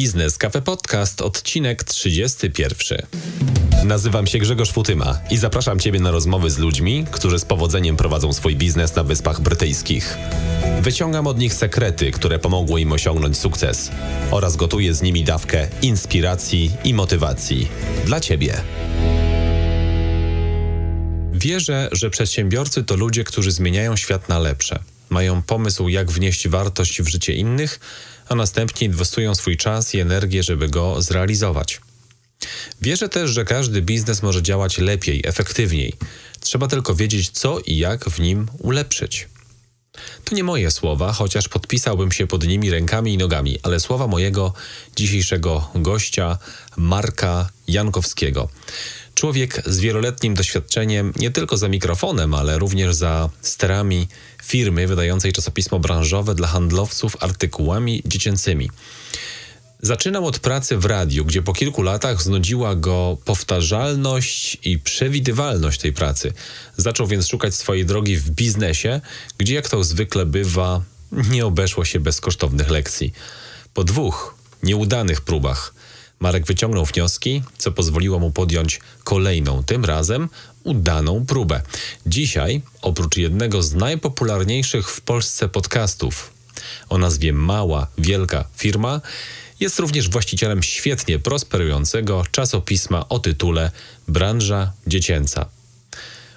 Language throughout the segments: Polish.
Biznes Cafe Podcast, odcinek 31. Nazywam się Grzegorz Futyma i zapraszam Ciebie na rozmowy z ludźmi, którzy z powodzeniem prowadzą swój biznes na Wyspach Brytyjskich. Wyciągam od nich sekrety, które pomogły im osiągnąć sukces oraz gotuję z nimi dawkę inspiracji i motywacji dla Ciebie. Wierzę, że przedsiębiorcy to ludzie, którzy zmieniają świat na lepsze. Mają pomysł, jak wnieść wartość w życie innych, a następnie inwestują swój czas i energię, żeby go zrealizować. Wierzę też, że każdy biznes może działać lepiej, efektywniej. Trzeba tylko wiedzieć, co i jak w nim ulepszyć. To nie moje słowa, chociaż podpisałbym się pod nimi rękami i nogami, ale słowa mojego dzisiejszego gościa, Marka Jankowskiego. Człowiek z wieloletnim doświadczeniem nie tylko za mikrofonem, ale również za sterami firmy wydającej czasopismo branżowe dla handlowców artykułami dziecięcymi. Zaczynał od pracy w radiu, gdzie po kilku latach znudziła go powtarzalność i przewidywalność tej pracy. Zaczął więc szukać swojej drogi w biznesie, gdzie jak to zwykle bywa, nie obeszło się bez kosztownych lekcji. Po dwóch nieudanych próbach Marek wyciągnął wnioski, co pozwoliło mu podjąć kolejną, tym razem udaną próbę. Dzisiaj, oprócz jednego z najpopularniejszych w Polsce podcastów o nazwie Mała, Wielka Firma, jest również właścicielem świetnie prosperującego czasopisma o tytule Branża Dziecięca.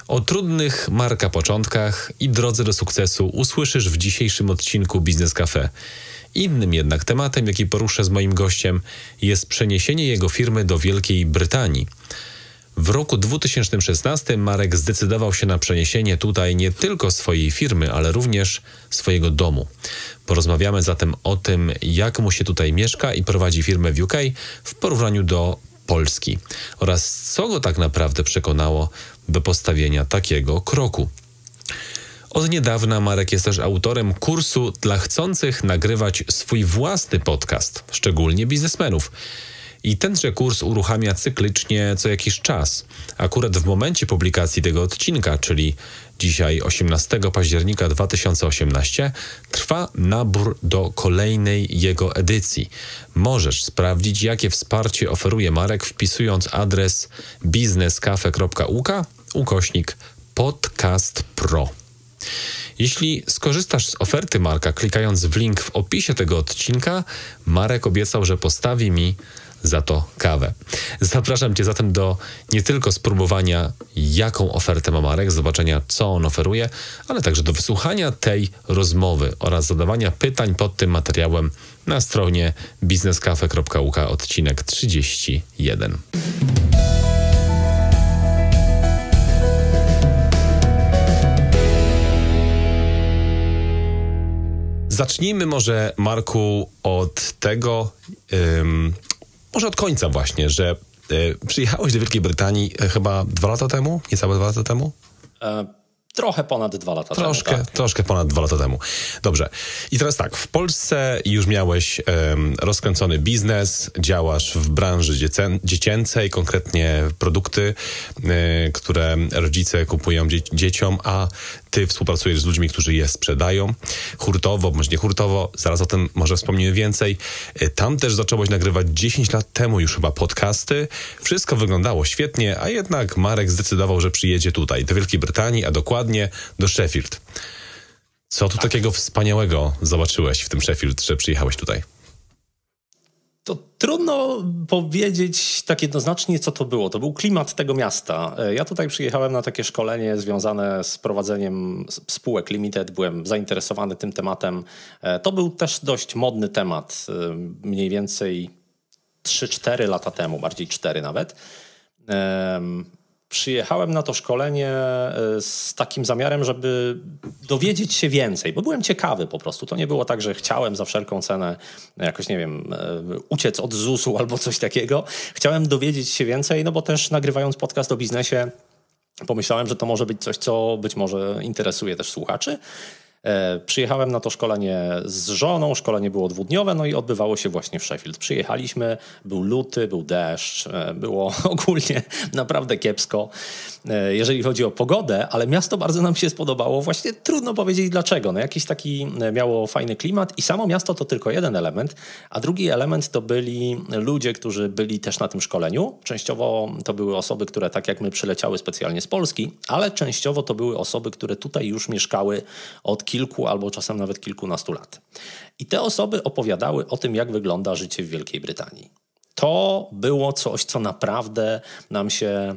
O trudnych marka początkach i drodze do sukcesu usłyszysz w dzisiejszym odcinku Biznes Cafe. Innym jednak tematem, jaki poruszę z moim gościem, jest przeniesienie jego firmy do Wielkiej Brytanii. W roku 2016 Marek zdecydował się na przeniesienie tutaj nie tylko swojej firmy, ale również swojego domu. Porozmawiamy zatem o tym, jak mu się tutaj mieszka i prowadzi firmę w UK w porównaniu do Polski oraz co go tak naprawdę przekonało do postawienia takiego kroku. Od niedawna Marek jest też autorem kursu dla chcących nagrywać swój własny podcast, szczególnie biznesmenów. I tenże kurs uruchamia cyklicznie co jakiś czas. Akurat w momencie publikacji tego odcinka, czyli dzisiaj 18 października 2018, trwa nabór do kolejnej jego edycji. Możesz sprawdzić, jakie wsparcie oferuje Marek, wpisując adres biznescafe.uk ukośnik podcast pro. Jeśli skorzystasz z oferty Marka, klikając w link w opisie tego odcinka, Marek obiecał, że postawi mi za to kawę. Zapraszam Cię zatem do nie tylko spróbowania, jaką ofertę ma Marek, zobaczenia, co on oferuje, ale także do wysłuchania tej rozmowy oraz zadawania pytań pod tym materiałem na stronie biznescafe.uk odcinek 31. Zacznijmy może, Marku, od tego, może od końca właśnie, że y, przyjechałeś do Wielkiej Brytanii y, chyba dwa lata temu, niecałe dwa lata temu? E Trochę ponad dwa lata troszkę, temu. Tak. Troszkę ponad dwa lata temu. Dobrze. I teraz tak, w Polsce już miałeś um, rozkręcony biznes, działasz w branży dziecię dziecięcej, konkretnie produkty, y, które rodzice kupują dzie dzieciom, a ty współpracujesz z ludźmi, którzy je sprzedają hurtowo, może nie hurtowo, zaraz o tym może wspomnimy więcej. Y, tam też zacząłeś nagrywać 10 lat temu już chyba podcasty. Wszystko wyglądało świetnie, a jednak Marek zdecydował, że przyjedzie tutaj, do Wielkiej Brytanii, a dokładnie do Sheffield. Co tu tak. takiego wspaniałego zobaczyłeś w tym Sheffield, że przyjechałeś tutaj? To trudno powiedzieć tak jednoznacznie, co to było. To był klimat tego miasta. E, ja tutaj przyjechałem na takie szkolenie związane z prowadzeniem spółek limited. Byłem zainteresowany tym tematem. E, to był też dość modny temat, e, mniej więcej 3-4 lata temu, bardziej 4 nawet przyjechałem na to szkolenie e, z takim zamiarem, żeby dowiedzieć się więcej, bo byłem ciekawy po prostu. To nie było tak, że chciałem za wszelką cenę jakoś, nie wiem, e, uciec od ZUS-u albo coś takiego. Chciałem dowiedzieć się więcej, no bo też nagrywając podcast o biznesie, pomyślałem, że to może być coś, co być może interesuje też słuchaczy. E, przyjechałem na to szkolenie z żoną, szkolenie było dwudniowe, no i odbywało się właśnie w Sheffield. Przyjechaliśmy, był luty, był deszcz, e, było ogólnie naprawdę kiepsko, e, jeżeli chodzi o pogodę, ale miasto bardzo nam się spodobało. Właśnie trudno powiedzieć dlaczego. No jakiś taki miało fajny klimat i samo miasto to tylko jeden element, a drugi element to byli ludzie, którzy byli też na tym szkoleniu. Częściowo to były osoby, które tak jak my przyleciały specjalnie z Polski, ale częściowo to były osoby, które tutaj już mieszkały od kilku albo czasem nawet kilkunastu lat. I te osoby opowiadały o tym, jak wygląda życie w Wielkiej Brytanii. To było coś, co naprawdę nam się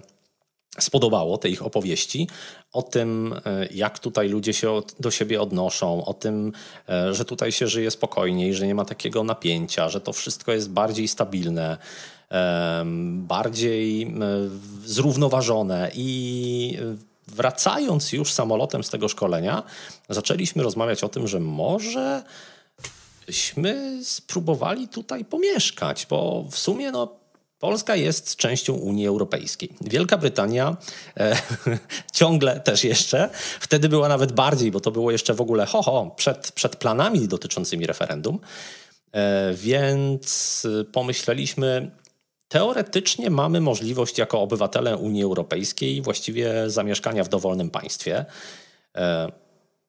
spodobało, te ich opowieści, o tym, e, jak tutaj ludzie się do siebie odnoszą, o tym, e, że tutaj się żyje spokojniej, że nie ma takiego napięcia, że to wszystko jest bardziej stabilne, bardziej zrównoważone i wracając już samolotem z tego szkolenia, zaczęliśmy rozmawiać o tym, że może byśmy spróbowali tutaj pomieszkać, bo w sumie no, Polska jest częścią Unii Europejskiej. Wielka Brytania e, ciągle też jeszcze, wtedy była nawet bardziej, bo to było jeszcze w ogóle ho, ho przed, przed planami dotyczącymi referendum. E, więc pomyśleliśmy, Teoretycznie mamy możliwość jako obywatele Unii Europejskiej właściwie zamieszkania w dowolnym państwie. E,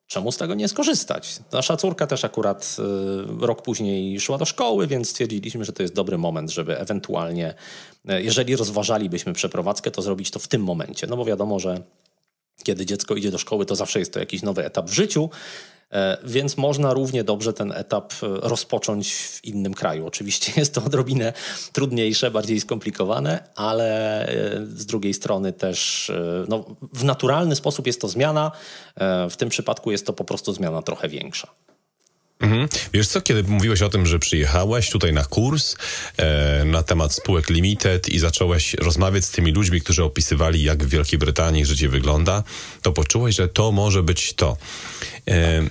czemu z tego nie skorzystać? Nasza córka też akurat e, rok później szła do szkoły, więc stwierdziliśmy, że to jest dobry moment, żeby ewentualnie, e, jeżeli rozważalibyśmy przeprowadzkę, to zrobić to w tym momencie. No bo wiadomo, że kiedy dziecko idzie do szkoły, to zawsze jest to jakiś nowy etap w życiu. E, więc można równie dobrze ten etap e, rozpocząć w innym kraju. Oczywiście jest to odrobinę trudniejsze, bardziej skomplikowane, ale e, z drugiej strony też no, w naturalny sposób jest to zmiana. W tym przypadku jest to po prostu zmiana trochę większa. Mhm. Wiesz co, kiedy mówiłeś o tym, że przyjechałeś tutaj na kurs e, na temat spółek limited i zacząłeś rozmawiać z tymi ludźmi, którzy opisywali, jak w Wielkiej Brytanii życie wygląda, to poczułeś, że to może być to. E,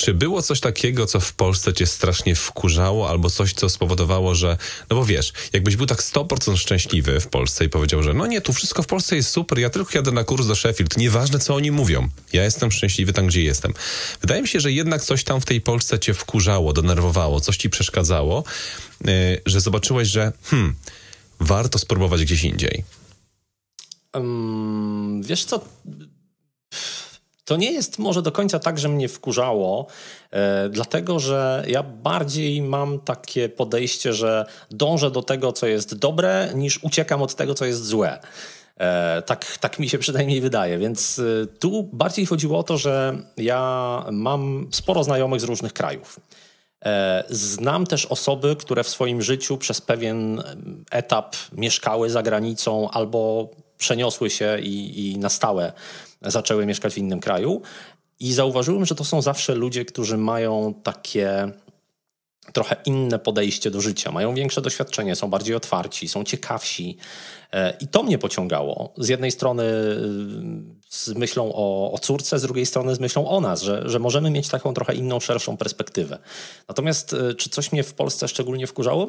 czy było coś takiego, co w Polsce cię strasznie wkurzało, albo coś, co spowodowało, że. No bo wiesz, jakbyś był tak 100% szczęśliwy w Polsce i powiedział, że no nie, tu wszystko w Polsce jest super, ja tylko jadę na kurs do Sheffield, nieważne co oni mówią, ja jestem szczęśliwy tam, gdzie jestem. Wydaje mi się, że jednak coś tam w tej Polsce cię wkurzało, denerwowało, coś ci przeszkadzało, yy, że zobaczyłeś, że hmm, warto spróbować gdzieś indziej. Um, wiesz co to nie jest może do końca tak, że mnie wkurzało, e, dlatego że ja bardziej mam takie podejście, że dążę do tego, co jest dobre, niż uciekam od tego, co jest złe. E, tak, tak mi się przynajmniej wydaje, więc e, tu bardziej chodziło o to, że ja mam sporo znajomych z różnych krajów. Znam też osoby, które w swoim życiu przez pewien etap mieszkały za granicą albo przeniosły się i, i na stałe zaczęły mieszkać w innym kraju. I zauważyłem, że to są zawsze ludzie, którzy mają takie trochę inne podejście do życia, mają większe doświadczenie, są bardziej otwarci, są ciekawsi. E, I to mnie pociągało. Z jednej strony z myślą o, o córce, z drugiej strony z myślą o nas, że, że możemy mieć taką trochę inną, szerszą perspektywę. Natomiast e, czy coś mnie w Polsce szczególnie wkurzało?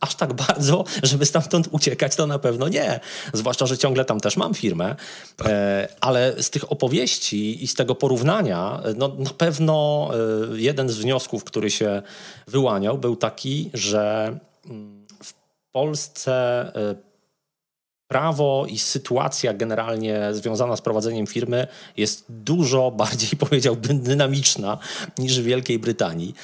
aż tak bardzo, żeby stamtąd uciekać, to na pewno nie. Zwłaszcza, że ciągle tam też mam firmę, tak. e, ale z tych opowieści i z tego porównania, no, na pewno e, jeden z wniosków, który się wyłaniał, był taki, że mm, w Polsce e, prawo i sytuacja generalnie związana z prowadzeniem firmy jest dużo bardziej, powiedziałbym, dynamiczna niż w Wielkiej Brytanii.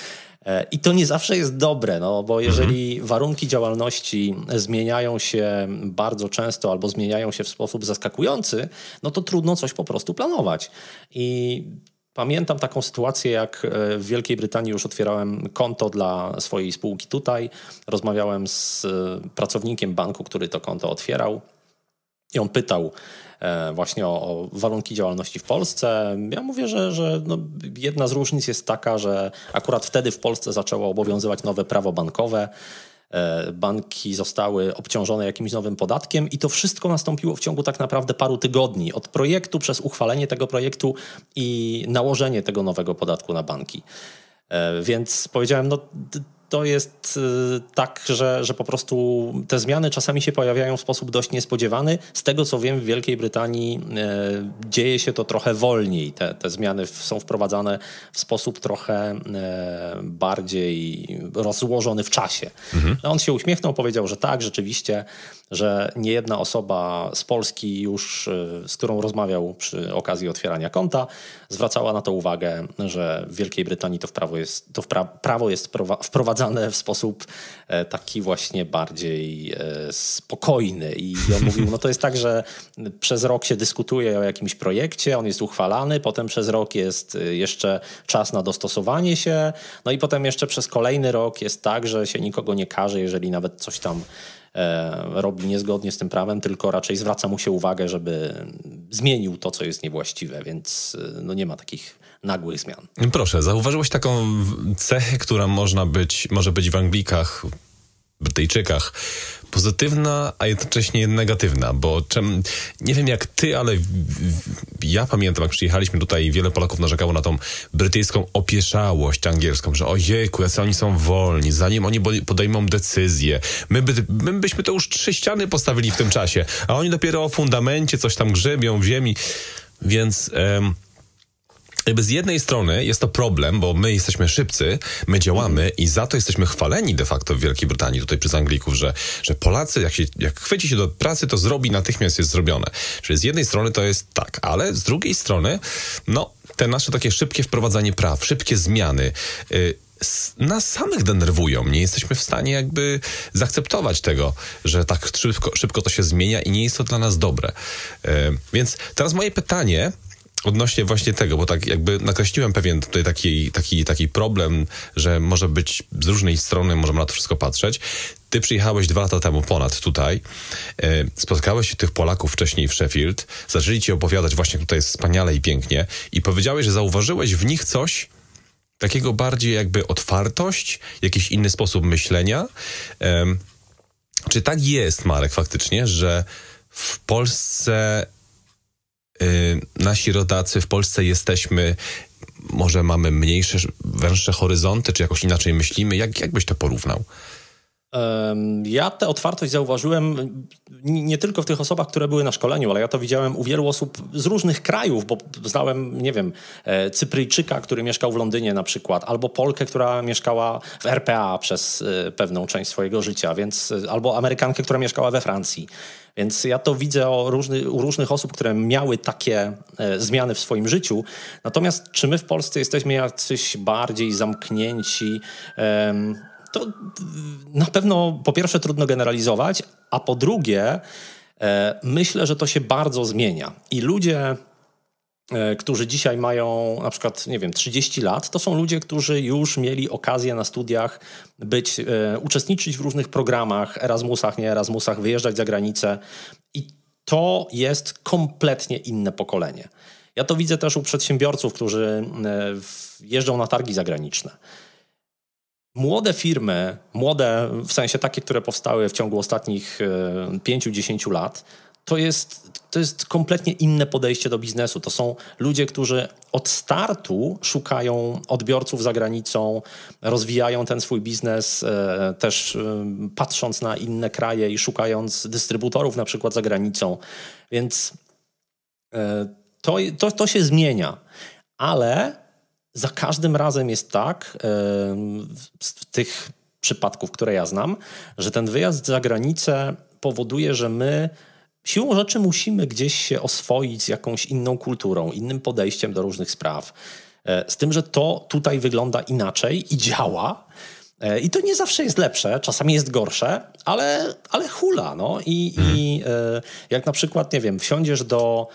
E, I to nie zawsze jest dobre, no, bo jeżeli mhm. warunki działalności zmieniają się bardzo często albo zmieniają się w sposób zaskakujący, no to trudno coś po prostu planować. I Pamiętam taką sytuację, jak e, w Wielkiej Brytanii już otwierałem konto dla swojej spółki tutaj. Rozmawiałem z e, pracownikiem banku, który to konto otwierał. I on pytał, E, właśnie o, o, warunki działalności w Polsce. Ja mówię, że, że no jedna z różnic jest taka, że akurat wtedy w Polsce zaczęło obowiązywać nowe prawo bankowe. E, banki zostały obciążone jakimś nowym podatkiem i to wszystko nastąpiło w ciągu tak naprawdę paru tygodni. Od projektu przez uchwalenie tego projektu i nałożenie tego nowego podatku na banki. E, więc powiedziałem, no to jest tak, że, że po prostu te zmiany czasami się pojawiają w sposób dość niespodziewany. Z tego co wiem, w Wielkiej Brytanii dzieje się to trochę wolniej. Te, te zmiany są wprowadzane w sposób trochę bardziej rozłożony w czasie. Mhm. On się uśmiechnął, powiedział, że tak, rzeczywiście, że nie jedna osoba z Polski już, z którą rozmawiał przy okazji otwierania konta, zwracała na to uwagę, że w Wielkiej Brytanii to, w prawo, jest, to w pra, prawo jest wprowadzane w sposób e, taki właśnie bardziej e, spokojny. I on mówił, no to jest tak, że przez rok się dyskutuje o jakimś projekcie, on jest uchwalany, potem przez rok jest e, jeszcze czas na dostosowanie się, no i potem jeszcze przez kolejny rok jest tak, że się nikogo nie każe, jeżeli nawet coś tam robi niezgodnie z tym prawem, tylko raczej zwraca mu się uwagę, żeby zmienił to, co jest niewłaściwe, więc no nie ma takich nagłych zmian. Proszę, zauważyłeś taką cechę, która można być, może być w Anglikach, Brytyjczykach pozytywna, a jednocześnie negatywna, bo czym, nie wiem jak ty, ale ja pamiętam, jak przyjechaliśmy tutaj, wiele Polaków narzekało na tą brytyjską opieszałość angielską, że ojejku, jacy oni są wolni, zanim oni podejmą decyzję. My, by, my byśmy to już trzy ściany postawili w tym czasie, a oni dopiero o fundamencie coś tam grzebią w ziemi, więc jakby z jednej strony jest to problem, bo my jesteśmy szybcy, my działamy i za to jesteśmy chwaleni de facto w Wielkiej Brytanii, tutaj przez Anglików, że, że Polacy, jak, się, jak chwyci się do pracy, to zrobi, natychmiast jest zrobione. Czyli z jednej strony to jest tak, ale z drugiej strony, no, te nasze takie szybkie wprowadzanie praw, szybkie zmiany, yy, nas samych denerwują. Nie jesteśmy w stanie jakby zaakceptować tego, że tak szybko, szybko to się zmienia i nie jest to dla nas dobre. Yy, więc teraz moje pytanie odnośnie właśnie tego, bo tak jakby nakreśliłem pewien tutaj taki, taki, taki problem, że może być z różnej strony, możemy na to wszystko patrzeć. Ty przyjechałeś dwa lata temu ponad tutaj, e, spotkałeś się tych Polaków wcześniej w Sheffield, zaczęli ci opowiadać właśnie tutaj jest wspaniale i pięknie i powiedziałeś, że zauważyłeś w nich coś takiego bardziej jakby otwartość, jakiś inny sposób myślenia. Czy tak jest, Marek, faktycznie, że w Polsce nasi rodacy w Polsce jesteśmy, może mamy mniejsze, węższe horyzonty, czy jakoś inaczej myślimy? Jak, jak byś to porównał? Ja tę otwartość zauważyłem nie tylko w tych osobach, które były na szkoleniu, ale ja to widziałem u wielu osób z różnych krajów, bo znałem, nie wiem, e, Cypryjczyka, który mieszkał w Londynie na przykład, albo Polkę, która mieszkała w RPA przez e, pewną część swojego życia, więc e, albo Amerykankę, która mieszkała we Francji. Więc ja to widzę różny, u różnych osób, które miały takie e, zmiany w swoim życiu. Natomiast czy my w Polsce jesteśmy jacyś bardziej zamknięci? To na pewno po pierwsze trudno generalizować, a po drugie e, myślę, że to się bardzo zmienia. I ludzie którzy dzisiaj mają na przykład, nie wiem, 30 lat, to są ludzie, którzy już mieli okazję na studiach być, e, uczestniczyć w różnych programach, Erasmusach, nie Erasmusach, wyjeżdżać za granicę i to jest kompletnie inne pokolenie. Ja to widzę też u przedsiębiorców, którzy e, jeżdżą na targi zagraniczne. Młode firmy, młode w sensie takie, które powstały w ciągu ostatnich 5-10 lat, to jest, to jest kompletnie inne podejście do biznesu. To są ludzie, którzy od startu szukają odbiorców za granicą, rozwijają ten swój biznes, e, też e, patrząc na inne kraje i szukając dystrybutorów na przykład za granicą. Więc e, to, to, to się zmienia. Ale za każdym razem jest tak, z tych przypadków, które ja znam, że ten wyjazd za granicę powoduje, że my siłą rzeczy musimy gdzieś się oswoić z jakąś inną kulturą, innym podejściem do różnych spraw. E, z tym, że to tutaj wygląda inaczej i działa. E, I to nie zawsze jest lepsze, czasami jest gorsze, ale, ale hula. No. I, i e, jak na przykład, nie wiem, wsiądziesz do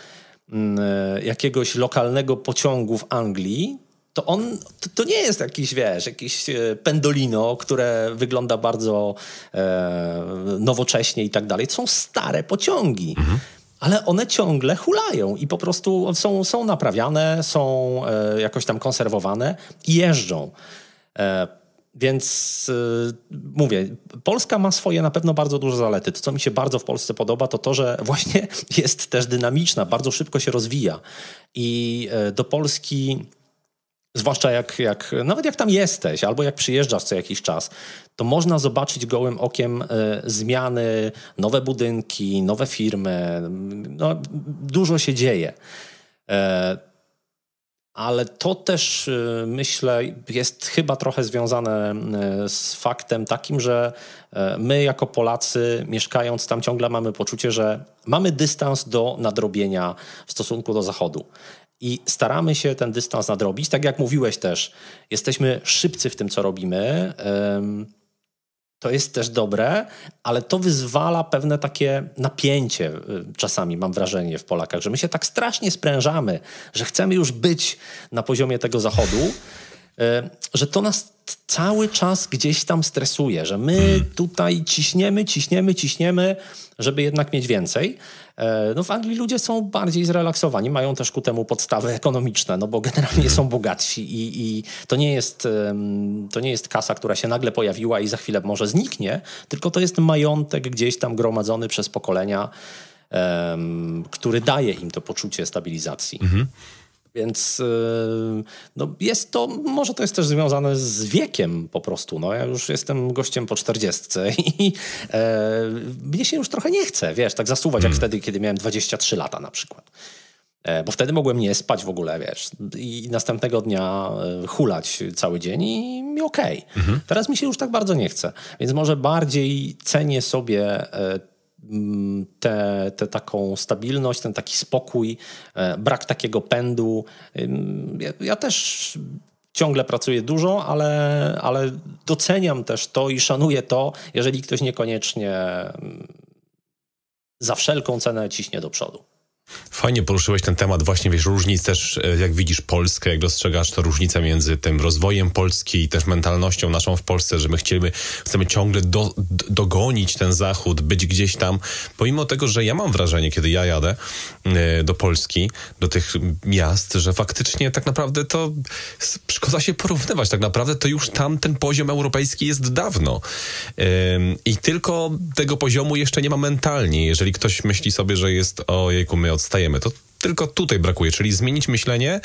mm, jakiegoś lokalnego pociągu w Anglii, to on, to, to, nie jest jakiś, wiesz, jakiś e, pendolino, które wygląda bardzo e, nowocześnie i tak dalej. To są stare pociągi. Mhm. Ale one ciągle hulają i po prostu są, są naprawiane, są e, jakoś tam konserwowane i jeżdżą. E, więc e, mówię, Polska ma swoje na pewno bardzo duże zalety. To, co mi się bardzo w Polsce podoba, to to, że właśnie jest też dynamiczna, bardzo szybko się rozwija. I e, do Polski Zwłaszcza jak, jak, nawet jak tam jesteś, albo jak przyjeżdżasz co jakiś czas, to można zobaczyć gołym okiem e, zmiany, nowe budynki, nowe firmy. No, dużo się dzieje. E, ale to też e, myślę jest chyba trochę związane z faktem takim, że my jako Polacy mieszkając tam ciągle mamy poczucie, że mamy dystans do nadrobienia w stosunku do Zachodu. I staramy się ten dystans nadrobić. Tak jak mówiłeś też, jesteśmy szybcy w tym, co robimy. To jest też dobre, ale to wyzwala pewne takie napięcie y, czasami, mam wrażenie, w Polakach, że my się tak strasznie sprężamy, że chcemy już być na poziomie tego zachodu, że to nas cały czas gdzieś tam stresuje, że my hmm. tutaj ciśniemy, ciśniemy, ciśniemy, żeby jednak mieć więcej. E, no w Anglii ludzie są bardziej zrelaksowani, mają też ku temu podstawy ekonomiczne, no bo generalnie są bogatsi i, i to, nie jest, to nie jest kasa, która się nagle pojawiła i za chwilę może zniknie, tylko to jest majątek gdzieś tam gromadzony przez pokolenia, um, który daje im to poczucie stabilizacji. Mhm. Więc y, no jest to, może to jest też związane z wiekiem po prostu. No, ja już jestem gościem po czterdziestce i e, mnie się już trochę nie chce, wiesz, tak zasuwać hmm. jak wtedy, kiedy miałem 23 lata na przykład. E, bo wtedy mogłem nie spać w ogóle, wiesz, i następnego dnia e, hulać cały dzień i mi okej. Okay. Mhm. Teraz mi się już tak bardzo nie chce. Więc może bardziej cenię sobie e, tę te, taką stabilność, ten taki spokój, e, brak takiego pędu. Ja, ja, też ciągle pracuję dużo, ale, ale doceniam też to i szanuję to, jeżeli ktoś niekoniecznie za wszelką cenę ciśnie do przodu. Fajnie poruszyłeś ten temat właśnie, wiesz, różnic też, e, jak widzisz Polskę, jak dostrzegasz to różnicę między tym rozwojem Polski i też mentalnością naszą w Polsce, że my chcemy, chcemy ciągle do, dogonić ten Zachód, być gdzieś tam, pomimo tego, że ja mam wrażenie, kiedy ja jadę e, do Polski, do tych miast, że faktycznie tak naprawdę to szkoda się porównywać, tak naprawdę to już tam ten poziom europejski jest dawno. I tylko tego poziomu jeszcze nie ma mentalnie, jeżeli ktoś myśli sobie, że jest, ojejku, my odstajemy. To tylko tutaj brakuje, czyli zmienić myślenie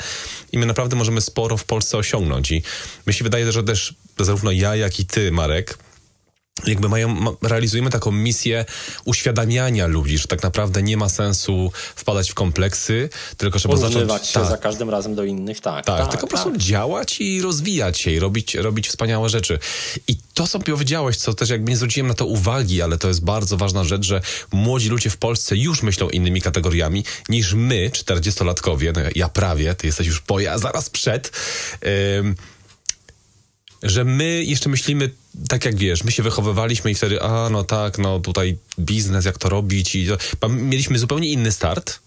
i my naprawdę możemy sporo w Polsce osiągnąć. I mi się wydaje, że też zarówno ja, jak i ty, Marek, jakby mają, realizujemy taką misję uświadamiania ludzi, że tak naprawdę nie ma sensu wpadać w kompleksy, tylko trzeba zacząć... się tak, za każdym razem do innych, tak. Tak, tak tylko tak. po prostu działać i rozwijać się i robić, robić wspaniałe rzeczy. I to, co powiedziałeś, co też jakby nie zwróciłem na to uwagi, ale to jest bardzo ważna rzecz, że młodzi ludzie w Polsce już myślą innymi kategoriami niż my, 40-latkowie, no ja prawie, ty jesteś już po, ja zaraz przed... Yy, że my jeszcze myślimy tak jak wiesz, my się wychowywaliśmy i wtedy, a no tak, no tutaj biznes, jak to robić i to, mieliśmy zupełnie inny start.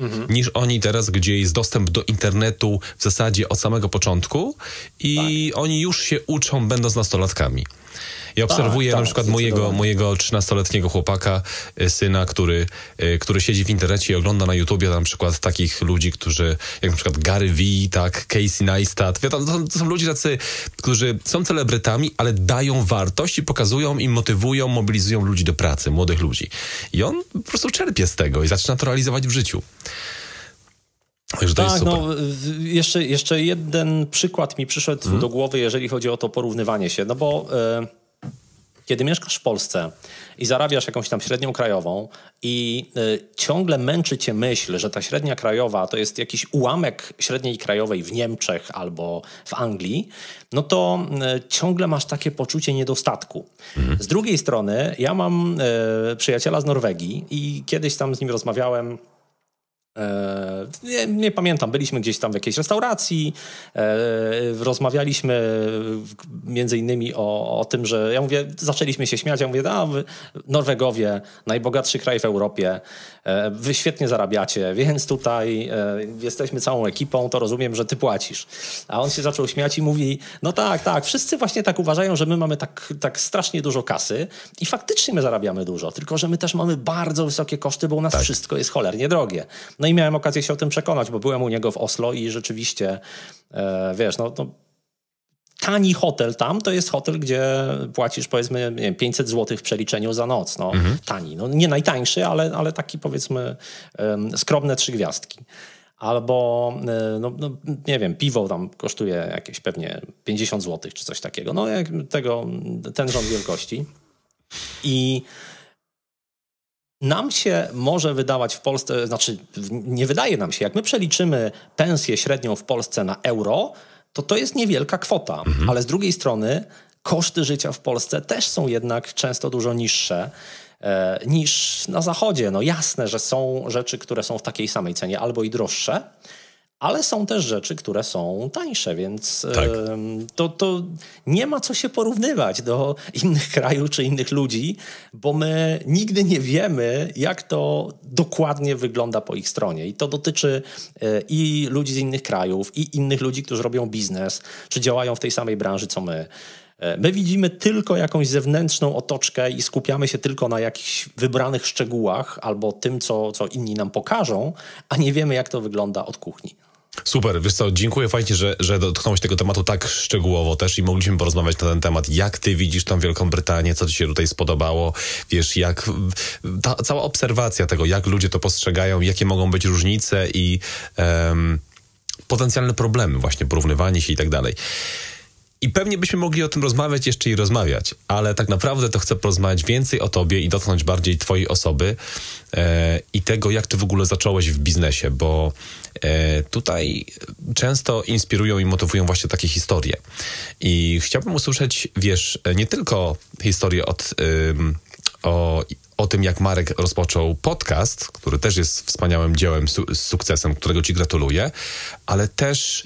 Mhm. niż oni teraz, gdzie jest dostęp do internetu w zasadzie od samego początku i tak. oni już się uczą, będąc nastolatkami. Ja obserwuję tak, na tak, przykład mojego, mojego 13-letniego chłopaka, y, syna, który, y, który siedzi w internecie i ogląda na YouTubie na przykład takich ludzi, którzy, jak na przykład Gary Vee, tak, Casey Neistat. To, to są ludzie tacy, którzy są celebrytami, ale dają wartość i pokazują i motywują, mobilizują ludzi do pracy, młodych ludzi. I on po prostu czerpie z tego i zaczyna to realizować w życiu. Tak, no, jeszcze, jeszcze jeden przykład mi przyszedł mhm. do głowy, jeżeli chodzi o to porównywanie się. No bo e, kiedy mieszkasz w Polsce i zarabiasz jakąś tam średnią krajową i e, ciągle męczy cię myśl, że ta średnia krajowa to jest jakiś ułamek średniej krajowej w Niemczech albo w Anglii, no to e, ciągle masz takie poczucie niedostatku. Mhm. Z drugiej strony, ja mam przyjaciela z Norwegii i kiedyś tam z nim rozmawiałem nie, nie, pamiętam, byliśmy gdzieś tam w jakiejś restauracji, e, rozmawialiśmy między innymi o, o, tym, że ja mówię, zaczęliśmy się śmiać, ja mówię, a Norwegowie, najbogatszy kraj w Europie, e, wy świetnie zarabiacie, więc tutaj jesteśmy całą ekipą, to rozumiem, że ty płacisz. A on się zaczął śmiać i mówi, no tak, tak, wszyscy właśnie tak uważają, że my mamy tak, tak strasznie dużo kasy i faktycznie my zarabiamy dużo, tylko że my też mamy bardzo wysokie koszty, bo u nas tak. wszystko jest cholernie drogie. No i miałem okazję się o tym przekonać, bo byłem u niego w Oslo i rzeczywiście, e, wiesz, no, no tani hotel tam to jest hotel, gdzie płacisz powiedzmy nie wiem, 500 zł w przeliczeniu za noc. No, mhm. Tani. No, nie najtańszy, ale, ale taki powiedzmy um, skromne trzy gwiazdki. albo no, no, nie wiem, piwo tam kosztuje jakieś pewnie 50 zł czy coś takiego. No jak tego, ten rząd wielkości. I nam się może wydawać w Polsce, znaczy nie wydaje nam się, jak my przeliczymy pensję średnią w Polsce na euro, to to jest niewielka kwota, mhm. ale z drugiej strony koszty życia w Polsce też są jednak często dużo niższe e, niż na Zachodzie. No jasne, że są rzeczy, które są w takiej samej cenie albo i droższe, ale są też rzeczy, które są tańsze, więc tak. to, to nie ma co się porównywać do innych krajów czy innych ludzi, bo my nigdy nie wiemy, jak to dokładnie wygląda po ich stronie. I to dotyczy e, i ludzi z innych krajów, i innych ludzi, którzy robią biznes, czy działają w tej samej branży co my. E, my widzimy tylko jakąś zewnętrzną otoczkę i skupiamy się tylko na jakichś wybranych szczegółach albo tym, co, co inni nam pokażą, a nie wiemy, jak to wygląda od kuchni. Super, wiesz co, dziękuję fajnie, że, że dotknąłeś tego tematu tak szczegółowo też i mogliśmy porozmawiać na ten temat, jak ty widzisz tą Wielką Brytanię, co ci się tutaj spodobało, wiesz, jak ta cała obserwacja tego, jak ludzie to postrzegają, jakie mogą być różnice i um, potencjalne problemy, właśnie porównywanie się i tak dalej. I pewnie byśmy mogli o tym rozmawiać jeszcze i rozmawiać, ale tak naprawdę to chcę porozmawiać więcej o tobie i dotknąć bardziej twojej osoby e, i tego, jak ty w ogóle zacząłeś w biznesie, bo e, tutaj często inspirują i motywują właśnie takie historie. I chciałbym usłyszeć, wiesz, nie tylko historię od, o o tym, jak Marek rozpoczął podcast, który też jest wspaniałym dziełem z sukcesem, którego Ci gratuluję, ale też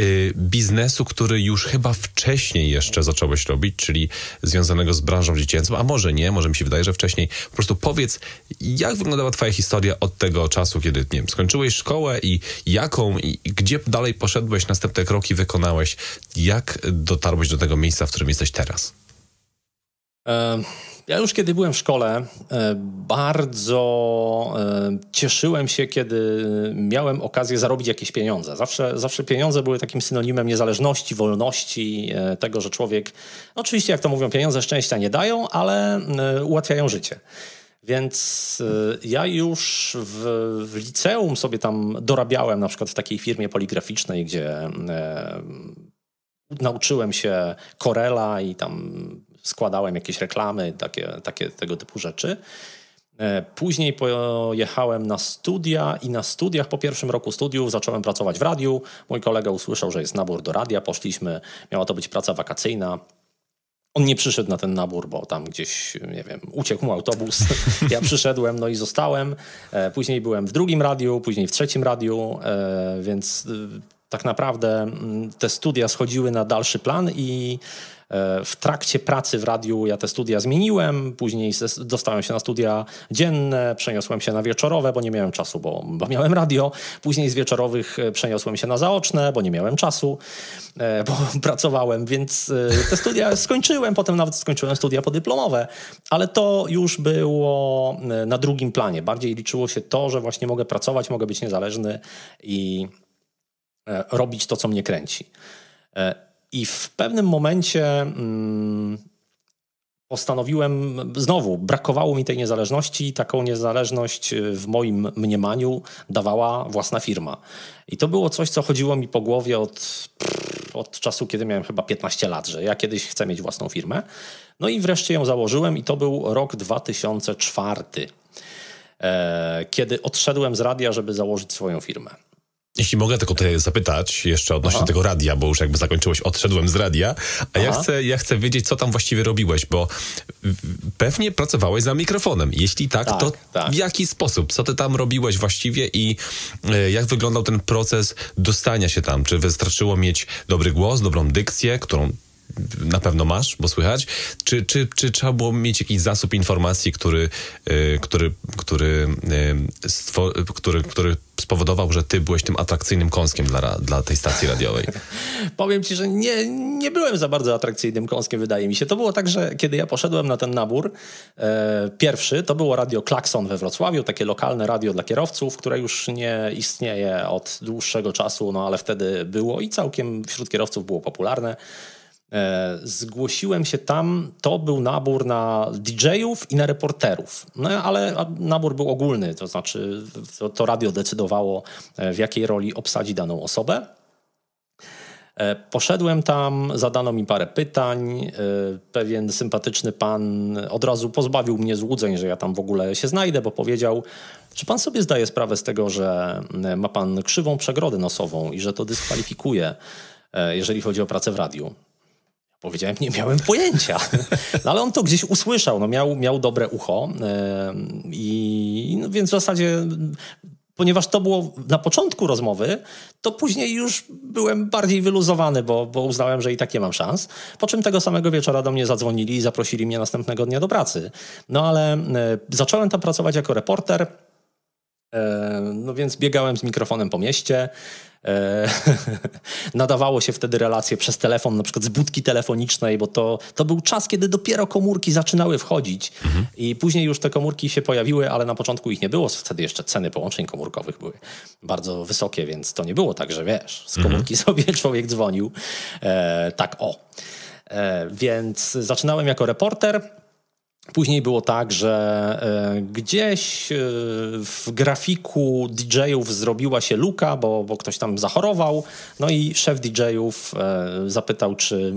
y, biznesu, który już chyba wcześniej jeszcze zacząłeś robić, czyli związanego z branżą dziecięcą, a może nie, może mi się wydaje, że wcześniej. Po prostu powiedz, jak wyglądała Twoja historia od tego czasu, kiedy, nie wiem, skończyłeś szkołę i jaką, i gdzie dalej poszedłeś, następne kroki wykonałeś, jak dotarłeś do tego miejsca, w którym jesteś teraz? Ja już kiedy byłem w szkole, e, bardzo e, cieszyłem się, kiedy miałem okazję zarobić jakieś pieniądze. Zawsze, zawsze pieniądze były takim synonimem niezależności, wolności, e, tego, że człowiek, no oczywiście jak to mówią, pieniądze szczęścia nie dają, ale ułatwiają życie. Więc ja już w, w, liceum sobie tam dorabiałem, na przykład w takiej firmie poligraficznej, gdzie e, nauczyłem się Corela i tam składałem jakieś reklamy, takie, takie tego typu rzeczy. E, później pojechałem na studia i na studiach po pierwszym roku studiów zacząłem pracować w radiu. Mój kolega usłyszał, że jest nabór do radia, poszliśmy, miała to być praca wakacyjna. On nie przyszedł na ten nabór, bo tam gdzieś, nie wiem, uciekł mu autobus. Ja przyszedłem, no i zostałem. E, później byłem w drugim radiu, później w trzecim radiu, e, więc tak naprawdę mm, te studia schodziły na dalszy plan i w trakcie pracy w radiu ja te studia zmieniłem, później dostałem się na studia dzienne, przeniosłem się na wieczorowe, bo nie miałem czasu, bo, bo miałem radio. Później z wieczorowych e, przeniosłem się na zaoczne, bo nie miałem czasu, e, bo pracowałem, więc te studia skończyłem, potem nawet skończyłem studia podyplomowe, ale to już było na drugim planie. Bardziej liczyło się to, że właśnie mogę pracować, mogę być niezależny i robić to, co mnie kręci. I w pewnym momencie mm, postanowiłem, znowu, brakowało mi tej niezależności. Taką niezależność y, w moim mniemaniu dawała własna firma. I to było coś, co chodziło mi po głowie od, od czasu, kiedy miałem chyba 15 lat, że ja kiedyś chcę mieć własną firmę. No i wreszcie ją założyłem, i to był rok 2004, e, kiedy odszedłem z radia, żeby założyć swoją firmę. Jeśli mogę tylko tutaj zapytać jeszcze odnośnie Aha. tego radia, bo już jakby zakończyłeś, odszedłem z radia, a ja chcę, ja chcę wiedzieć, co tam właściwie robiłeś, bo pewnie pracowałeś za mikrofonem. Jeśli tak, tak to tak. w jaki sposób? Co ty tam robiłeś właściwie i e, jak wyglądał ten proces dostania się tam? Czy wystarczyło mieć dobry głos, dobrą dykcję, którą na pewno masz, bo słychać, czy, czy, czy trzeba było mieć jakiś zasób informacji, który, yy, który, który, yy, który, który spowodował, że ty byłeś tym atrakcyjnym kąskiem dla, dla tej stacji radiowej? Powiem ci, że nie, nie byłem za bardzo atrakcyjnym kąskiem, wydaje mi się. To było tak, że kiedy ja poszedłem na ten nabór e, pierwszy, to było radio Klakson we Wrocławiu, takie lokalne radio dla kierowców, które już nie istnieje od dłuższego czasu, no ale wtedy było i całkiem wśród kierowców było popularne. E, zgłosiłem się tam, to był nabór na DJ-ów i na reporterów, no ale nabór był ogólny, to znaczy to, to radio decydowało, e, w jakiej roli obsadzi daną osobę. E, poszedłem tam, zadano mi parę pytań. Pewien sympatyczny pan od razu pozbawił mnie złudzeń, że ja tam w ogóle się znajdę, bo powiedział: Czy pan sobie zdaje sprawę z tego, że ma pan krzywą przegrodę nosową i że to dyskwalifikuje, jeżeli chodzi o pracę w radiu? Powiedziałem, nie miałem pojęcia. No, ale on to gdzieś usłyszał, no, miał, miał dobre ucho. I no, więc w zasadzie, ponieważ to było na początku rozmowy, to później już byłem bardziej wyluzowany, bo, bo uznałem, że i tak nie mam szans. Po czym tego samego wieczora do mnie zadzwonili i zaprosili mnie następnego dnia do pracy. No ale e, zacząłem tam pracować jako reporter. E, no więc biegałem z mikrofonem po mieście. E, nadawało się wtedy relacje przez telefon, na przykład z budki telefonicznej, bo to, to był czas, kiedy dopiero komórki zaczynały wchodzić mhm. i później już te komórki się pojawiły, ale na początku ich nie było. Wtedy jeszcze ceny połączeń komórkowych były bardzo wysokie, więc to nie było tak, że wiesz, z komórki mhm. sobie człowiek dzwonił. E, tak, o. E, więc zaczynałem jako reporter. Później było tak, że e, gdzieś e, w grafiku DJ-ów zrobiła się luka, bo, bo ktoś tam zachorował. No i szef DJ-ów e, zapytał, czy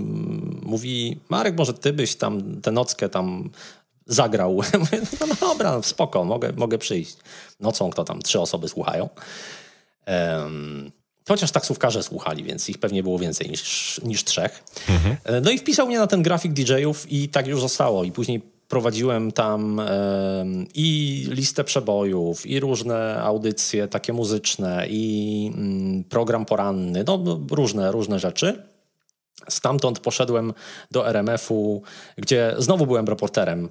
mówi, Marek, może ty byś tam tę nockę tam zagrał. no, no dobra, spoko, mogę, mogę przyjść. Nocą kto tam, trzy osoby słuchają. Um, Chociaż taksówkarze słuchali, więc ich pewnie było więcej niż, niż trzech. Mhm. No i wpisał mnie na ten grafik DJ-ów i tak już zostało. I później prowadziłem tam i listę przebojów, i różne audycje takie muzyczne, i mm, program poranny, no różne, różne rzeczy. Stamtąd poszedłem do RMF-u, gdzie znowu byłem reporterem,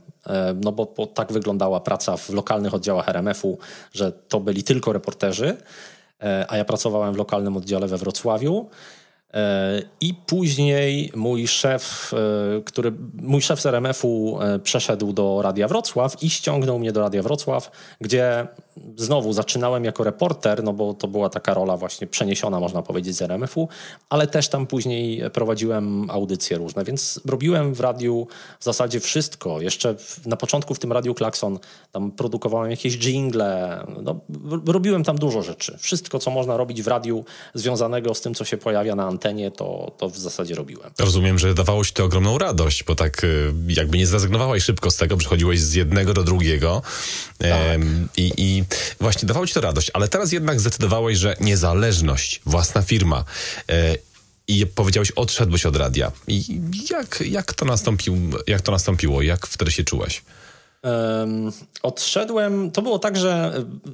no bo, bo tak wyglądała praca w lokalnych oddziałach RMF-u, że to byli tylko reporterzy, e, a ja pracowałem w lokalnym oddziale we Wrocławiu. E, I później mój szef, e, który, mój szef z RMF-u e, przeszedł do Radia Wrocław i ściągnął mnie do Radia Wrocław, gdzie znowu zaczynałem jako reporter, no bo to była taka rola właśnie przeniesiona, można powiedzieć, z RMF-u, ale też tam później prowadziłem audycje różne, więc robiłem w radiu w zasadzie wszystko. Jeszcze na początku w tym Radiu Klakson tam produkowałem jakieś jingle, no, robiłem tam dużo rzeczy. Wszystko, co można robić w radiu związanego z tym, co się pojawia na antenie, to, to w zasadzie robiłem. Rozumiem, że dawało ci to ogromną radość, bo tak y, jakby nie zrezygnowałeś szybko z tego, przechodziłeś z jednego do drugiego tak. i, i właśnie dawało ci to radość, ale teraz jednak zdecydowałeś, że niezależność, własna firma e, i powiedziałeś, odszedłeś od radia. I jak, jak, to, nastąpił, jak to nastąpiło? Jak wtedy się czułeś? Um, odszedłem. To było tak, że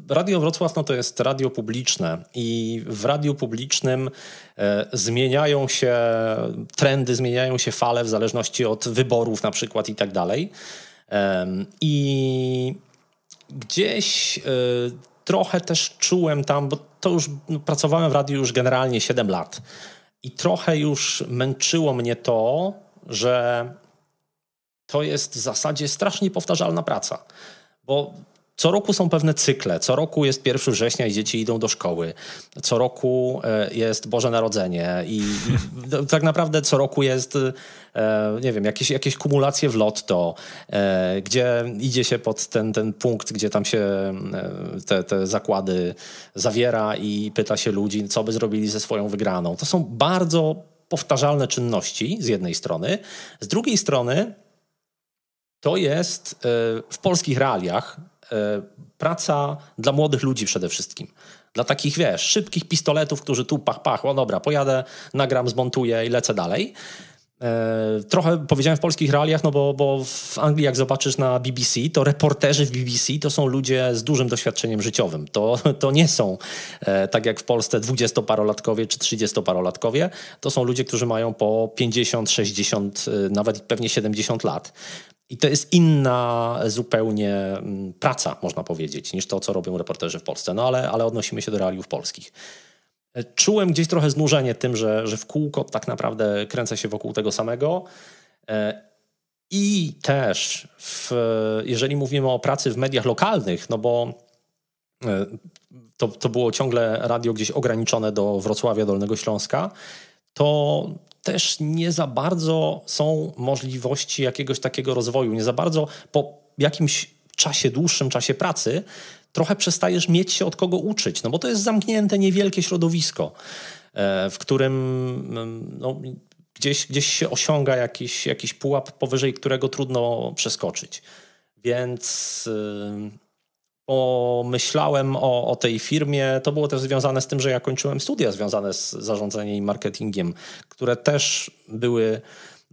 Radio Wrocław no to jest radio publiczne i w radiu publicznym e, zmieniają się trendy, zmieniają się fale w zależności od wyborów na przykład i tak dalej. I gdzieś y, trochę też czułem tam, bo to już no, pracowałem w radiu już generalnie 7 lat i trochę już męczyło mnie to, że to jest w zasadzie strasznie powtarzalna praca. Bo co roku są pewne cykle. Co roku jest 1 września i dzieci idą do szkoły. Co roku e, jest Boże Narodzenie i, i tak naprawdę co roku jest, e, nie wiem, jakieś, jakieś kumulacje w lotto, e, gdzie idzie się pod ten, ten punkt, gdzie tam się te, te zakłady zawiera i pyta się ludzi, co by zrobili ze swoją wygraną. To są bardzo powtarzalne czynności z jednej strony. Z drugiej strony to jest w polskich realiach praca dla młodych ludzi przede wszystkim. Dla takich, wiesz, szybkich pistoletów, którzy tu pach, pach, o dobra, pojadę, nagram, zmontuję i lecę dalej. E, trochę powiedziałem w polskich realiach, no bo, bo w Anglii, jak zobaczysz na BBC, to reporterzy w BBC to są ludzie z dużym doświadczeniem życiowym. To, to nie są, e, tak jak w Polsce, dwudziestoparolatkowie czy trzydziestoparolatkowie. To są ludzie, którzy mają po 50, 60, nawet pewnie 70 lat. I to jest inna zupełnie mm, praca, można powiedzieć, niż to, co robią reporterzy w Polsce. No ale, ale odnosimy się do realiów polskich. E, czułem gdzieś trochę znużenie tym, że, że w kółko tak naprawdę kręcę się wokół tego samego. E, I też, w, jeżeli mówimy o pracy w mediach lokalnych, no bo e, to, to było ciągle radio gdzieś ograniczone do Wrocławia, Dolnego Śląska, to też nie za bardzo są możliwości jakiegoś takiego rozwoju. Nie za bardzo po jakimś czasie, dłuższym czasie pracy, trochę przestajesz mieć się od kogo uczyć, no bo to jest zamknięte, niewielkie środowisko, e, w którym mm, no, gdzieś, gdzieś się osiąga jakiś, jakiś pułap, powyżej którego trudno przeskoczyć. Więc y, pomyślałem o, o tej firmie. To było też związane z tym, że ja kończyłem studia związane z zarządzaniem i marketingiem, które też były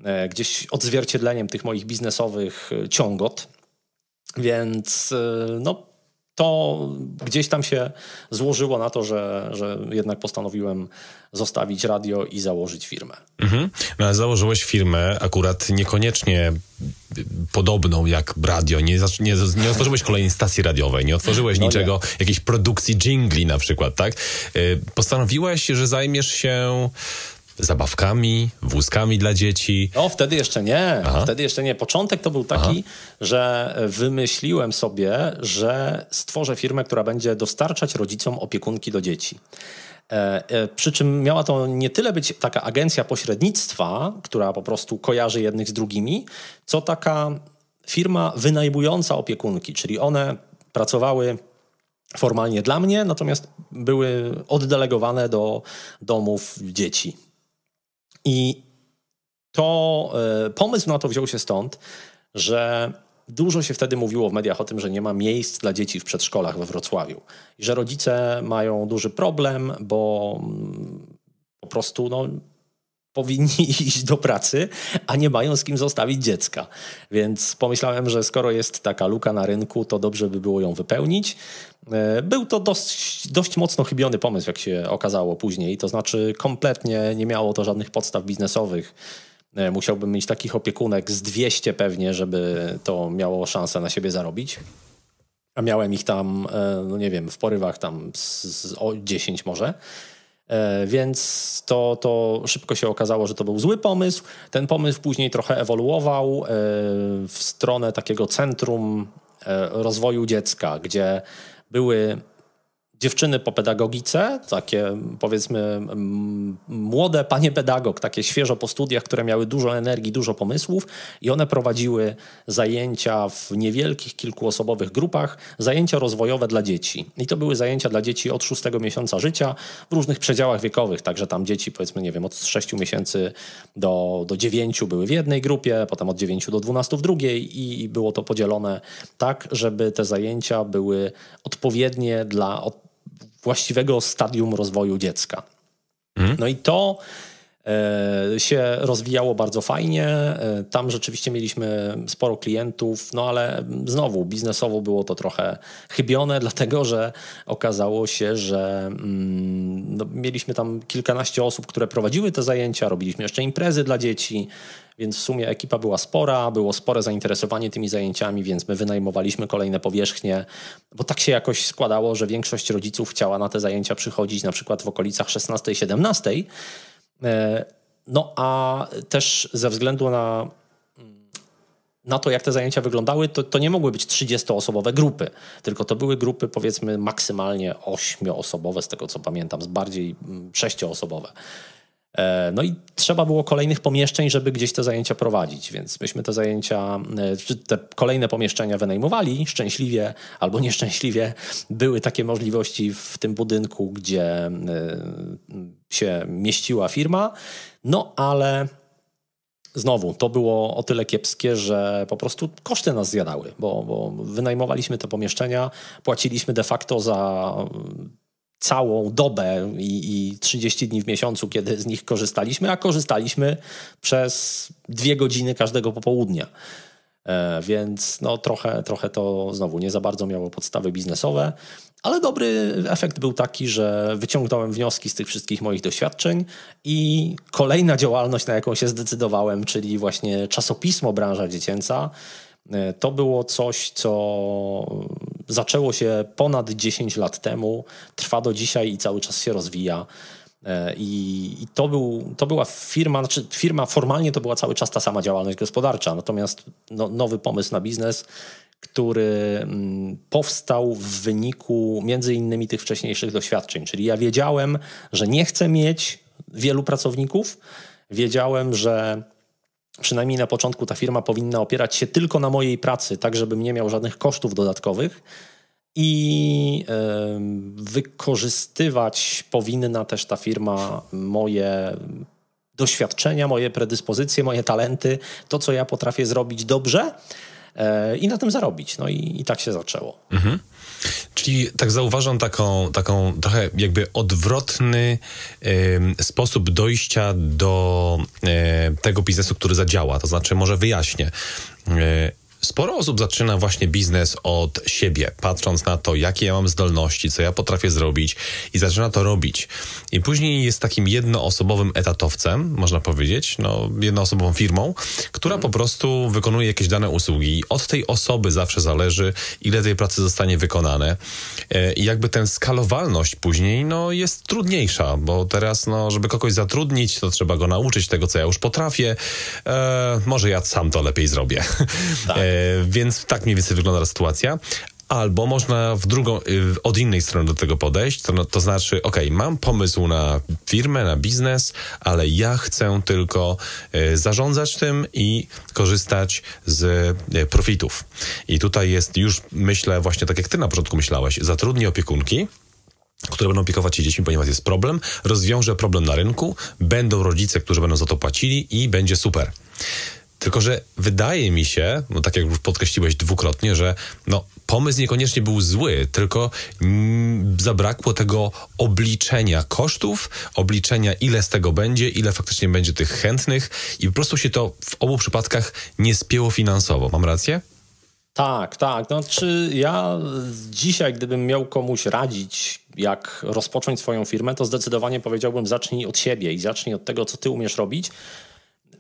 e, gdzieś odzwierciedleniem tych moich biznesowych e, ciągot. Więc e, no, to gdzieś tam się złożyło na to, że, że jednak postanowiłem zostawić radio i założyć firmę. Mhm. No, ale założyłeś firmę akurat niekoniecznie podobną jak radio. Nie, nie, nie otworzyłeś kolejnej stacji radiowej, nie otworzyłeś no niczego, nie. jakiejś produkcji jingli na przykład, tak? Y, postanowiłeś, że zajmiesz się zabawkami, wózkami dla dzieci? No, wtedy jeszcze nie. Aha. Wtedy jeszcze nie. Początek to był taki, Aha. że wymyśliłem sobie, że stworzę firmę, która będzie dostarczać rodzicom opiekunki do dzieci. E, e, przy czym miała to nie tyle być taka agencja pośrednictwa, która po prostu kojarzy jednych z drugimi, co taka firma wynajmująca opiekunki, czyli one pracowały formalnie dla mnie, natomiast były oddelegowane do domów dzieci. I to e, pomysł na to wziął się stąd, że dużo się wtedy mówiło w mediach o tym, że nie ma miejsc dla dzieci w przedszkolach we Wrocławiu. I że rodzice mają duży problem, bo mm, po prostu no, powinni iść do pracy, a nie mają z kim zostawić dziecka. Więc pomyślałem, że skoro jest taka luka na rynku, to dobrze by było ją wypełnić. E, był to dość, dość mocno chybiony pomysł, jak się okazało później. To znaczy, kompletnie nie miało to żadnych podstaw biznesowych. E, musiałbym mieć takich opiekunek z 200 pewnie, żeby to miało szansę na siebie zarobić. A miałem ich tam, e, no nie wiem, w porywach tam z, z o 10 może. Więc to, to szybko się okazało, że to był zły pomysł. Ten pomysł później trochę ewoluował w stronę takiego centrum rozwoju dziecka, gdzie były dziewczyny po pedagogice, takie powiedzmy młode panie pedagog, takie świeżo po studiach, które miały dużo energii, dużo pomysłów i one prowadziły zajęcia w niewielkich, kilkuosobowych grupach, zajęcia rozwojowe dla dzieci. I to były zajęcia dla dzieci od szóstego miesiąca życia w różnych przedziałach wiekowych, także tam dzieci powiedzmy, nie wiem, od 6 miesięcy do, do 9 były w jednej grupie, potem od 9 do 12 w drugiej i było to podzielone tak, żeby te zajęcia były odpowiednie dla właściwego stadium rozwoju dziecka. Mhm. No i to e, się rozwijało bardzo fajnie. E, tam rzeczywiście mieliśmy sporo klientów, no ale znowu biznesowo było to trochę chybione, dlatego że okazało się, że mm, no, mieliśmy tam kilkanaście osób, które prowadziły te zajęcia, robiliśmy jeszcze imprezy dla dzieci. Więc w sumie ekipa była spora, było spore zainteresowanie tymi zajęciami, więc my wynajmowaliśmy kolejne powierzchnie, bo tak się jakoś składało, że większość rodziców chciała na te zajęcia przychodzić na przykład w okolicach 16-17. E, no a też ze względu na na to, jak te zajęcia wyglądały, to, to nie mogły być 30-osobowe grupy, tylko to były grupy powiedzmy maksymalnie 8-osobowe, z tego co pamiętam, z bardziej 6-osobowe. E, no i trzeba było kolejnych pomieszczeń, żeby gdzieś te zajęcia prowadzić, więc myśmy te zajęcia, e, te kolejne pomieszczenia wynajmowali szczęśliwie albo nieszczęśliwie. Były takie możliwości w tym budynku, gdzie e, się mieściła firma, no ale Znowu, to było o tyle kiepskie, że po prostu koszty nas zjadały, bo, bo wynajmowaliśmy te pomieszczenia, płaciliśmy de facto za całą dobę i, i 30 dni w miesiącu, kiedy z nich korzystaliśmy, a korzystaliśmy przez dwie godziny każdego popołudnia. E, więc no, trochę, trochę to znowu nie za bardzo miało podstawy biznesowe, ale dobry efekt był taki, że wyciągnąłem wnioski z tych wszystkich moich doświadczeń i kolejna działalność, na jaką się zdecydowałem, czyli właśnie czasopismo branża dziecięca, E, to było coś, co zaczęło się ponad 10 lat temu, trwa do dzisiaj i cały czas się rozwija. E, I, i to, był, to była firma, znaczy firma formalnie to była cały czas ta sama działalność gospodarcza, natomiast no, nowy pomysł na biznes, który mm, powstał w wyniku między innymi tych wcześniejszych doświadczeń. Czyli ja wiedziałem, że nie chcę mieć wielu pracowników. Wiedziałem, że przynajmniej na początku ta firma powinna opierać się tylko na mojej pracy, tak żebym nie miał żadnych kosztów dodatkowych. I wykorzystywać powinna też ta firma moje doświadczenia, moje predyspozycje, moje talenty, to co ja potrafię zrobić dobrze e, i na tym zarobić. No i, i tak się zaczęło. Mhm. Czyli tak zauważam taką, taką trochę jakby odwrotny sposób dojścia do y, tego biznesu, który zadziała. To znaczy, może wyjaśnię. Y, Sporo osób zaczyna właśnie biznes od siebie, patrząc na to, jakie ja mam zdolności, co ja potrafię zrobić i zaczyna to robić. I później jest takim jednoosobowym etatowcem, można powiedzieć, no, jednoosobową firmą, która po prostu wykonuje jakieś dane usługi. Od tej osoby zawsze zależy, ile tej pracy zostanie wykonane. E, I jakby ten skalowalność później, no, jest trudniejsza, bo teraz, no, żeby kogoś zatrudnić, to trzeba go nauczyć tego, co ja już potrafię. E, może ja sam to lepiej zrobię. Tak. E, więc tak mniej więcej wygląda sytuacja. Albo można w drugą, y, od innej strony do tego podejść, to, to znaczy, ok, mam pomysł na firmę, na biznes, ale ja chcę tylko y, zarządzać tym i korzystać z y, profitów. I tutaj jest już, myślę, właśnie tak jak ty na początku myślałeś, zatrudnię opiekunki, które będą opiekować się dziećmi, ponieważ jest problem, rozwiążę problem na rynku, będą rodzice, którzy będą za to płacili i będzie super. Tylko, że wydaje mi się, no tak jak już podkreśliłeś dwukrotnie, że no, pomysł niekoniecznie był zły, tylko mm, zabrakło tego obliczenia kosztów, obliczenia ile z tego będzie, ile faktycznie będzie tych chętnych i po prostu się to w obu przypadkach nie spięło finansowo. Mam rację? Tak, tak. No, czy ja dzisiaj, gdybym miał komuś radzić, jak rozpocząć swoją firmę, to zdecydowanie powiedziałbym zacznij od siebie i zacznij od tego, co ty umiesz robić,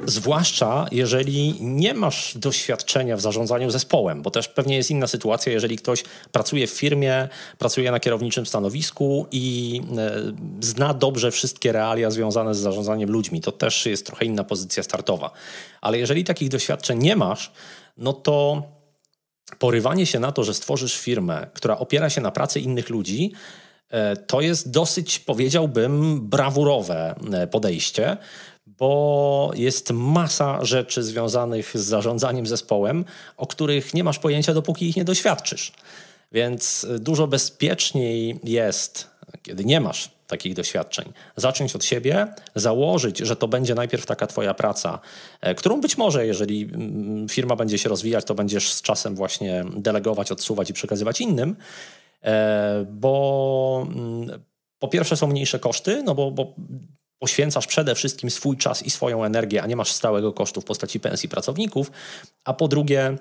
Zwłaszcza jeżeli nie masz doświadczenia w zarządzaniu zespołem, bo też pewnie jest inna sytuacja, jeżeli ktoś pracuje w firmie, pracuje na kierowniczym stanowisku i e, zna dobrze wszystkie realia związane z zarządzaniem ludźmi. To też jest trochę inna pozycja startowa. Ale jeżeli takich doświadczeń nie masz, no to porywanie się na to, że stworzysz firmę, która opiera się na pracy innych ludzi, e, to jest dosyć, powiedziałbym, brawurowe e, podejście, bo jest masa rzeczy związanych z zarządzaniem zespołem, o których nie masz pojęcia, dopóki ich nie doświadczysz. Więc dużo bezpieczniej jest, kiedy nie masz takich doświadczeń, zacząć od siebie, założyć, że to będzie najpierw taka Twoja praca, e, którą być może, jeżeli mm, firma będzie się rozwijać, to będziesz z czasem właśnie delegować, odsuwać i przekazywać innym, e, bo mm, po pierwsze są mniejsze koszty, no bo, bo poświęcasz przede wszystkim swój czas i swoją energię, a nie masz stałego kosztu w postaci pensji pracowników, a po drugie,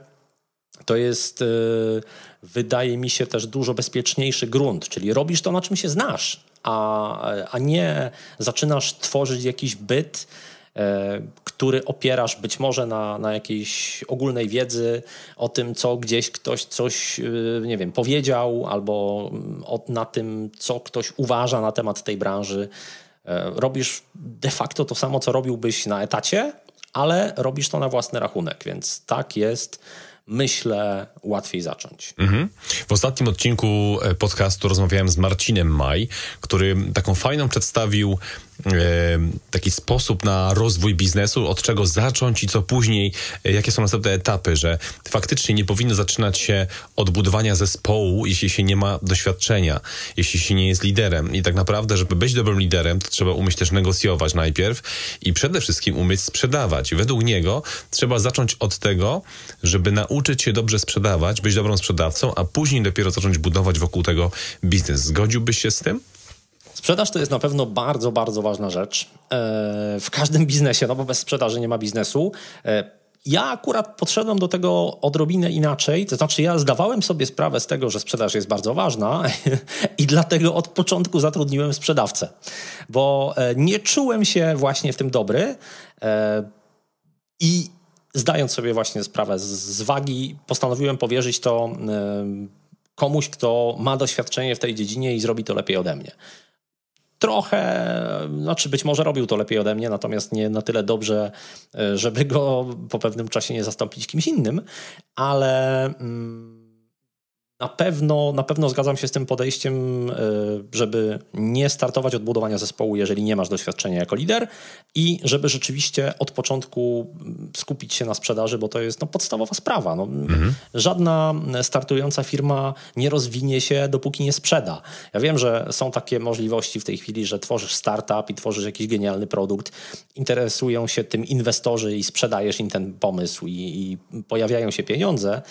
to jest, yy, wydaje mi się, też dużo bezpieczniejszy grunt, czyli robisz to, na czym się znasz, a, a nie zaczynasz tworzyć jakiś byt, yy, który opierasz być może na, na jakiejś ogólnej wiedzy o tym, co gdzieś ktoś coś, yy, nie wiem, powiedział, albo mm, na tym, co ktoś uważa na temat tej branży. E, robisz de facto to samo, co robiłbyś na etacie, ale robisz to na własny rachunek, więc tak jest myślę, łatwiej zacząć. Mhm. W ostatnim odcinku e, podcastu rozmawiałem z Marcinem Maj, który taką fajną przedstawił taki sposób na rozwój biznesu, od czego zacząć i co później, e, jakie są następne etapy, że faktycznie nie powinno zaczynać się od budowania zespołu, jeśli się nie ma doświadczenia, jeśli się nie jest liderem. I tak naprawdę, żeby być dobrym liderem, to trzeba umieć też negocjować najpierw i przede wszystkim umieć sprzedawać. Według niego trzeba zacząć od tego, żeby nauczyć się dobrze sprzedawać, być dobrą sprzedawcą, a później dopiero zacząć budować wokół tego biznes. Zgodziłbyś się z tym? Sprzedaż to jest na pewno bardzo, bardzo ważna rzecz. E, w każdym biznesie, no bo bez sprzedaży nie ma biznesu. E, ja akurat podszedłem do tego odrobinę inaczej, to znaczy ja zdawałem sobie sprawę z tego, że sprzedaż jest bardzo ważna i dlatego od początku zatrudniłem sprzedawcę, bo e, nie czułem się właśnie w tym dobry i zdając sobie właśnie sprawę z wagi, postanowiłem powierzyć to komuś, kto ma doświadczenie w tej dziedzinie i zrobi to lepiej ode mnie trochę, znaczy być może robił to lepiej ode mnie, natomiast nie na tyle dobrze, e, żeby go po pewnym czasie nie zastąpić kimś innym, ale mm, na pewno, na pewno zgadzam się z tym podejściem, e, żeby nie startować od budowania zespołu, jeżeli nie masz doświadczenia jako lider i żeby rzeczywiście od początku skupić się na sprzedaży, bo to jest no, podstawowa sprawa. No, mhm. Żadna startująca firma nie rozwinie się, dopóki nie sprzeda. Ja wiem, że są takie możliwości w tej chwili, że tworzysz startup i tworzysz jakiś genialny produkt, interesują się tym inwestorzy i sprzedajesz im ten pomysł i, i pojawiają się pieniądze.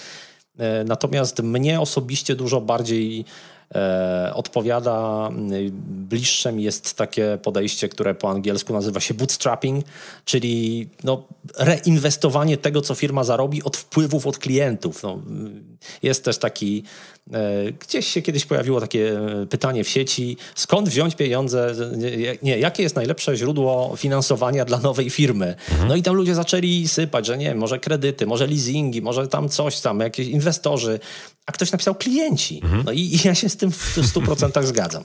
E, natomiast mnie osobiście dużo bardziej e, odpowiada, bliższe mi jest takie podejście, które po angielsku nazywa się bootstrapping, czyli no, reinwestowanie tego, co firma zarobi od wpływów od klientów. No, jest też taki E, gdzieś się kiedyś pojawiło takie e, pytanie w sieci, skąd wziąć pieniądze, nie, jakie jest najlepsze źródło finansowania dla nowej firmy. Mhm. No i tam ludzie zaczęli sypać, że nie, może kredyty, może leasingi, może tam coś tam, jakieś inwestorzy, a ktoś napisał klienci. Mhm. No i, i, ja się z tym w 100% zgadzam.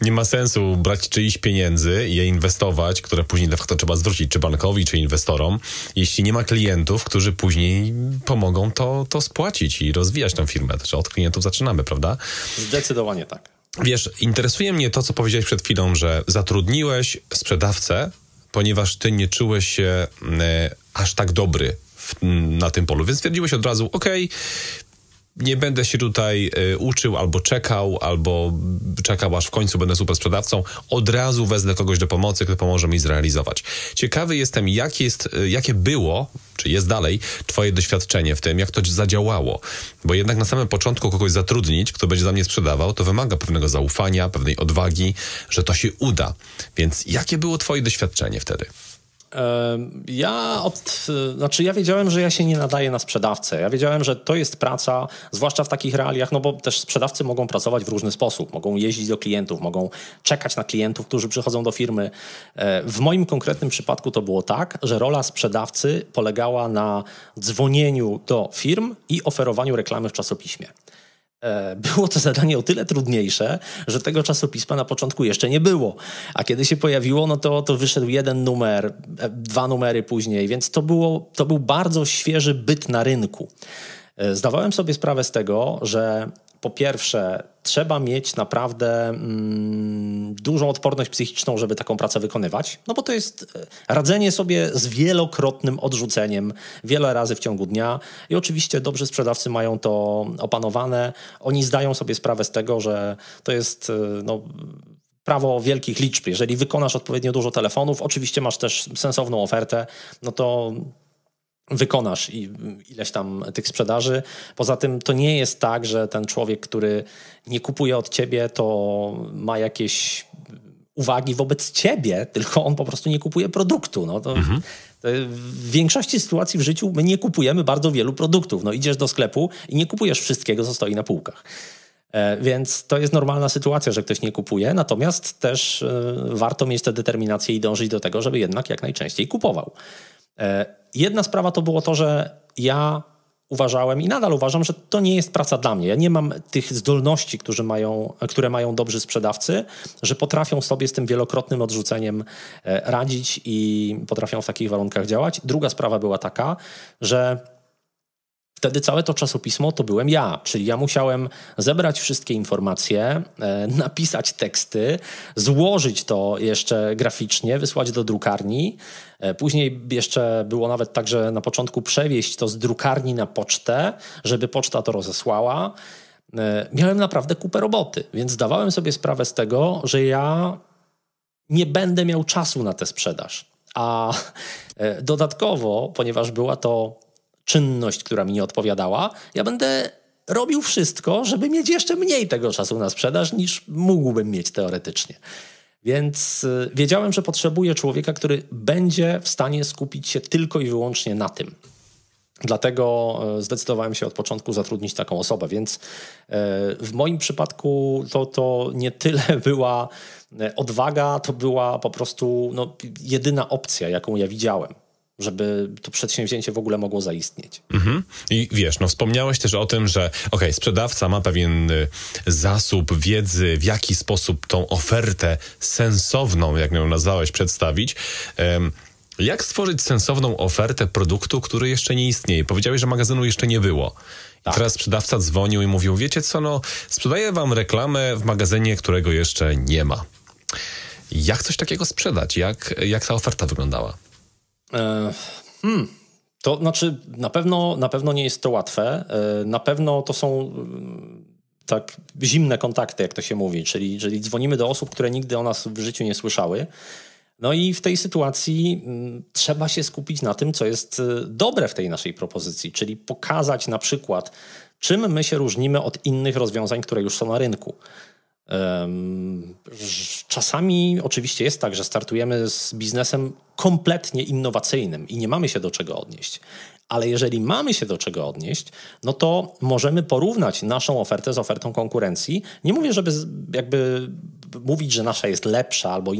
Nie ma sensu brać czyichś pieniędzy i je inwestować, które później de facto trzeba zwrócić czy bankowi, czy inwestorom, jeśli nie ma klientów, którzy później pomogą to, to spłacić i rozwijać tę firmę. Znaczy od klientów zaczynamy, prawda? Zdecydowanie tak. Wiesz, interesuje mnie to, co powiedziałeś przed chwilą, że zatrudniłeś sprzedawcę, ponieważ ty nie czułeś się e, aż tak dobry w, na tym polu, więc stwierdziłeś od razu, okej, okay, nie będę się tutaj y, uczył albo czekał, albo czekał aż w końcu będę super sprzedawcą. Od razu wezmę kogoś do pomocy, kto pomoże mi zrealizować. Ciekawy jestem, jak jest, y, jakie było, czy jest dalej, twoje doświadczenie w tym, jak to zadziałało. Bo jednak na samym początku kogoś zatrudnić, kto będzie za mnie sprzedawał, to wymaga pewnego zaufania, pewnej odwagi, że to się uda. Więc jakie było twoje doświadczenie wtedy? Ja od, znaczy ja wiedziałem, że ja się nie nadaję na sprzedawcę. Ja wiedziałem, że to jest praca, zwłaszcza w takich realiach, no bo też sprzedawcy mogą pracować w różny sposób. Mogą jeździć do klientów, mogą czekać na klientów, którzy przychodzą do firmy. E, w moim konkretnym przypadku to było tak, że rola sprzedawcy polegała na dzwonieniu do firm i oferowaniu reklamy w czasopiśmie. E, było to zadanie o tyle trudniejsze, że tego czasopisma na początku jeszcze nie było. A kiedy się pojawiło, no to, to wyszedł jeden numer, e, dwa numery później, więc to, było, to był bardzo świeży byt na rynku. E, zdawałem sobie sprawę z tego, że po pierwsze, trzeba mieć naprawdę mm, dużą odporność psychiczną, żeby taką pracę wykonywać, no bo to jest e, radzenie sobie z wielokrotnym odrzuceniem wiele razy w ciągu dnia i oczywiście dobrzy sprzedawcy mają to opanowane. Oni zdają sobie sprawę z tego, że to jest e, no, prawo wielkich liczb. Jeżeli wykonasz odpowiednio dużo telefonów, oczywiście masz też sensowną ofertę, no to wykonasz ileś tam tych sprzedaży. Poza tym to nie jest tak, że ten człowiek, który nie kupuje od ciebie, to ma jakieś uwagi wobec ciebie, tylko on po prostu nie kupuje produktu. No to, mhm. to w większości sytuacji w życiu my nie kupujemy bardzo wielu produktów. No idziesz do sklepu i nie kupujesz wszystkiego, co stoi na półkach. E, więc to jest normalna sytuacja, że ktoś nie kupuje, natomiast też e, warto mieć tę determinację i dążyć do tego, żeby jednak jak najczęściej kupował. E, jedna sprawa to było to, że ja uważałem i nadal uważam, że to nie jest praca dla mnie. Ja nie mam tych zdolności, które mają, które mają dobrzy sprzedawcy, że potrafią sobie z tym wielokrotnym odrzuceniem e, radzić i potrafią w takich warunkach działać. Druga sprawa była taka, że Wtedy całe to czasopismo to byłem ja, czyli ja musiałem zebrać wszystkie informacje, e, napisać teksty, złożyć to jeszcze graficznie, wysłać do drukarni. E, później jeszcze było nawet tak, że na początku przewieźć to z drukarni na pocztę, żeby poczta to rozesłała. E, miałem naprawdę kupę roboty, więc zdawałem sobie sprawę z tego, że ja nie będę miał czasu na tę sprzedaż. A dodatkowo, ponieważ była to czynność, która mi nie odpowiadała, ja będę robił wszystko, żeby mieć jeszcze mniej tego czasu na sprzedaż niż mógłbym mieć teoretycznie. Więc y, wiedziałem, że potrzebuję człowieka, który będzie w stanie skupić się tylko i wyłącznie na tym. Dlatego y, zdecydowałem się od początku zatrudnić taką osobę, więc y, w moim przypadku to, to nie tyle była odwaga, to była po prostu no, jedyna opcja, jaką ja widziałem żeby to przedsięwzięcie w ogóle mogło zaistnieć. Mhm. I wiesz, no wspomniałeś też o tym, że okej, okay, sprzedawca ma pewien y, zasób wiedzy, w jaki sposób tą ofertę sensowną, jak ją nazwałeś, przedstawić. Um, jak stworzyć sensowną ofertę produktu, który jeszcze nie istnieje? Powiedziałeś, że magazynu jeszcze nie było. Tak. Teraz sprzedawca dzwonił i mówił, wiecie co, no sprzedaję wam reklamę w magazynie, którego jeszcze nie ma. Jak coś takiego sprzedać? Jak, jak ta oferta wyglądała? E, hmm. To znaczy, na pewno, na pewno nie jest to łatwe. E, na pewno to są mm, tak zimne kontakty, jak to się mówi, czyli, czyli dzwonimy do osób, które nigdy o nas w życiu nie słyszały. No i w tej sytuacji mm, trzeba się skupić na tym, co jest e, dobre w tej naszej propozycji, czyli pokazać na przykład, czym my się różnimy od innych rozwiązań, które już są na rynku. Czasami oczywiście jest tak, że startujemy z biznesem kompletnie innowacyjnym i nie mamy się do czego odnieść. Ale jeżeli mamy się do czego odnieść, no to możemy porównać naszą ofertę z ofertą konkurencji. Nie mówię, żeby jakby mówić, że nasza jest lepsza albo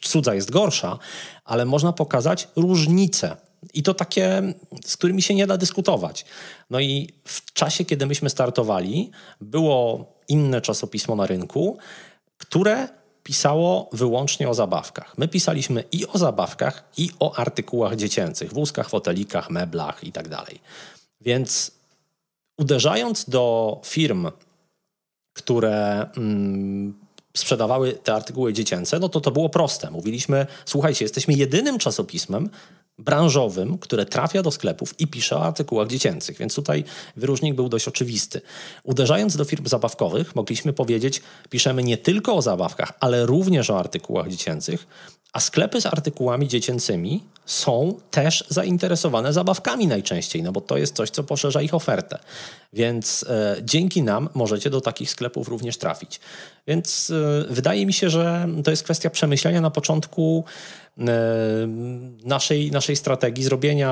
cudza jest gorsza, ale można pokazać różnice. I to takie, z którymi się nie da dyskutować. No i w czasie, kiedy myśmy startowali, było inne czasopismo na rynku, które pisało wyłącznie o zabawkach. My pisaliśmy i o zabawkach, i o artykułach dziecięcych, wózkach, fotelikach, meblach itd. Tak Więc uderzając do firm, które mm, sprzedawały te artykuły dziecięce, no to to było proste. Mówiliśmy, słuchajcie, jesteśmy jedynym czasopismem, branżowym, które trafia do sklepów i pisze o artykułach dziecięcych, więc tutaj wyróżnik był dość oczywisty. Uderzając do firm zabawkowych, mogliśmy powiedzieć, piszemy nie tylko o zabawkach, ale również o artykułach dziecięcych, a sklepy z artykułami dziecięcymi są też zainteresowane zabawkami najczęściej, no bo to jest coś, co poszerza ich ofertę. Więc e, dzięki nam możecie do takich sklepów również trafić. Więc e, wydaje mi się, że to jest kwestia przemyślenia na początku naszej, naszej strategii, zrobienia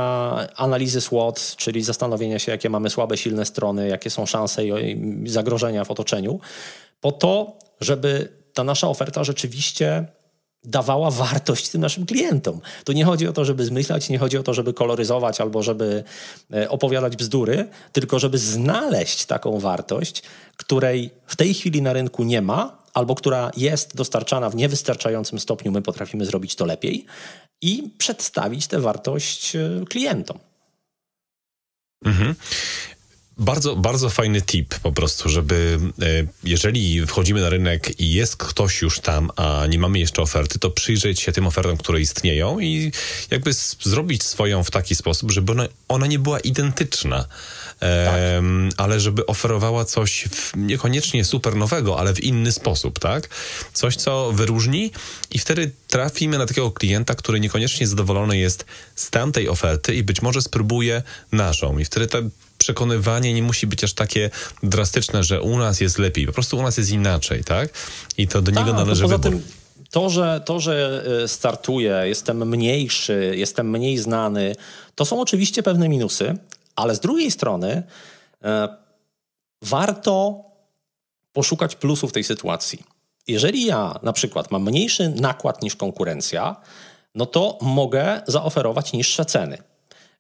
analizy SWOT, czyli zastanowienia się, jakie mamy słabe, silne strony, jakie są szanse i zagrożenia w otoczeniu, po to, żeby ta nasza oferta rzeczywiście dawała wartość tym naszym klientom. Tu nie chodzi o to, żeby zmyślać, nie chodzi o to, żeby koloryzować albo żeby e, opowiadać bzdury, tylko żeby znaleźć taką wartość, której w tej chwili na rynku nie ma, albo która jest dostarczana w niewystarczającym stopniu, my potrafimy zrobić to lepiej i przedstawić tę wartość e, klientom. Mhm. Bardzo, bardzo fajny tip po prostu, żeby e, jeżeli wchodzimy na rynek i jest ktoś już tam, a nie mamy jeszcze oferty, to przyjrzeć się tym ofertom, które istnieją i jakby zrobić swoją w taki sposób, żeby ona, ona nie była identyczna. Tak. ale żeby oferowała coś w, niekoniecznie super nowego, ale w inny sposób, tak? Coś, co wyróżni i wtedy trafimy na takiego klienta, który niekoniecznie zadowolony jest z tamtej oferty i być może spróbuje naszą i wtedy ta przekonywanie nie musi być aż takie drastyczne, że u nas jest lepiej. Po prostu u nas jest inaczej, tak? I to do niego tak, należy wybór. Tym to że, to, że e, startuję, jestem mniejszy, jestem mniej znany, to są oczywiście pewne minusy, ale z drugiej strony e, warto poszukać plusów tej sytuacji. Jeżeli ja na przykład mam mniejszy nakład niż konkurencja, no to mogę zaoferować niższe ceny.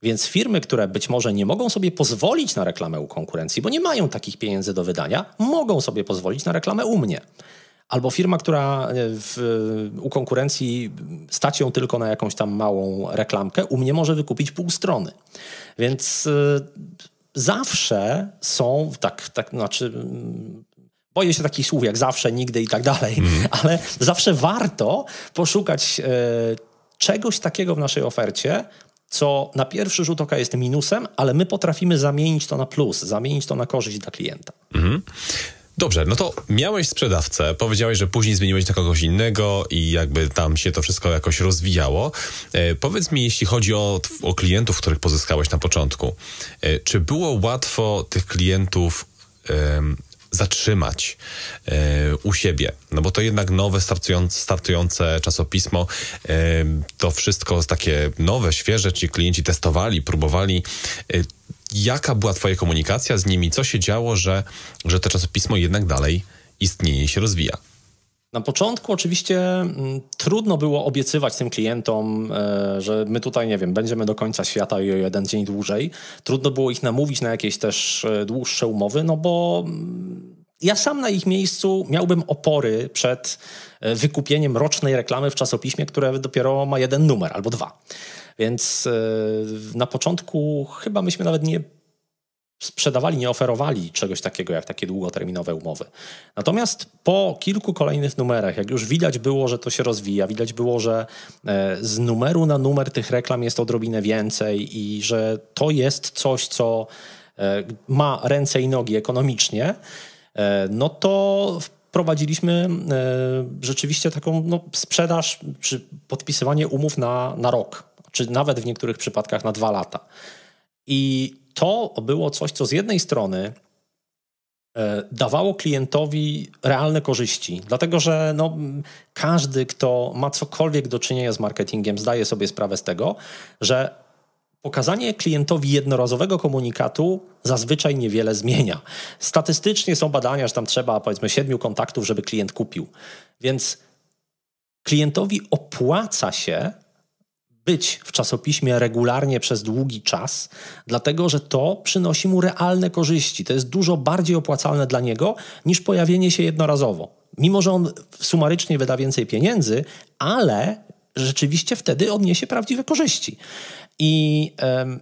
Więc firmy, które być może nie mogą sobie pozwolić na reklamę u konkurencji, bo nie mają takich pieniędzy do wydania, mogą sobie pozwolić na reklamę u mnie. Albo firma, która w, u konkurencji stać ją tylko na jakąś tam małą reklamkę, u mnie może wykupić pół strony. Więc y, zawsze są, tak, tak znaczy boję się takich słów jak zawsze, nigdy i tak dalej, mm. ale zawsze warto poszukać y, czegoś takiego w naszej ofercie, co na pierwszy rzut oka jest minusem, ale my potrafimy zamienić to na plus, zamienić to na korzyść dla klienta. Mhm. Dobrze, no to miałeś sprzedawcę, powiedziałeś, że później zmieniłeś na kogoś innego i jakby tam się to wszystko jakoś rozwijało. E, powiedz mi, jeśli chodzi o, o klientów, których pozyskałeś na początku, e, czy było łatwo tych klientów e, zatrzymać e, u siebie. No bo to jednak nowe, startujące, startujące czasopismo, e, to wszystko takie nowe, świeże, ci klienci testowali, próbowali. Jaka była twoja komunikacja z nimi? Co się działo, że, że to czasopismo jednak dalej istnieje i się rozwija? Na początku oczywiście mm, trudno było obiecywać tym klientom, e, że my tutaj, nie wiem, będziemy do końca świata i o jeden dzień dłużej. Trudno było ich namówić na jakieś też e, dłuższe umowy, no bo mm, ja sam na ich miejscu miałbym opory przed e, wykupieniem rocznej reklamy w czasopiśmie, które dopiero ma jeden numer albo dwa. Więc e, na początku chyba myśmy nawet nie sprzedawali, nie oferowali czegoś takiego jak takie długoterminowe umowy. Natomiast po kilku kolejnych numerach, jak już widać było, że to się rozwija, widać było, że e, z numeru na numer tych reklam jest odrobinę więcej i że to jest coś, co e, ma ręce i nogi ekonomicznie, no to wprowadziliśmy rzeczywiście taką no, sprzedaż czy podpisywanie umów na, na rok, czy nawet w niektórych przypadkach na dwa lata. I to było coś, co z jednej strony e, dawało klientowi realne korzyści, dlatego że no, każdy, kto ma cokolwiek do czynienia z marketingiem, zdaje sobie sprawę z tego, że pokazanie klientowi jednorazowego komunikatu zazwyczaj niewiele zmienia. Statystycznie są badania, że tam trzeba powiedzmy siedmiu kontaktów, żeby klient kupił. Więc klientowi opłaca się być w czasopiśmie regularnie przez długi czas, dlatego że to przynosi mu realne korzyści. To jest dużo bardziej opłacalne dla niego niż pojawienie się jednorazowo. Mimo, że on sumarycznie wyda więcej pieniędzy, ale rzeczywiście wtedy odniesie prawdziwe korzyści. I um,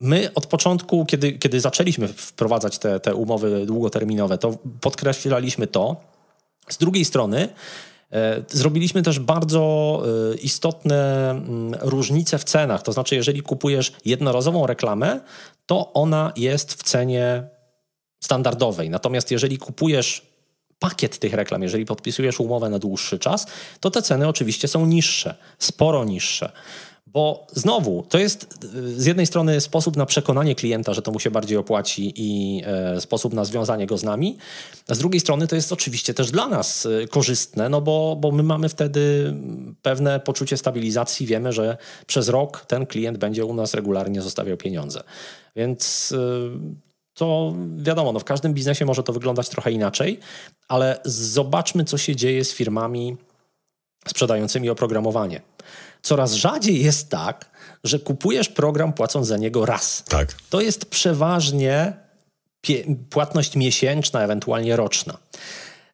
my od początku, kiedy, kiedy zaczęliśmy wprowadzać te, te umowy długoterminowe, to podkreślaliśmy to. Z drugiej strony, zrobiliśmy też bardzo e, istotne mm, różnice w cenach. To znaczy, jeżeli kupujesz jednorazową reklamę, to ona jest w cenie standardowej. Natomiast jeżeli kupujesz pakiet tych reklam, jeżeli podpisujesz umowę na dłuższy czas, to te ceny oczywiście są niższe, sporo niższe. Bo znowu, to jest y, z jednej strony sposób na przekonanie klienta, że to mu się bardziej opłaci i e, sposób na związanie go z nami, a z drugiej strony to jest oczywiście też dla nas y, korzystne, no bo, bo my mamy wtedy pewne poczucie stabilizacji, wiemy, że przez rok ten klient będzie u nas regularnie zostawiał pieniądze. Więc y, to wiadomo, no w każdym biznesie może to wyglądać trochę inaczej, ale zobaczmy, co się dzieje z firmami sprzedającymi oprogramowanie coraz rzadziej jest tak, że kupujesz program płacąc za niego raz. Tak. To jest przeważnie płatność miesięczna, ewentualnie roczna.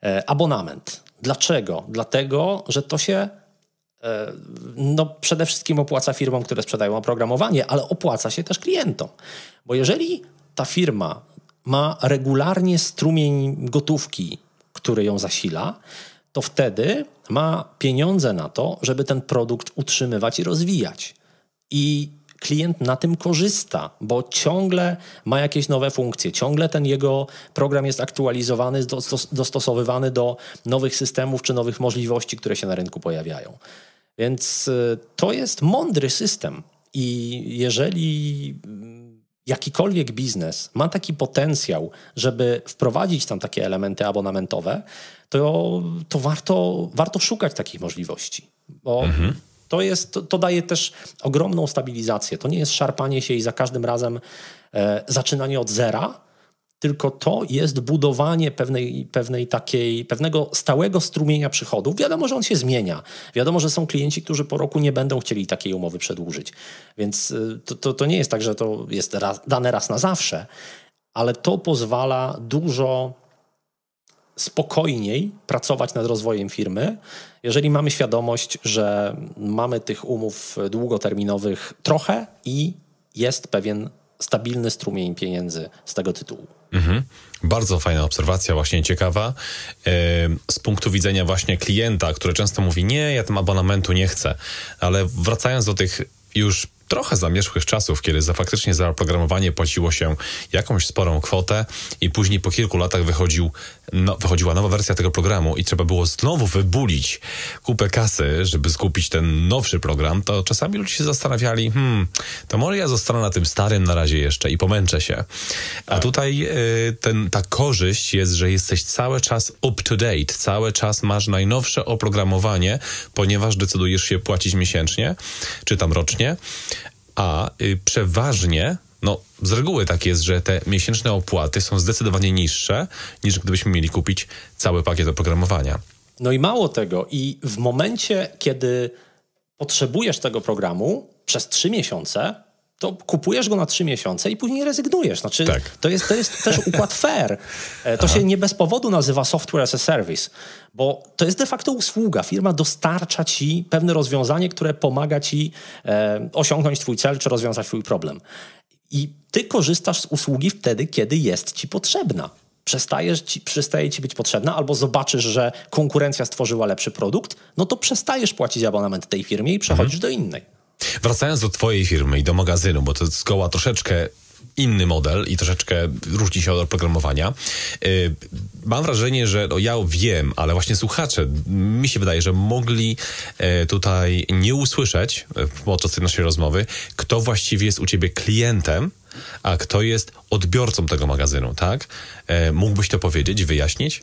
E, abonament. Dlaczego? Dlatego, że to się e, no, przede wszystkim opłaca firmom, które sprzedają oprogramowanie, ale opłaca się też klientom. Bo jeżeli ta firma ma regularnie strumień gotówki, który ją zasila, to wtedy ma pieniądze na to, żeby ten produkt utrzymywać i rozwijać. I klient na tym korzysta, bo ciągle ma jakieś nowe funkcje, ciągle ten jego program jest aktualizowany, dostosowywany do nowych systemów czy nowych możliwości, które się na rynku pojawiają. Więc y, to jest mądry system. I jeżeli jakikolwiek biznes ma taki potencjał, żeby wprowadzić tam takie elementy abonamentowe, to, to warto, warto szukać takich możliwości. Bo mhm. to, jest, to, to, daje też ogromną stabilizację. To nie jest szarpanie się i za każdym razem e, zaczynanie od zera, tylko to jest budowanie pewnej, pewnej takiej, pewnego stałego strumienia przychodów. Wiadomo, że on się zmienia. Wiadomo, że są klienci, którzy po roku nie będą chcieli takiej umowy przedłużyć. Więc y, to, to, to nie jest tak, że to jest raz, dane raz na zawsze, ale to pozwala dużo spokojniej pracować nad rozwojem firmy, jeżeli mamy świadomość, że mamy tych umów długoterminowych trochę i jest pewien stabilny strumień pieniędzy z tego tytułu. Mhm. Bardzo fajna obserwacja, właśnie ciekawa. Z punktu widzenia właśnie klienta, który często mówi, nie, ja tym abonamentu nie chcę, ale wracając do tych już trochę zamierzchłych czasów, kiedy za faktycznie za oprogramowanie płaciło się jakąś sporą kwotę i później po kilku latach wychodził, no, wychodziła nowa wersja tego programu i trzeba było znowu wybulić kupę kasy, żeby skupić ten nowszy program, to czasami ludzie się zastanawiali, hmm, to może ja zostanę na tym starym na razie jeszcze i pomęczę się. A tak. tutaj y, ten, ta korzyść jest, że jesteś cały czas up to date, cały czas masz najnowsze oprogramowanie, ponieważ decydujesz się płacić miesięcznie, czy tam rocznie, a y, przeważnie no, z reguły tak jest, że te miesięczne opłaty są zdecydowanie niższe niż gdybyśmy mieli kupić cały pakiet oprogramowania. No i mało tego, i w momencie, kiedy potrzebujesz tego programu przez trzy miesiące, to kupujesz go na trzy miesiące i później rezygnujesz. Znaczy, tak. to, jest, to jest też układ fair. E, to się nie bez powodu nazywa software as a service, bo to jest de facto usługa. Firma dostarcza ci pewne rozwiązanie, które pomaga ci e, osiągnąć twój cel czy rozwiązać twój problem. I ty korzystasz z usługi wtedy, kiedy jest ci potrzebna. Przestajesz ci, przestaje ci być potrzebna, albo zobaczysz, że konkurencja stworzyła lepszy produkt, no to przestajesz płacić abonament tej firmie i przechodzisz mhm. do innej. Wracając do Twojej firmy i do magazynu, bo to zgoła troszeczkę inny model i troszeczkę różni się od oprogramowania. Y, mam wrażenie, że no ja wiem, ale właśnie słuchacze, mi się wydaje, że mogli e, tutaj nie usłyszeć e, podczas tej naszej rozmowy, kto właściwie jest u ciebie klientem, a kto jest odbiorcą tego magazynu, tak? E, mógłbyś to powiedzieć, wyjaśnić?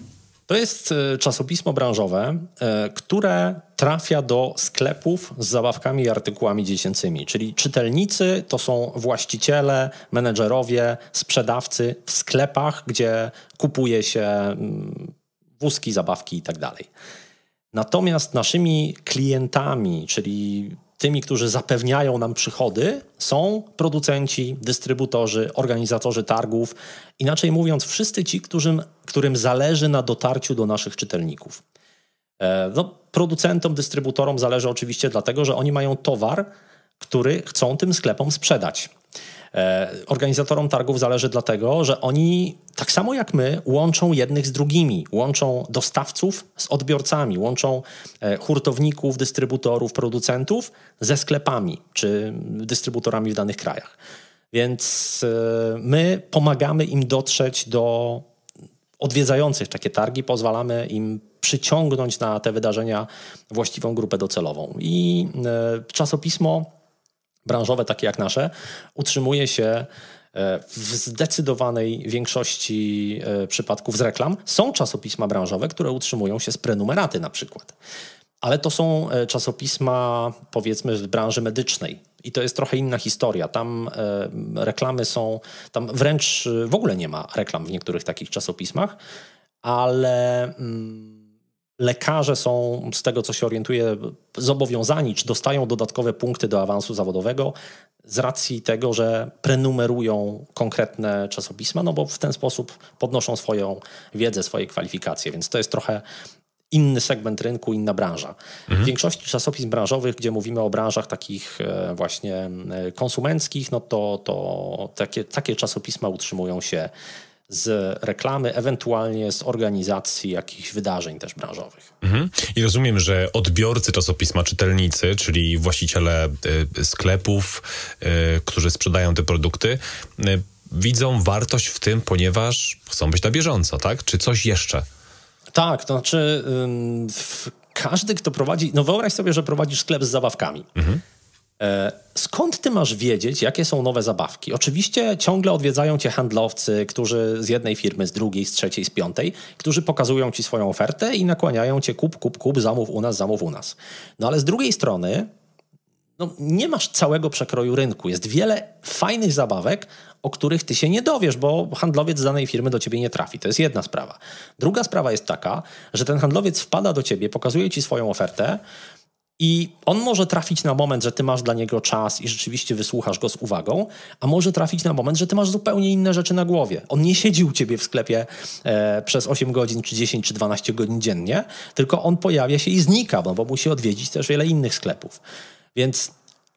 To jest e, czasopismo branżowe, e, które trafia do sklepów z zabawkami i artykułami dziecięcymi. Czyli czytelnicy to są właściciele, menedżerowie, sprzedawcy w sklepach, gdzie kupuje się mm, wózki, zabawki itd. Tak Natomiast naszymi klientami, czyli tymi, którzy zapewniają nam przychody, są producenci, dystrybutorzy, organizatorzy targów. Inaczej mówiąc, wszyscy ci, którym, którym zależy na dotarciu do naszych czytelników. E, no, producentom, dystrybutorom zależy oczywiście dlatego, że oni mają towar, który chcą tym sklepom sprzedać. E, organizatorom targów zależy dlatego, że oni, tak samo jak my, łączą jednych z drugimi, łączą dostawców z odbiorcami, łączą e, hurtowników, dystrybutorów, producentów ze sklepami czy dystrybutorami w danych krajach. Więc e, my pomagamy im dotrzeć do odwiedzających takie targi, pozwalamy im przyciągnąć na te wydarzenia właściwą grupę docelową. I czasopismo branżowe, takie jak nasze, utrzymuje się e, w zdecydowanej większości e, przypadków z reklam. Są czasopisma branżowe, które utrzymują się z prenumeraty na przykład. Ale to są e, czasopisma, powiedzmy, w branży medycznej. I to jest trochę inna historia. Tam reklamy są, tam wręcz w ogóle nie ma reklam w niektórych takich czasopismach, ale. Mm, lekarze są, z tego co się orientuję, zobowiązani, czy dostają dodatkowe punkty do awansu zawodowego z racji tego, że prenumerują konkretne czasopisma, no bo w ten sposób podnoszą swoją wiedzę, swoje kwalifikacje, więc to jest trochę inny segment rynku, inna branża. Mhm. W większości czasopism branżowych, gdzie mówimy o branżach takich e, właśnie e, konsumenckich, no to, to takie, takie czasopisma utrzymują się z reklamy, ewentualnie z organizacji jakichś wydarzeń też branżowych. Mhm. I rozumiem, że odbiorcy czasopisma, czytelnicy, czyli właściciele y, sklepów, y, którzy sprzedają te produkty, y, widzą wartość w tym, ponieważ chcą być na bieżąco, tak? Czy coś jeszcze? Tak, to znaczy każdy, kto prowadzi, no wyobraź sobie, że prowadzisz sklep z zabawkami. Mhm. E, skąd ty masz wiedzieć, jakie są nowe zabawki? Oczywiście ciągle odwiedzają cię handlowcy, którzy z jednej firmy, z drugiej, z trzeciej, z piątej, którzy pokazują ci swoją ofertę i nakłaniają cię kup, kup, kup, zamów u nas, zamów u nas. No ale z drugiej strony no, nie masz całego przekroju rynku. Jest wiele fajnych zabawek, o których ty się nie dowiesz, bo handlowiec z danej firmy do ciebie nie trafi. To jest jedna sprawa. Druga sprawa jest taka, że ten handlowiec wpada do ciebie, pokazuje ci swoją ofertę, i on może trafić na moment, że ty masz dla niego czas i rzeczywiście wysłuchasz go z uwagą, a może trafić na moment, że ty masz zupełnie inne rzeczy na głowie. On nie siedzi u ciebie w sklepie e, przez 8 godzin, czy 10, czy 12 godzin dziennie, tylko on pojawia się i znika, bo, bo musi odwiedzić też wiele innych sklepów. Więc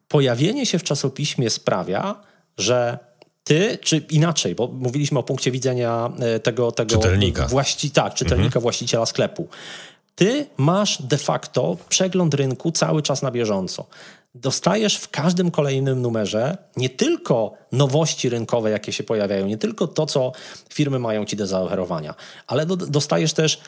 pojawienie się w czasopiśmie sprawia, że ty, czy inaczej, bo mówiliśmy o punkcie widzenia e, tego, tego czytelnika. Właści, tak, czytelnika, mhm. właściciela sklepu. Ty masz de facto przegląd rynku cały czas na bieżąco. Dostajesz w każdym kolejnym numerze nie tylko nowości rynkowe, jakie się pojawiają, nie tylko to, co firmy mają ci do zaoferowania, ale do, dostajesz też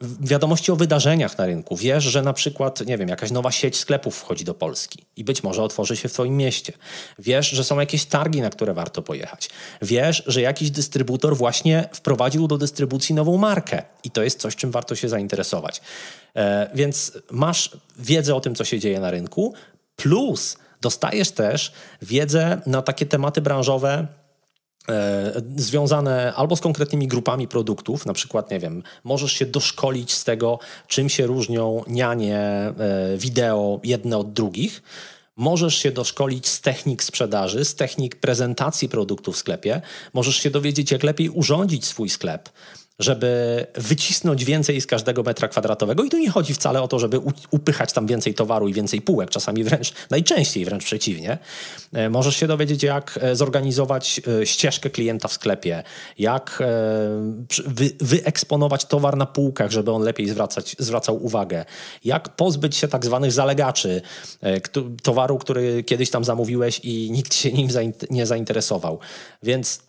wiadomości o wydarzeniach na rynku. Wiesz, że na przykład, nie wiem, jakaś nowa sieć sklepów wchodzi do Polski i być może otworzy się w Twoim mieście. Wiesz, że są jakieś targi, na które warto pojechać. Wiesz, że jakiś dystrybutor właśnie wprowadził do dystrybucji nową markę i to jest coś, czym warto się zainteresować. E, więc masz wiedzę o tym, co się dzieje na rynku, plus dostajesz też wiedzę na takie tematy branżowe, związane albo z konkretnymi grupami produktów, na przykład, nie wiem, możesz się doszkolić z tego, czym się różnią nianie e, wideo jedne od drugich. Możesz się doszkolić z technik sprzedaży, z technik prezentacji produktów w sklepie. Możesz się dowiedzieć, jak lepiej urządzić swój sklep, żeby wycisnąć więcej z każdego metra kwadratowego. I tu nie chodzi wcale o to, żeby upychać tam więcej towaru i więcej półek, czasami wręcz, najczęściej wręcz przeciwnie. E, możesz się dowiedzieć, jak e, zorganizować e, ścieżkę klienta w sklepie, jak wy, wyeksponować towar na półkach, żeby on lepiej zwracać, zwracał uwagę, jak pozbyć się tak zwanych zalegaczy, towaru, który kiedyś tam zamówiłeś i nikt się nim nie zainteresował. Więc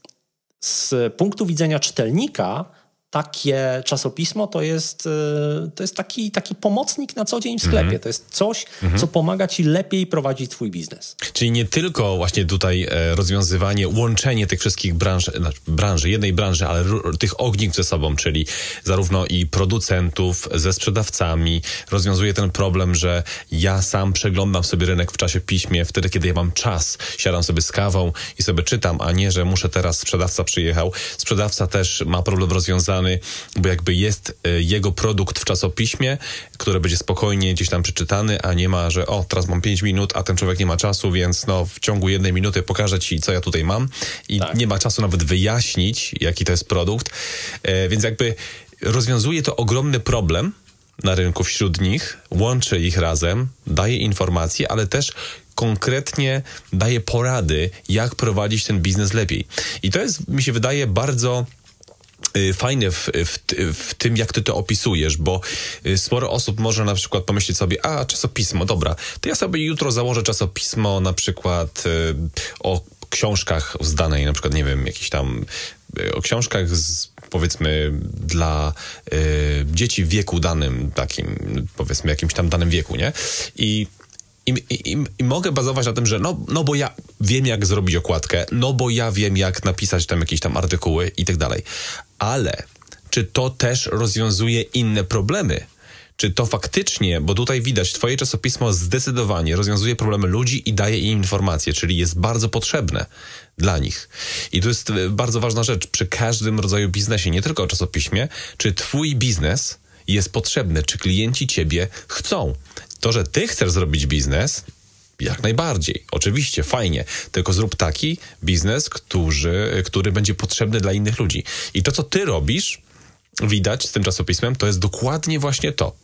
z punktu widzenia czytelnika, takie czasopismo to jest, e, to jest taki, taki pomocnik na co dzień w sklepie. Mm -hmm. To jest coś, mm -hmm. co pomaga ci lepiej prowadzić twój biznes. Czyli nie tylko właśnie tutaj e, rozwiązywanie, łączenie tych wszystkich branż, znaczy branży, jednej branży, ale tych ogniw ze sobą, czyli zarówno i producentów ze sprzedawcami. Rozwiązuje ten problem, że ja sam przeglądam sobie rynek w czasie piśmie, wtedy kiedy ja mam czas. Siadam sobie z kawą i sobie czytam, a nie, że muszę teraz, sprzedawca przyjechał. Sprzedawca też ma problem rozwiązany bo jakby jest e, jego produkt w czasopiśmie, który będzie spokojnie gdzieś tam przeczytany, a nie ma, że o, teraz mam 5 minut, a ten człowiek nie ma czasu, więc no w ciągu jednej minuty pokażę ci, co ja tutaj mam i tak. nie ma czasu nawet wyjaśnić, jaki to jest produkt. E, więc jakby rozwiązuje to ogromny problem, na rynku wśród nich, łączy ich razem, daje informacje, ale też konkretnie daje porady, jak prowadzić ten biznes lepiej. I to jest, mi się wydaje, bardzo fajne w, w, w, tym, jak ty to opisujesz, bo y, sporo osób może na przykład pomyśleć sobie, a czasopismo, dobra, to ja sobie jutro założę czasopismo na przykład y, o książkach z danej, na przykład, nie wiem, jakiś tam o książkach z, powiedzmy dla y, dzieci w wieku danym, takim, powiedzmy jakimś tam danym wieku, nie? I i, i, I, mogę bazować na tym, że no, no bo ja wiem, jak zrobić okładkę, no bo ja wiem, jak napisać tam jakieś tam artykuły i tak dalej. Ale czy to też rozwiązuje inne problemy? Czy to faktycznie, bo tutaj widać, Twoje czasopismo zdecydowanie rozwiązuje problemy ludzi i daje im informacje, czyli jest bardzo potrzebne dla nich. I to jest e, bardzo ważna rzecz przy każdym rodzaju biznesie, nie tylko o czasopiśmie, czy Twój biznes jest potrzebny, czy klienci Ciebie chcą. To, że ty chcesz zrobić biznes, jak najbardziej. Oczywiście, fajnie. Tylko zrób taki biznes, który, który będzie potrzebny dla innych ludzi. I to, co ty robisz, widać z tym czasopismem, to jest dokładnie właśnie to.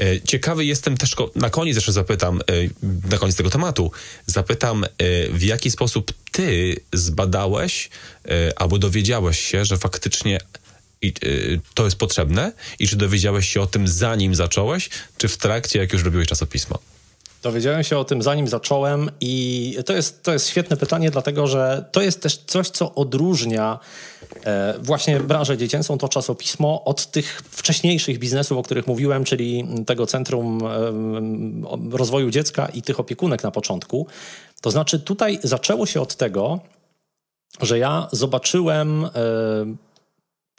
E, ciekawy jestem też, na koniec jeszcze zapytam, e, na koniec tego tematu, zapytam, e, w jaki sposób ty zbadałeś albo dowiedziałeś się, że faktycznie i, y, to jest potrzebne? I czy dowiedziałeś się o tym zanim zacząłeś, czy w trakcie, jak już robiłeś czasopismo? Dowiedziałem się o tym zanim zacząłem i to jest, to jest świetne pytanie, dlatego że to jest też coś, co odróżnia e, właśnie branżę dziecięcą, to czasopismo, od tych wcześniejszych biznesów, o których mówiłem, czyli tego Centrum e, Rozwoju Dziecka i tych opiekunek na początku. To znaczy tutaj zaczęło się od tego, że ja zobaczyłem... E,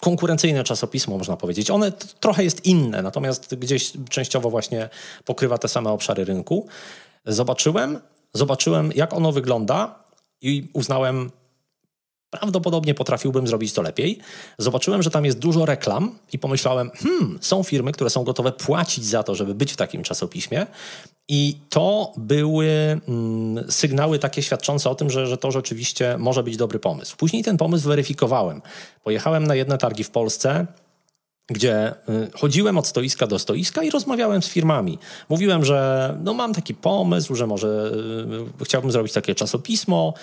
konkurencyjne czasopismo, można powiedzieć. One trochę jest inne, natomiast gdzieś częściowo właśnie pokrywa te same obszary rynku. Zobaczyłem, zobaczyłem jak ono wygląda i uznałem, prawdopodobnie potrafiłbym zrobić to lepiej. Zobaczyłem, że tam jest dużo reklam i pomyślałem, hmm, są firmy, które są gotowe płacić za to, żeby być w takim czasopiśmie. I to były mm, sygnały takie świadczące o tym, że, że to rzeczywiście może być dobry pomysł. Później ten pomysł weryfikowałem. Pojechałem na jedne targi w Polsce, gdzie y, chodziłem od stoiska do stoiska i rozmawiałem z firmami. Mówiłem, że no mam taki pomysł, że może y, chciałbym zrobić takie czasopismo,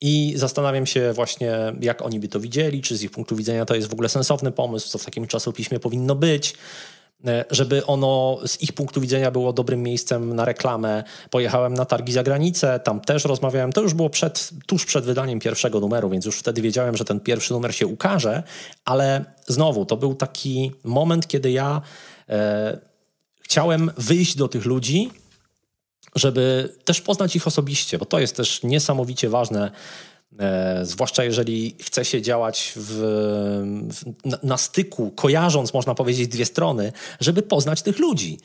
i zastanawiam się właśnie, jak oni by to widzieli, czy z ich punktu widzenia to jest w ogóle sensowny pomysł, co w takim czasopiśmie powinno być. E, żeby ono z ich punktu widzenia było dobrym miejscem na reklamę. Pojechałem na targi za granicę, tam też rozmawiałem. To już było przed, tuż przed wydaniem pierwszego numeru, więc już wtedy wiedziałem, że ten pierwszy numer się ukaże, ale znowu to był taki moment, kiedy ja e, chciałem wyjść do tych ludzi żeby też poznać ich osobiście, bo to jest też niesamowicie ważne, zwłaszcza jeżeli chce się działać w, w, na, na styku, kojarząc, można powiedzieć, dwie strony, żeby poznać tych ludzi.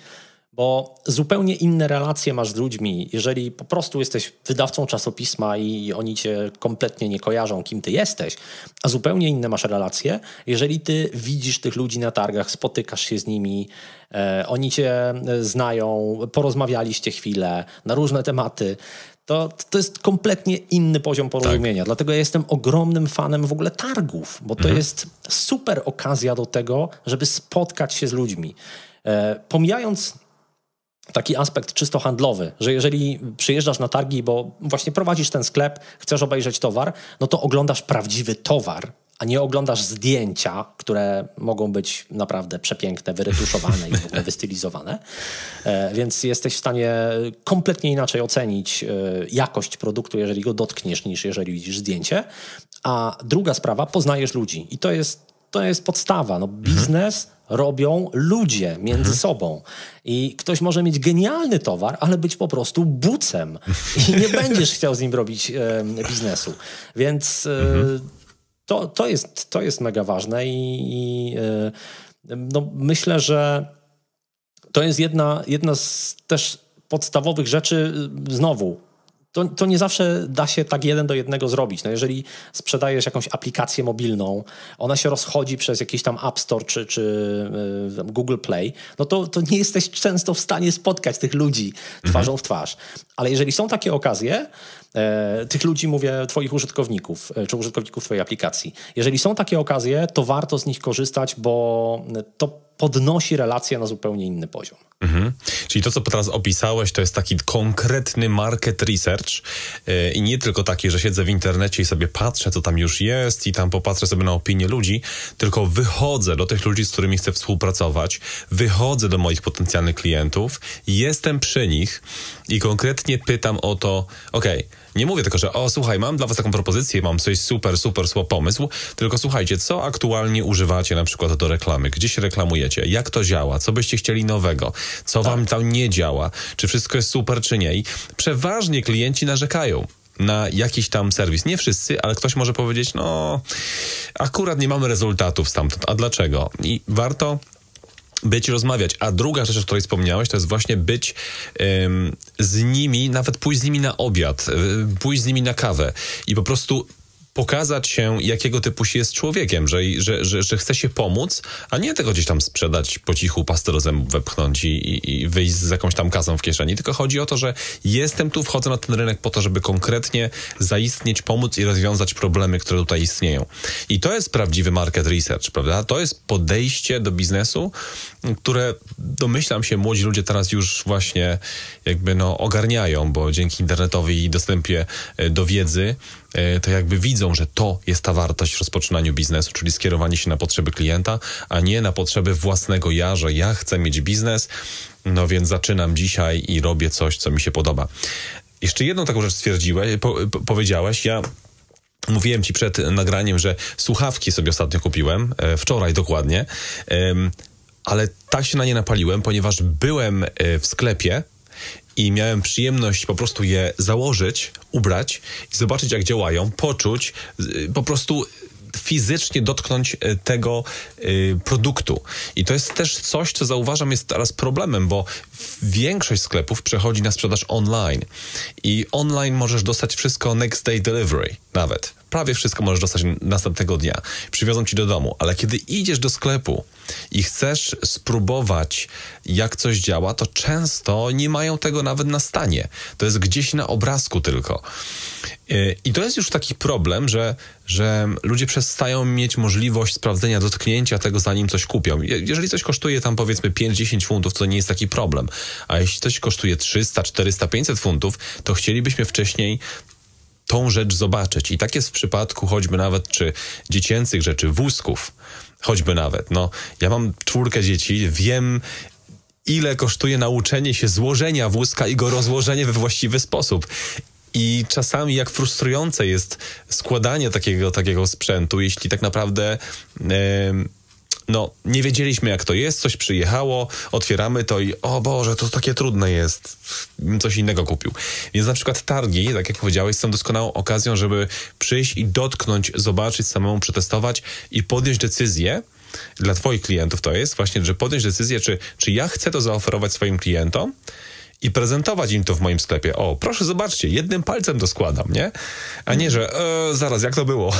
Bo zupełnie inne relacje masz z ludźmi, jeżeli po prostu jesteś wydawcą czasopisma i oni cię kompletnie nie kojarzą, kim ty jesteś, a zupełnie inne masz relacje, jeżeli ty widzisz tych ludzi na targach, spotykasz się z nimi, e, oni cię znają, porozmawialiście chwilę na różne tematy, To, to jest kompletnie inny poziom porozumienia. Tak. Dlatego ja jestem ogromnym fanem w ogóle targów, bo to mhm. jest super okazja do tego, żeby spotkać się z ludźmi. E, pomijając taki aspekt czysto handlowy, że jeżeli przyjeżdżasz na targi, bo właśnie prowadzisz ten sklep, chcesz obejrzeć towar, no to oglądasz prawdziwy towar, a nie oglądasz zdjęcia, które mogą być naprawdę przepiękne, wyretuszowane i w ogóle wystylizowane. E, więc jesteś w stanie kompletnie inaczej ocenić e, jakość produktu, jeżeli go dotkniesz, niż jeżeli widzisz zdjęcie. A druga sprawa, poznajesz ludzi. I to jest, to jest podstawa. No, biznes robią ludzie między mhm. sobą. I ktoś może mieć genialny towar, ale być po prostu bucem. I nie będziesz chciał z nim robić e, biznesu. Więc e, mhm. To, to, jest, to jest mega ważne i, i e, no, myślę, że to jest jedna, jedna z też podstawowych rzeczy, znowu, to, to nie zawsze da się tak jeden do jednego zrobić. No jeżeli sprzedajesz jakąś aplikację mobilną, ona się rozchodzi przez jakiś tam App Store czy, czy y, Google Play, no to, to nie jesteś często w stanie spotkać tych ludzi twarzą w twarz. Ale jeżeli są takie okazje, e, tych ludzi mówię, twoich użytkowników, e, czy użytkowników twojej aplikacji, jeżeli są takie okazje, to warto z nich korzystać, bo to podnosi relacje na zupełnie inny poziom. Mhm. Czyli to, co teraz opisałeś, to jest taki konkretny market research yy, i nie tylko taki, że siedzę w internecie i sobie patrzę, co tam już jest i tam popatrzę sobie na opinie ludzi, tylko wychodzę do tych ludzi, z którymi chcę współpracować, wychodzę do moich potencjalnych klientów, jestem przy nich i konkretnie pytam o to, okej, okay, nie mówię tylko, że o słuchaj, mam dla was taką propozycję, mam coś super, super słabo pomysł, tylko słuchajcie, co aktualnie używacie na przykład do reklamy, gdzie się reklamujecie, jak to działa, co byście chcieli nowego, co tak. wam tam nie działa, czy wszystko jest super, czy nie. I przeważnie klienci narzekają na jakiś tam serwis. Nie wszyscy, ale ktoś może powiedzieć, no akurat nie mamy rezultatów stamtąd. A dlaczego? I warto być rozmawiać. A druga rzecz, o której wspomniałeś, to jest właśnie być ym, z nimi, nawet pójść z nimi na obiad, y, pójść z nimi na kawę i po prostu pokazać się, jakiego typu się jest człowiekiem, że, że, że, że chce się pomóc, a nie tego gdzieś tam sprzedać po cichu, pastę do zębów wepchnąć i, i wyjść z jakąś tam kasą w kieszeni, tylko chodzi o to, że jestem tu, wchodzę na ten rynek po to, żeby konkretnie zaistnieć, pomóc i rozwiązać problemy, które tutaj istnieją. I to jest prawdziwy market research, prawda? To jest podejście do biznesu, które domyślam się młodzi ludzie teraz już właśnie jakby no ogarniają, bo dzięki internetowi i dostępie e, do wiedzy E, to jakby widzą, że to jest ta wartość w rozpoczynaniu biznesu, czyli skierowanie się na potrzeby klienta, a nie na potrzeby własnego ja, że ja chcę mieć biznes, no więc zaczynam dzisiaj i robię coś, co mi się podoba. Jeszcze jedną taką rzecz stwierdziłeś, po, po, powiedziałeś, ja Mówiłem ci przed nagraniem, że słuchawki sobie ostatnio kupiłem, e, wczoraj dokładnie, ale tak się na nie napaliłem, ponieważ byłem e, w sklepie i miałem przyjemność po prostu je założyć, ubrać i zobaczyć, jak działają, poczuć, y, po prostu fizycznie dotknąć y, tego produktu. I to jest też coś, co zauważam jest teraz problemem, bo większość sklepów przechodzi na sprzedaż online. I online możesz dostać wszystko next day delivery nawet prawie wszystko możesz dostać następnego dnia. Przywiozą ci do domu, ale kiedy idziesz do sklepu i chcesz spróbować, jak coś działa, to często nie mają tego nawet na stanie. To jest gdzieś na obrazku tylko. Y, I to jest już taki problem, że, że ludzie przestają mieć możliwość sprawdzenia, dotknięcia tego, zanim coś kupią. Jeżeli coś kosztuje tam powiedzmy 5-10 funtów, to nie jest taki problem. A jeśli coś kosztuje 300, 400, 500 funtów, to chcielibyśmy wcześniej tą rzecz zobaczyć. I tak jest w przypadku choćby nawet czy dziecięcych rzeczy, wózków, choćby nawet. No, ja mam czwórkę dzieci, wiem ile kosztuje nauczenie się złożenia wózka i go rozłożenie we właściwy sposób. I czasami jak frustrujące jest składanie takiego, takiego sprzętu, jeśli tak naprawdę... Yy, no, nie wiedzieliśmy jak to jest, coś przyjechało, otwieramy to i o Boże, to takie trudne jest, coś innego kupił. Więc na przykład targi, tak jak powiedziałeś, są doskonałą okazją, żeby przyjść i dotknąć, zobaczyć, samemu przetestować i podjąć decyzję, dla Twoich klientów to jest właśnie, że podjąć decyzję, czy, czy ja chcę to zaoferować swoim klientom, i prezentować im to w moim sklepie. O, proszę zobaczcie, jednym palcem to składam, nie? A nie, że e, zaraz, jak to było?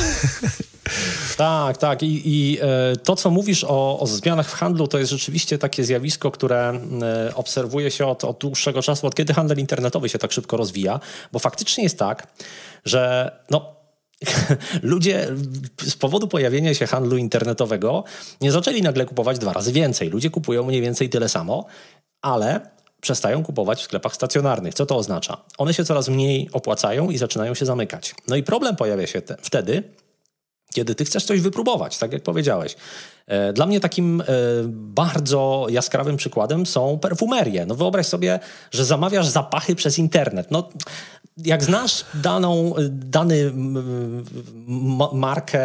Tak, tak. I, i e, to, co mówisz o, o, zmianach w handlu, to jest rzeczywiście takie zjawisko, które e, obserwuje się od, od dłuższego czasu, od kiedy handel internetowy się tak szybko rozwija, bo faktycznie jest tak, że no, ludzie z powodu pojawienia się handlu internetowego nie zaczęli nagle kupować dwa razy więcej. Ludzie kupują mniej więcej tyle samo, ale przestają kupować w sklepach stacjonarnych. Co to oznacza? One się coraz mniej opłacają i zaczynają się zamykać. No i problem pojawia się te, wtedy, kiedy ty chcesz coś wypróbować, tak jak powiedziałeś. E, dla mnie takim e, bardzo jaskrawym przykładem są perfumerie. No wyobraź sobie, że zamawiasz zapachy przez internet. No, jak znasz daną, dany markę,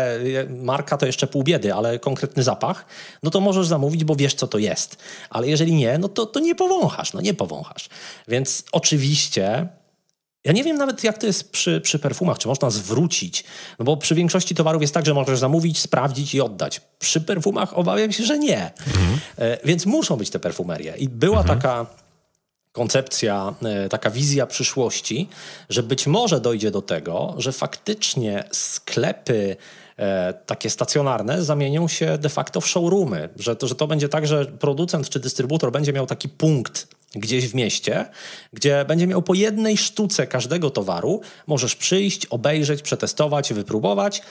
marka to jeszcze pół biedy, ale konkretny zapach, no to możesz zamówić, bo wiesz, co to jest. Ale jeżeli nie, no to, to nie powąchasz, no nie powąchasz. Więc oczywiście ja nie wiem nawet, jak to jest przy, przy perfumach, czy można zwrócić, no bo przy większości towarów jest tak, że możesz zamówić, sprawdzić i oddać. Przy perfumach obawiam się, że nie. Mhm. E, więc muszą być te perfumerie. I była mhm. taka koncepcja, e, taka wizja przyszłości, że być może dojdzie do tego, że faktycznie sklepy e, takie stacjonarne zamienią się de facto w showroomy, że to, że to będzie tak, że producent czy dystrybutor będzie miał taki punkt gdzieś w mieście, gdzie będzie miał po jednej sztuce każdego towaru, możesz przyjść, obejrzeć, przetestować, wypróbować,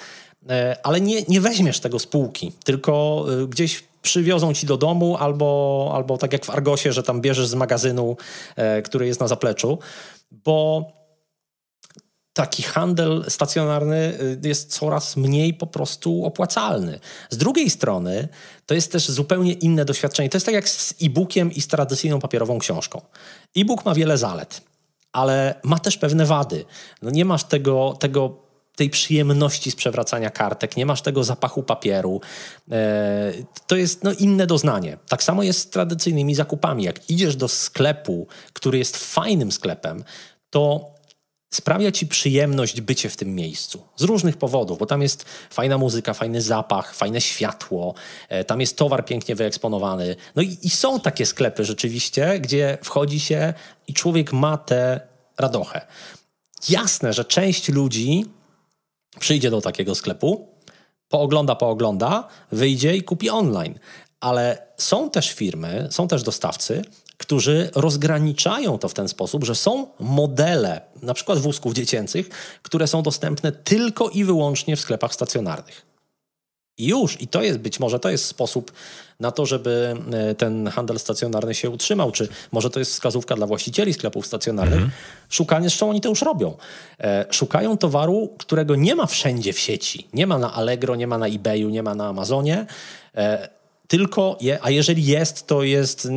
ale nie, nie weźmiesz tego z półki, tylko gdzieś przywiozą ci do domu, albo, albo tak jak w Argosie, że tam bierzesz z magazynu, e, który jest na zapleczu, bo taki handel stacjonarny e, jest coraz mniej po prostu opłacalny. Z drugiej strony, to jest też zupełnie inne doświadczenie. To jest tak jak z e-bookiem i z tradycyjną papierową książką. E-book ma wiele zalet, ale ma też pewne wady. No nie masz tego, tego tej przyjemności z przewracania kartek, nie masz tego zapachu papieru. E, to jest no, inne doznanie. Tak samo jest z tradycyjnymi zakupami. Jak idziesz do sklepu, który jest fajnym sklepem, to sprawia ci przyjemność bycie w tym miejscu. Z różnych powodów, bo tam jest fajna muzyka, fajny zapach, fajne światło, e, tam jest towar pięknie wyeksponowany. No i, i są takie sklepy rzeczywiście, gdzie wchodzi się i człowiek ma tę radochę. Jasne, że część ludzi przyjdzie do takiego sklepu, poogląda, poogląda, wyjdzie i kupi online. Ale są też firmy, są też dostawcy, którzy rozgraniczają to w ten sposób, że są modele, na przykład wózków dziecięcych, które są dostępne tylko i wyłącznie w sklepach stacjonarnych. I już, i to jest być może to jest sposób na to, żeby e, ten handel stacjonarny się utrzymał, czy może to jest wskazówka dla właścicieli sklepów stacjonarnych. Mhm. Szukanie, zresztą oni to już robią. E, szukają towaru, którego nie ma wszędzie w sieci. Nie ma na Allegro, nie ma na eBayu, nie ma na Amazonie. Tylko, je, a jeżeli jest, to jest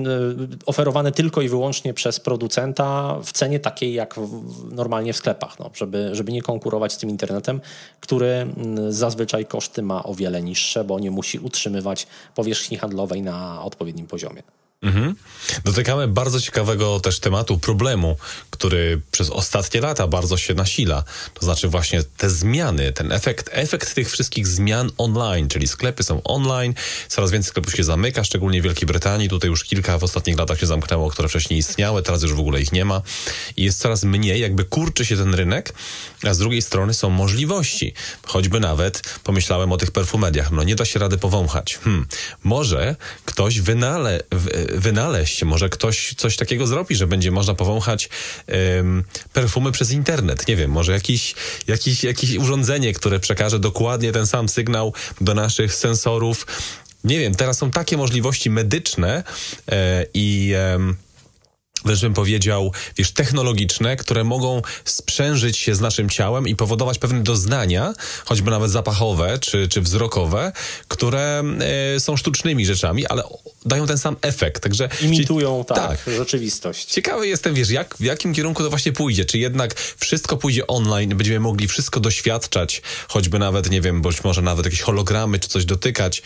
oferowane tylko i wyłącznie przez producenta w cenie takiej jak w, normalnie w sklepach, no, żeby, żeby nie konkurować z tym internetem, który zazwyczaj koszty ma o wiele niższe, bo nie musi utrzymywać powierzchni handlowej na odpowiednim poziomie. Mhm. Dotykamy bardzo ciekawego też tematu, problemu, który przez ostatnie lata bardzo się nasila. To znaczy właśnie te zmiany, ten efekt, efekt tych wszystkich zmian online, czyli sklepy są online, coraz więcej sklepów się zamyka, szczególnie w Wielkiej Brytanii. Tutaj już kilka w ostatnich latach się zamknęło, które wcześniej istniały, teraz już w ogóle ich nie ma. I jest coraz mniej, jakby kurczy się ten rynek, a z drugiej strony są możliwości. Choćby nawet pomyślałem o tych perfumediach. No nie da się rady powąchać. Hmm. Może ktoś wynale... wynaleźć. Może ktoś coś takiego zrobi, że będzie można powąchać um, perfumy przez internet. Nie wiem, może jakiś, jakiś, jakieś urządzenie, które przekaże dokładnie ten sam sygnał do naszych sensorów. Nie wiem, teraz są takie możliwości medyczne e, i wręcz bym powiedział, wiesz, technologiczne, które mogą sprzężyć się z naszym ciałem i powodować pewne doznania, choćby nawet zapachowe czy, czy wzrokowe, które e, są sztucznymi rzeczami, ale dają ten sam efekt. Także imitują tak, tak, rzeczywistość. Ciekawy jestem, wiesz, jak, w jakim kierunku to właśnie pójdzie. Czy jednak wszystko pójdzie online, będziemy mogli wszystko doświadczać, choćby nawet, nie wiem, być może nawet jakieś hologramy czy coś dotykać,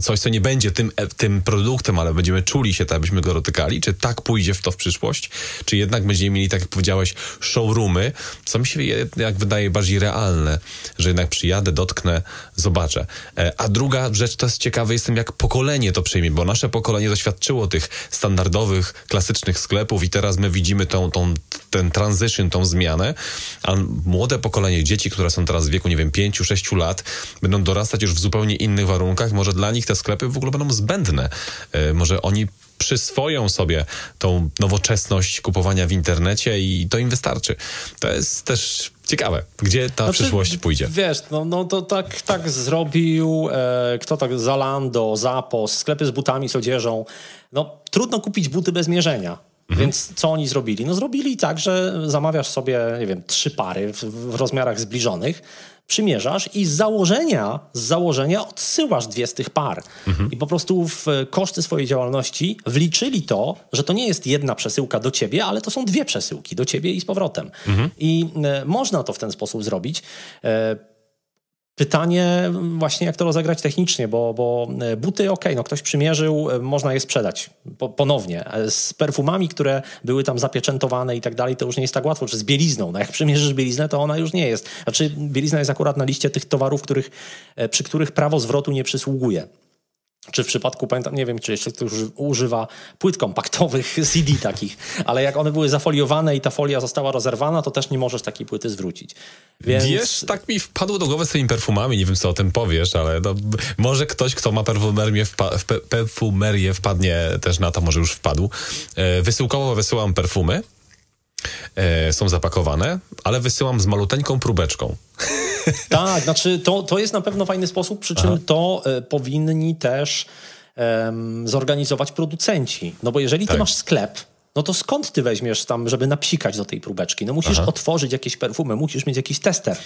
coś, co nie będzie tym, e, tym produktem, ale będziemy czuli się tak, byśmy go dotykali. Czy tak pójdzie w to w przyszłość? Czy jednak będziemy mieli, tak jak powiedziałeś, showroomy, co mi się jak wydaje bardziej realne, że jednak przyjadę, dotknę, zobaczę. E, a druga rzecz, to jest ciekawe, jestem jak pokolenie to przyjmie, bo nasze pokolenie doświadczyło tych standardowych, klasycznych sklepów i teraz my widzimy tą, tą ten transition, tą zmianę, a młode pokolenie dzieci, które są teraz w wieku, nie wiem, 5-6 lat, będą dorastać już w zupełnie innych warunkach, może dla nich te sklepy w ogóle będą zbędne. E, może oni przyswoją sobie tą nowoczesność kupowania w internecie i to im wystarczy. To jest też ciekawe, gdzie ta znaczy, przyszłość pójdzie. Wiesz, no, no to tak, tak zrobił, e, kto tak, Zalando, Zappos, sklepy z butami, z odzieżą. No trudno kupić buty bez mierzenia. Mhm. Więc co oni zrobili? No zrobili tak, że zamawiasz sobie, nie wiem, trzy pary w, w rozmiarach zbliżonych, przymierzasz i z założenia, z założenia odsyłasz dwie z tych par. Mhm. I po prostu w koszty swojej działalności wliczyli to, że to nie jest jedna przesyłka do ciebie, ale to są dwie przesyłki do ciebie i z powrotem. Mhm. I e, można to w ten sposób zrobić. Pytanie właśnie, jak to rozegrać technicznie, bo, bo e, buty, ok, no ktoś przymierzył, e, można je sprzedać po, ponownie. E, z perfumami, które były tam zapieczętowane i tak dalej, to już nie jest tak łatwo, czy z bielizną. No jak przymierzysz bieliznę, to ona już nie jest. Znaczy, bielizna jest akurat na liście tych towarów, których, przy których prawo zwrotu nie przysługuje. Czy w przypadku, pamiętam, nie wiem, czy jeszcze ktoś używa płyt kompaktowych CD takich, ale jak one były zafoliowane i ta folia została rozerwana, to też nie możesz takiej płyty zwrócić. Więc... Wiesz, tak mi wpadło do głowy z tymi perfumami, nie wiem co o tym powiesz, ale no, może ktoś, kto ma perfumerię, wpa perfumerię wpadnie też na to, może już wpadł. E, wysyłkowo wysyłam perfumy, e, są zapakowane, ale wysyłam z maluteńką próbeczką. Tak, znaczy to, to jest na pewno fajny sposób, przy czym Aha. to e, powinni też zorganizować producenci. No bo jeżeli tak. ty masz sklep, no to skąd ty weźmiesz tam, żeby napsikać do tej próbeczki? No musisz Aha. otworzyć jakieś perfumy, musisz mieć jakiś tester.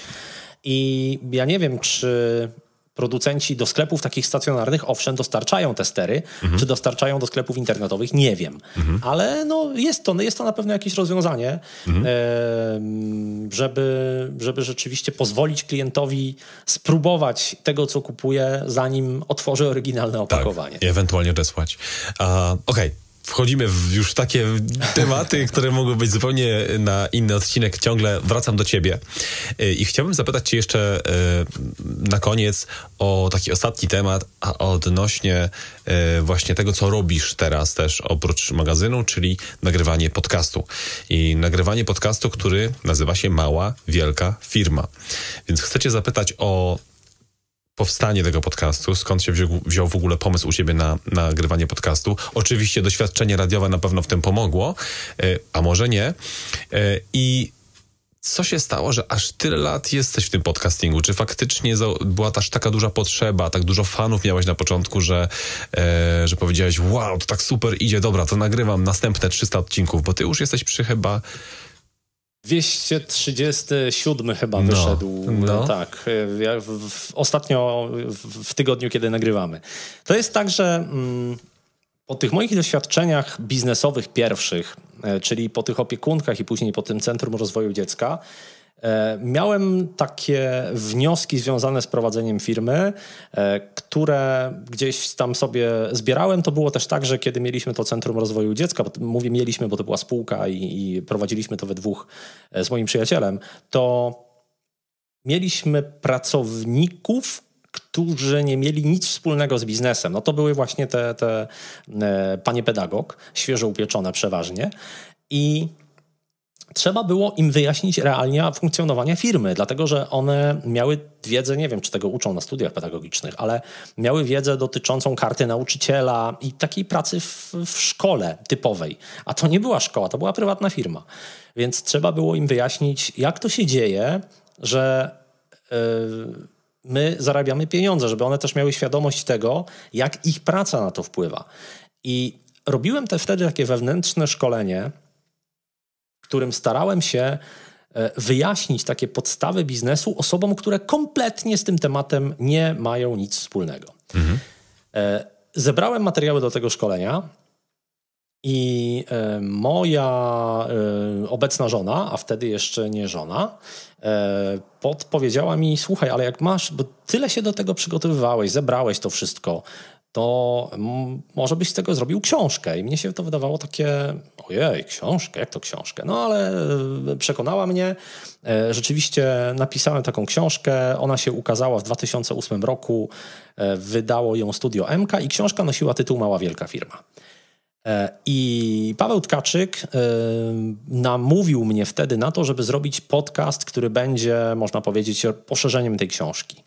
I ja nie wiem, czy producenci do sklepów takich stacjonarnych, owszem, dostarczają testery, mhm. czy dostarczają do sklepów internetowych, nie wiem. Mhm. Ale no, jest, to, jest to na pewno jakieś rozwiązanie, mhm. żeby, żeby rzeczywiście pozwolić klientowi spróbować tego, co kupuje, zanim otworzy oryginalne opakowanie. Tak, i ewentualnie odesłać. Uh, Okej. Okay wchodzimy w już takie tematy, które mogły być zupełnie na inny odcinek. Ciągle wracam do ciebie. Y, I chciałbym zapytać cię jeszcze y, na koniec o taki ostatni temat, a odnośnie y, właśnie tego, co robisz teraz też oprócz magazynu, czyli nagrywanie podcastu. I nagrywanie podcastu, który nazywa się Mała Wielka Firma. Więc chcę cię zapytać o powstanie tego podcastu, skąd się wziął, wziął, w ogóle pomysł u siebie na, na nagrywanie podcastu. Oczywiście doświadczenie radiowe na pewno w tym pomogło, e, a może nie. E, I co się stało, że aż tyle lat jesteś w tym podcastingu? Czy faktycznie była też taka duża potrzeba, tak dużo fanów miałeś na początku, że, e, że powiedziałeś, wow, to tak super idzie, dobra, to nagrywam następne 300 odcinków, bo ty już jesteś przy chyba 237 chyba no, wyszedł. No. Tak, w, w, ostatnio w, w, tygodniu, kiedy nagrywamy. To jest tak, że mm, po tych moich doświadczeniach biznesowych pierwszych, e, czyli po tych opiekunkach i później po tym Centrum Rozwoju Dziecka, miałem takie wnioski związane z prowadzeniem firmy, e, które gdzieś tam sobie zbierałem. To było też tak, że kiedy mieliśmy to Centrum Rozwoju Dziecka, mówię mieliśmy, bo to była spółka i, i prowadziliśmy to we dwóch e, z moim przyjacielem, to mieliśmy pracowników, którzy nie mieli nic wspólnego z biznesem. No to były właśnie te, te panie pedagog, świeżo upieczone przeważnie. I trzeba było im wyjaśnić realnie funkcjonowania firmy, dlatego że one miały wiedzę, nie wiem czy tego uczą na studiach pedagogicznych, ale miały wiedzę dotyczącą karty nauczyciela i takiej pracy w, w szkole typowej. A to nie była szkoła, to była prywatna firma. Więc trzeba było im wyjaśnić, jak to się dzieje, że. Yy, my zarabiamy pieniądze, żeby one też miały świadomość tego, jak ich praca na to wpływa. I robiłem te wtedy takie wewnętrzne szkolenie, którym starałem się e, wyjaśnić takie podstawy biznesu osobom, które kompletnie z tym tematem nie mają nic wspólnego. Mhm. E, zebrałem materiały do tego szkolenia i e, moja obecna żona, a wtedy jeszcze nie żona, podpowiedziała mi: Słuchaj, ale jak masz, bo tyle się do tego przygotowywałeś, zebrałeś to wszystko, to może byś z tego zrobił książkę. I mnie się to wydawało takie, ojej, książkę, jak to książkę? No ale e, przekonała mnie. E, rzeczywiście napisałem taką książkę. Ona się ukazała w 2008 roku. E, wydało ją studio MK i książka nosiła tytuł Mała Wielka Firma. I Paweł Tkaczyk namówił mnie wtedy na to, żeby zrobić podcast, który będzie, można powiedzieć, poszerzeniem tej książki.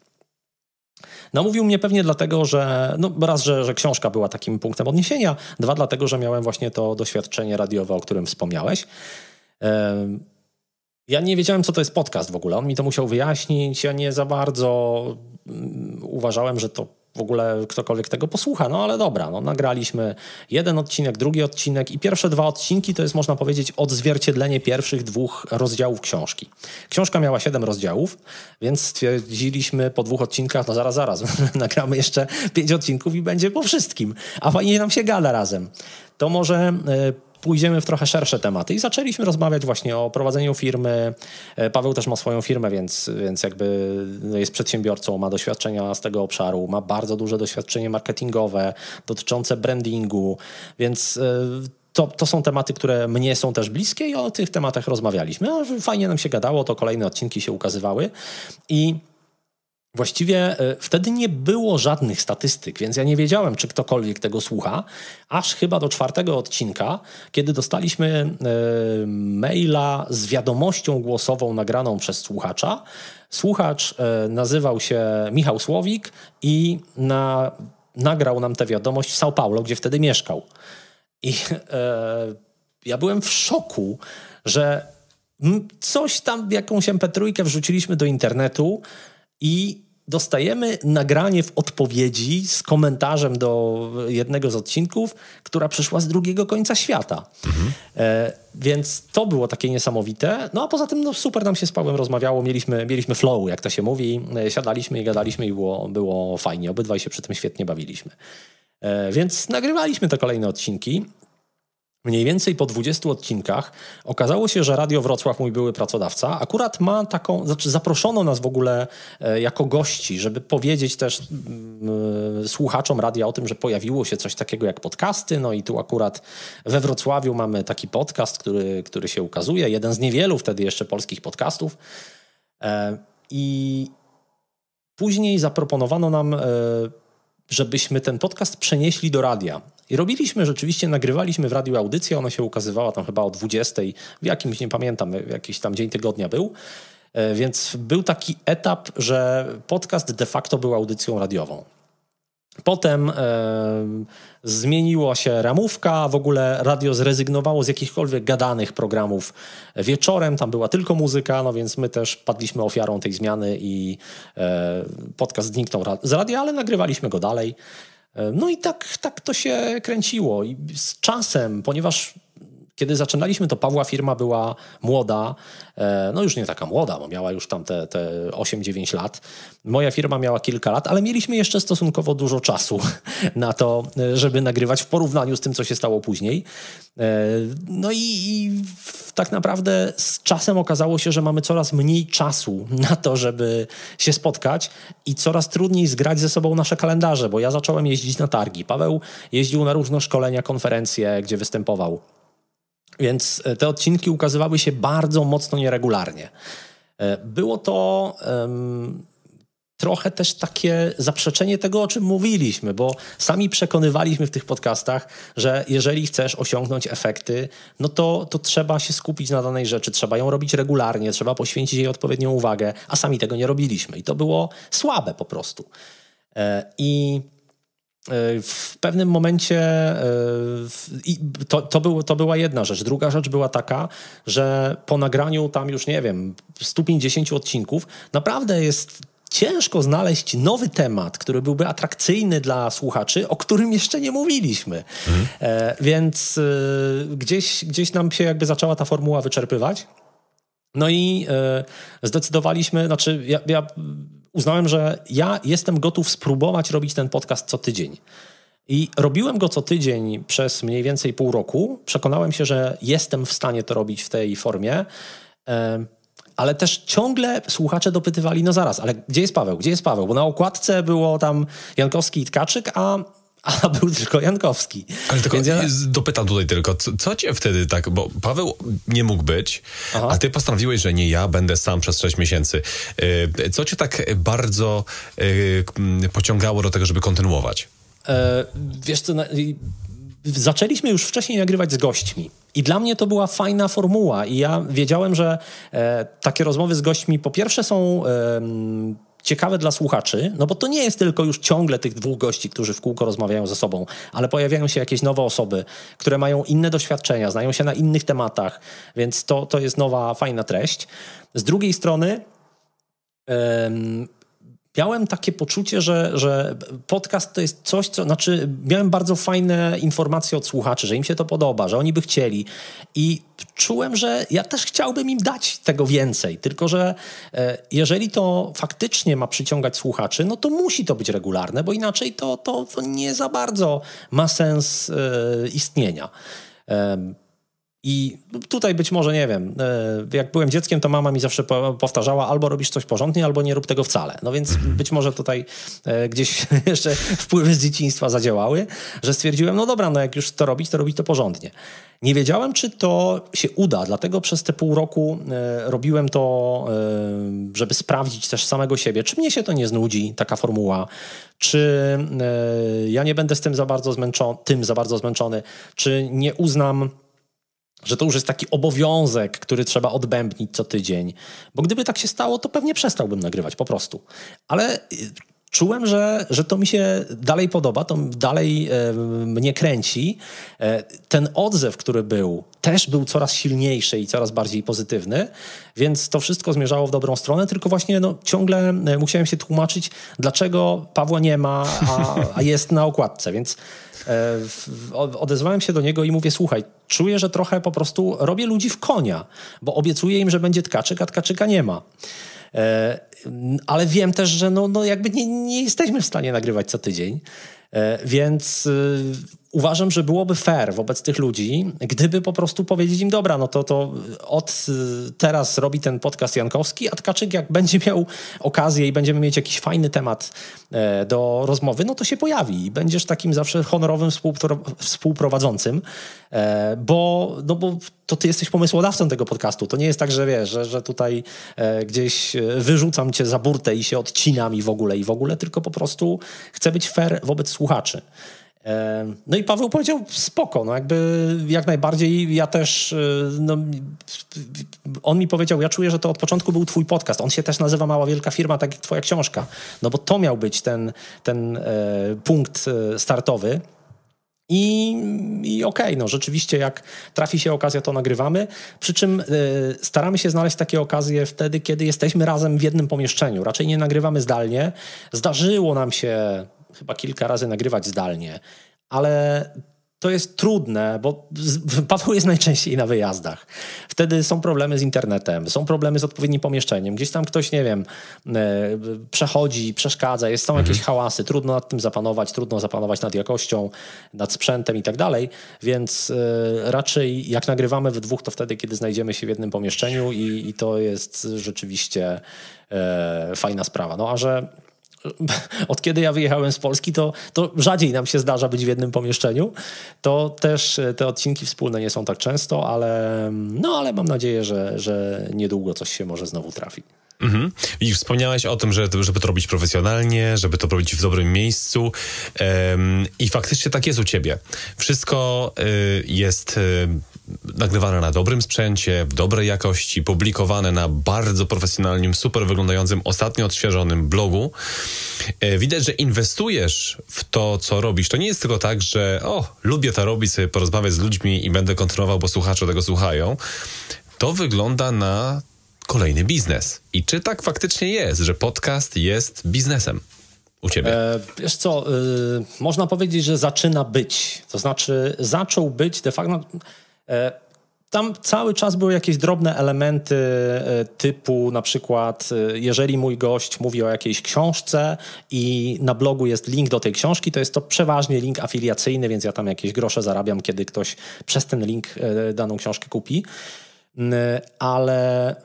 Namówił mnie pewnie dlatego, że no raz, że, że książka była takim punktem odniesienia, dwa, dlatego, że miałem właśnie to doświadczenie radiowe, o którym wspomniałeś. Ja nie wiedziałem, co to jest podcast w ogóle. On mi to musiał wyjaśnić. Ja nie za bardzo mm, uważałem, że to w ogóle ktokolwiek tego posłucha. No ale dobra, no, nagraliśmy jeden odcinek, drugi odcinek i pierwsze dwa odcinki to jest, można powiedzieć, odzwierciedlenie pierwszych dwóch rozdziałów książki. Książka miała siedem rozdziałów, więc stwierdziliśmy po dwóch odcinkach, no zaraz, zaraz, nagramy jeszcze pięć odcinków i będzie po wszystkim, a fajnie nam się gada razem. To może... Yy, pójdziemy w trochę szersze tematy. I zaczęliśmy rozmawiać właśnie o prowadzeniu firmy. E, Paweł też ma swoją firmę, więc, więc jakby no, jest przedsiębiorcą, ma doświadczenia z tego obszaru, ma bardzo duże doświadczenie marketingowe dotyczące brandingu, więc e, to, to są tematy, które mnie są też bliskie i o tych tematach rozmawialiśmy. Fajnie nam się gadało, to kolejne odcinki się ukazywały i Właściwie e, wtedy nie było żadnych statystyk, więc ja nie wiedziałem, czy ktokolwiek tego słucha, aż chyba do czwartego odcinka, kiedy dostaliśmy e, maila z wiadomością głosową nagraną przez słuchacza. Słuchacz e, nazywał się Michał Słowik i na, nagrał nam tę wiadomość w São Paulo, gdzie wtedy mieszkał. I ja byłem w szoku, że coś tam, jakąś mp3 wrzuciliśmy do internetu, i dostajemy nagranie w odpowiedzi z komentarzem do jednego z odcinków, która przyszła z drugiego końca świata. Mhm. E, więc to było takie niesamowite. No a poza tym no, super nam się z Pawłem rozmawiało, mieliśmy, mieliśmy flow, jak to się mówi. E, siadaliśmy i gadaliśmy i było, było fajnie. Obydwaj się przy tym świetnie bawiliśmy. E, więc nagrywaliśmy te kolejne odcinki. Mniej więcej po 20 odcinkach okazało się, że Radio Wrocław, mój były pracodawca, akurat ma taką, znaczy zaproszono nas w ogóle e, jako gości, żeby powiedzieć też e, słuchaczom radia o tym, że pojawiło się coś takiego jak podcasty. No i tu akurat we Wrocławiu mamy taki podcast, który, który się ukazuje, jeden z niewielu wtedy jeszcze polskich podcastów. E, I później zaproponowano nam żebyśmy ten podcast przenieśli do radia. I robiliśmy rzeczywiście, nagrywaliśmy w radiu audycję, ona się ukazywała tam chyba o 20, w jakimś, nie pamiętam, jakiś tam dzień tygodnia był. E, więc był taki etap, że podcast de facto był audycją radiową. Potem e, zmieniła się ramówka, w ogóle radio zrezygnowało z jakichkolwiek gadanych programów wieczorem, tam była tylko muzyka, no więc my też padliśmy ofiarą tej zmiany i e, podcast zniknął z radia, ale nagrywaliśmy go dalej. E, no i tak, tak to się kręciło. I z czasem, ponieważ kiedy zaczynaliśmy, to Pawła firma była młoda, e, no już nie taka młoda, bo miała już tam te, te 8-9 lat. Moja firma miała kilka lat, ale mieliśmy jeszcze stosunkowo dużo czasu na to, żeby nagrywać w porównaniu z tym, co się stało później. E, no i, i tak naprawdę z czasem okazało się, że mamy coraz mniej czasu na to, żeby się spotkać i coraz trudniej zgrać ze sobą nasze kalendarze, bo ja zacząłem jeździć na targi. Paweł jeździł na różne szkolenia, konferencje, gdzie występował. Więc e, te odcinki ukazywały się bardzo mocno nieregularnie. E, było to um, trochę też takie zaprzeczenie tego, o czym mówiliśmy, bo sami przekonywaliśmy w tych podcastach, że jeżeli chcesz osiągnąć efekty, no to, to trzeba się skupić na danej rzeczy, trzeba ją robić regularnie, trzeba poświęcić jej odpowiednią uwagę, a sami tego nie robiliśmy. I to było słabe po prostu. E, I w pewnym momencie e, to, to, był, to była jedna rzecz. Druga rzecz była taka, że po nagraniu tam już, nie wiem, 150 odcinków, naprawdę jest ciężko znaleźć nowy temat, który byłby atrakcyjny dla słuchaczy, o którym jeszcze nie mówiliśmy. Mhm. E, więc e, gdzieś, gdzieś nam się jakby zaczęła ta formuła wyczerpywać. No i e, zdecydowaliśmy, znaczy ja, ja uznałem, że ja jestem gotów spróbować robić ten podcast co tydzień. I robiłem go co tydzień przez mniej więcej pół roku. Przekonałem się, że jestem w stanie to robić w tej formie. Ale też ciągle słuchacze dopytywali, no zaraz, ale gdzie jest Paweł? Gdzie jest Paweł? Bo na okładce było tam Jankowski i Tkaczyk, a a był tylko Jankowski. Ale tylko ja... dopytam tutaj tylko, co, co, cię wtedy tak, bo Paweł nie mógł być, Aha. a ty postanowiłeś, że nie ja będę sam przez 6 miesięcy. E, co cię tak bardzo e, pociągało do tego, żeby kontynuować? E, wiesz co, zaczęliśmy już wcześniej nagrywać z gośćmi. I dla mnie to była fajna formuła. I ja wiedziałem, że e, takie rozmowy z gośćmi po pierwsze są. E, ciekawe dla słuchaczy, no bo to nie jest tylko już ciągle tych dwóch gości, którzy w kółko rozmawiają ze sobą, ale pojawiają się jakieś nowe osoby, które mają inne doświadczenia, znają się na innych tematach, więc to, to jest nowa, fajna treść. Z drugiej strony, miałem takie poczucie, że, że podcast to jest coś, co, znaczy miałem bardzo fajne informacje od słuchaczy, że im się to podoba, że oni by chcieli i czułem, że ja też chciałbym im dać tego więcej, tylko że e, jeżeli to faktycznie ma przyciągać słuchaczy, no to musi to być regularne, bo inaczej to, to, to nie za bardzo ma sens e, istnienia. I tutaj być może, nie wiem, e, jak byłem dzieckiem, to mama mi zawsze powtarzała albo robisz coś porządnie, albo nie rób tego wcale. No więc być może tutaj e, gdzieś jeszcze wpływy z dzieciństwa zadziałały, że stwierdziłem, no dobra, no jak już to robić, to robić to porządnie. Nie wiedziałem, czy to się uda, dlatego przez te pół roku e, robiłem to, żeby sprawdzić też samego siebie, czy mnie się to nie znudzi, taka formuła, czy ja nie będę z tym za bardzo zmęczony, tym za bardzo zmęczony, czy nie uznam że to już jest taki obowiązek, który trzeba odbębnić co tydzień. Bo gdyby tak się stało, to pewnie przestałbym nagrywać po prostu. Ale y, czułem, że, że to mi się dalej podoba, to dalej e, mnie kręci. E, ten odzew, który był, też był coraz silniejszy i coraz bardziej pozytywny, więc to wszystko zmierzało w dobrą stronę, tylko właśnie no, ciągle e, musiałem się tłumaczyć, dlaczego Pawła nie ma, a, a jest na okładce, więc E, odezwałem się do niego i mówię, słuchaj, czuję, że trochę po prostu robię ludzi w konia, bo obiecuję im, że będzie tkaczyk, a tkaczyka nie ma. E, ale wiem też, że no, no jakby nie, nie jesteśmy w stanie nagrywać co tydzień. E, więc y, uważam, że byłoby fair wobec tych ludzi, gdyby po prostu powiedzieć im, dobra, no to, to od y, teraz robi ten podcast Jankowski, a Tkaczyk jak będzie miał okazję i będziemy mieć jakiś fajny temat e, do rozmowy, no to się pojawi i będziesz takim zawsze honorowym współprowadzącym, e, bo, no bo to ty jesteś pomysłodawcą tego podcastu. To nie jest tak, że wiesz, że, że tutaj e, gdzieś wyrzucam cię za burtę i się odcinam i w ogóle, i w ogóle, tylko po prostu chcę być fair wobec słuchaczy. No i Paweł powiedział spoko, no jakby jak najbardziej ja też, e, no, on mi powiedział, ja czuję, że to od początku był twój podcast, on się też nazywa Mała Wielka Firma, tak jak twoja książka, no bo to miał być ten, ten e, punkt e, startowy. I, i okej, okay, no rzeczywiście jak trafi się okazja, to nagrywamy. Przy czym staramy się znaleźć takie okazje wtedy, kiedy jesteśmy razem w jednym pomieszczeniu. Raczej nie nagrywamy zdalnie. Zdarzyło nam się chyba kilka razy nagrywać zdalnie, ale to jest trudne, bo Paweł jest najczęściej na wyjazdach. Wtedy są problemy z internetem, są problemy z odpowiednim pomieszczeniem. Gdzieś tam ktoś, nie wiem, e, przechodzi, przeszkadza, jest, są mhm. jakieś hałasy, trudno nad tym zapanować, trudno zapanować nad jakością, nad sprzętem i tak dalej, więc e, raczej jak nagrywamy w dwóch, to wtedy, kiedy znajdziemy się w jednym pomieszczeniu i, i to jest rzeczywiście e, fajna sprawa. No a że od kiedy ja wyjechałem z Polski, to, to rzadziej nam się zdarza być w jednym pomieszczeniu. To też e, te odcinki wspólne nie są tak często, ale, no, ale mam nadzieję, że, że niedługo coś się może znowu trafi. Mhm. I wspomniałeś o tym, że, żeby to robić profesjonalnie, żeby to robić w dobrym miejscu. Um, I faktycznie tak jest u ciebie. Wszystko y, jest y, nagrywane na dobrym sprzęcie, w dobrej jakości, publikowane na bardzo profesjonalnym, super wyglądającym, ostatnio odświeżonym blogu. E, widać, że inwestujesz w to, co robisz. To nie jest tylko tak, że o, lubię to robić, sobie porozmawiać z ludźmi i będę kontynuował, bo słuchacze tego słuchają. To wygląda na kolejny biznes. I czy tak faktycznie jest, że podcast jest biznesem? u ciebie? E, wiesz co, y, można powiedzieć, że zaczyna być. To znaczy, zaczął być de facto. No, tam cały czas były jakieś drobne elementy e, typu na przykład, e, jeżeli mój gość mówi o jakiejś książce i na blogu jest link do tej książki, to jest to przeważnie link afiliacyjny, więc ja tam jakieś grosze zarabiam, kiedy ktoś przez ten link daną książkę kupi. Ale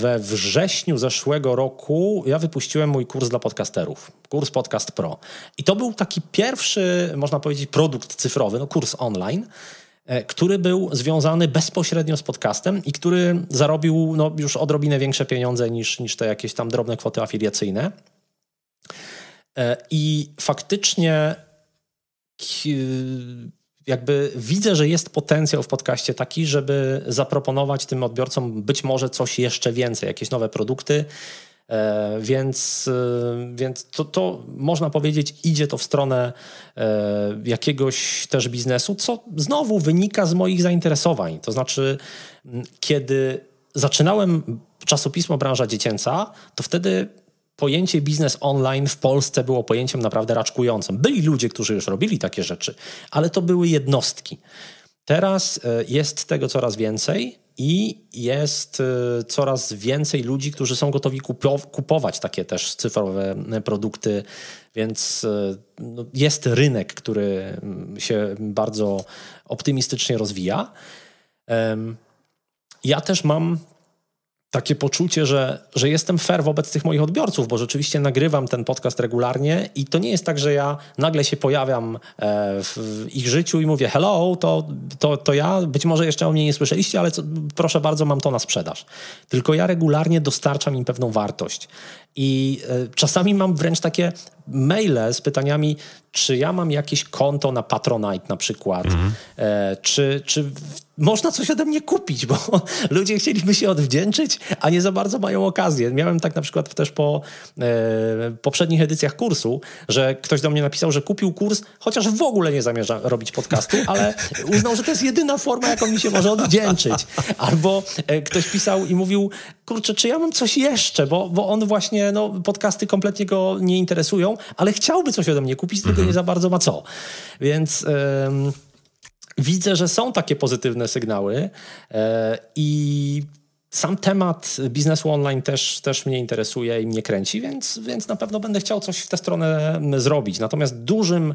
we wrześniu zeszłego roku ja wypuściłem mój kurs dla podcasterów, kurs Podcast Pro. I to był taki pierwszy, można powiedzieć, produkt cyfrowy, no kurs online, E, który był związany bezpośrednio z podcastem i który zarobił no, już odrobinę większe pieniądze niż, niż te jakieś tam drobne kwoty afiliacyjne. E, I faktycznie jakby widzę, że jest potencjał w podcaście taki, żeby zaproponować tym odbiorcom być może coś jeszcze więcej, jakieś nowe produkty. E, więc, e, więc to, to można powiedzieć, idzie to w stronę e, jakiegoś też biznesu, co znowu wynika z moich zainteresowań. To znaczy, kiedy zaczynałem czasopismo branża dziecięca, to wtedy pojęcie biznes online w Polsce było pojęciem naprawdę raczkującym. Byli ludzie, którzy już robili takie rzeczy, ale to były jednostki. Teraz jest tego coraz więcej i jest e, coraz więcej ludzi, którzy są gotowi kupować takie też cyfrowe e, produkty, więc no, jest rynek, który mm, się bardzo optymistycznie rozwija. Ja też mam takie poczucie, że, że jestem fair wobec tych moich odbiorców, bo rzeczywiście nagrywam ten podcast regularnie i to nie jest tak, że ja nagle się pojawiam e, w ich życiu i mówię hello, to, to, to ja, być może jeszcze o mnie nie słyszeliście, ale co, proszę bardzo, mam to na sprzedaż. Tylko ja regularnie dostarczam im pewną wartość. I e, czasami mam wręcz takie maile z pytaniami, czy ja mam jakieś konto na Patronite na przykład, mhm. e, czy, czy można coś ode mnie kupić, bo ludzie chcieliby się odwdzięczyć, a nie za bardzo mają okazję. Miałem tak na przykład też po e, poprzednich edycjach kursu, że ktoś do mnie napisał, że kupił kurs, chociaż w ogóle nie zamierza robić podcastu, ale uznał, że to jest jedyna forma, jaką mi się może odwdzięczyć. Albo e, ktoś pisał i mówił, kurczę, czy ja mam coś jeszcze, bo, bo on właśnie, no, podcasty kompletnie go nie interesują, ale chciałby coś ode mnie kupić, tylko mhm. nie za bardzo ma co. Więc widzę, że są takie pozytywne sygnały e, i sam temat biznesu online też, też mnie interesuje i mnie kręci, więc, więc na pewno będę chciał coś w tę stronę zrobić. Natomiast dużym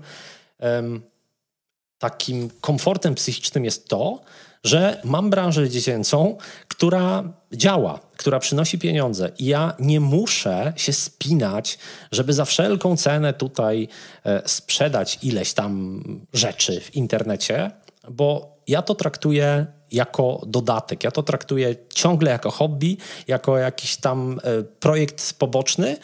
takim komfortem psychicznym jest to, że mam branżę dziecięcą, która działa, która przynosi pieniądze i ja nie muszę się spinać, żeby za wszelką cenę tutaj e, sprzedać ileś tam rzeczy w internecie, bo ja to traktuję jako dodatek. Ja to traktuję ciągle jako hobby, jako jakiś tam e, projekt poboczny,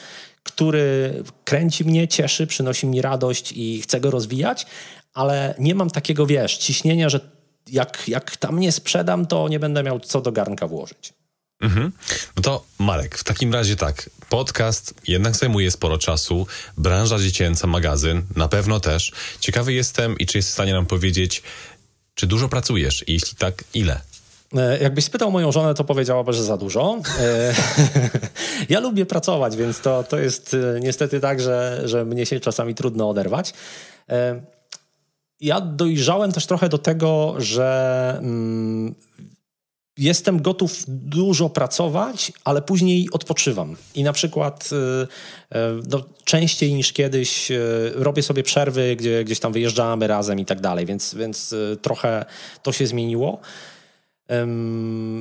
który kręci mnie, cieszy, przynosi mi radość i chcę go rozwijać, ale nie mam takiego, wiesz, ciśnienia, że jak, jak tam nie sprzedam, to nie będę miał co do garnka włożyć. Mhm. No to Marek, w takim razie tak, podcast jednak zajmuje sporo czasu, branża dziecięca, magazyn na pewno też. Ciekawy jestem i czy jest w stanie nam powiedzieć, czy dużo pracujesz i jeśli tak, ile? E, jakbyś spytał moją żonę, to powiedziałaby, że za dużo. E, ja lubię pracować, więc to, to jest e, niestety tak, że, że mnie się czasami trudno oderwać. Ja dojrzałem też trochę do tego, że mm, jestem gotów dużo pracować, ale później odpoczywam. I na przykład y, y, no, częściej niż kiedyś y, robię sobie przerwy, gdzie gdzieś tam wyjeżdżamy razem i tak dalej, więc, więc trochę to się zmieniło.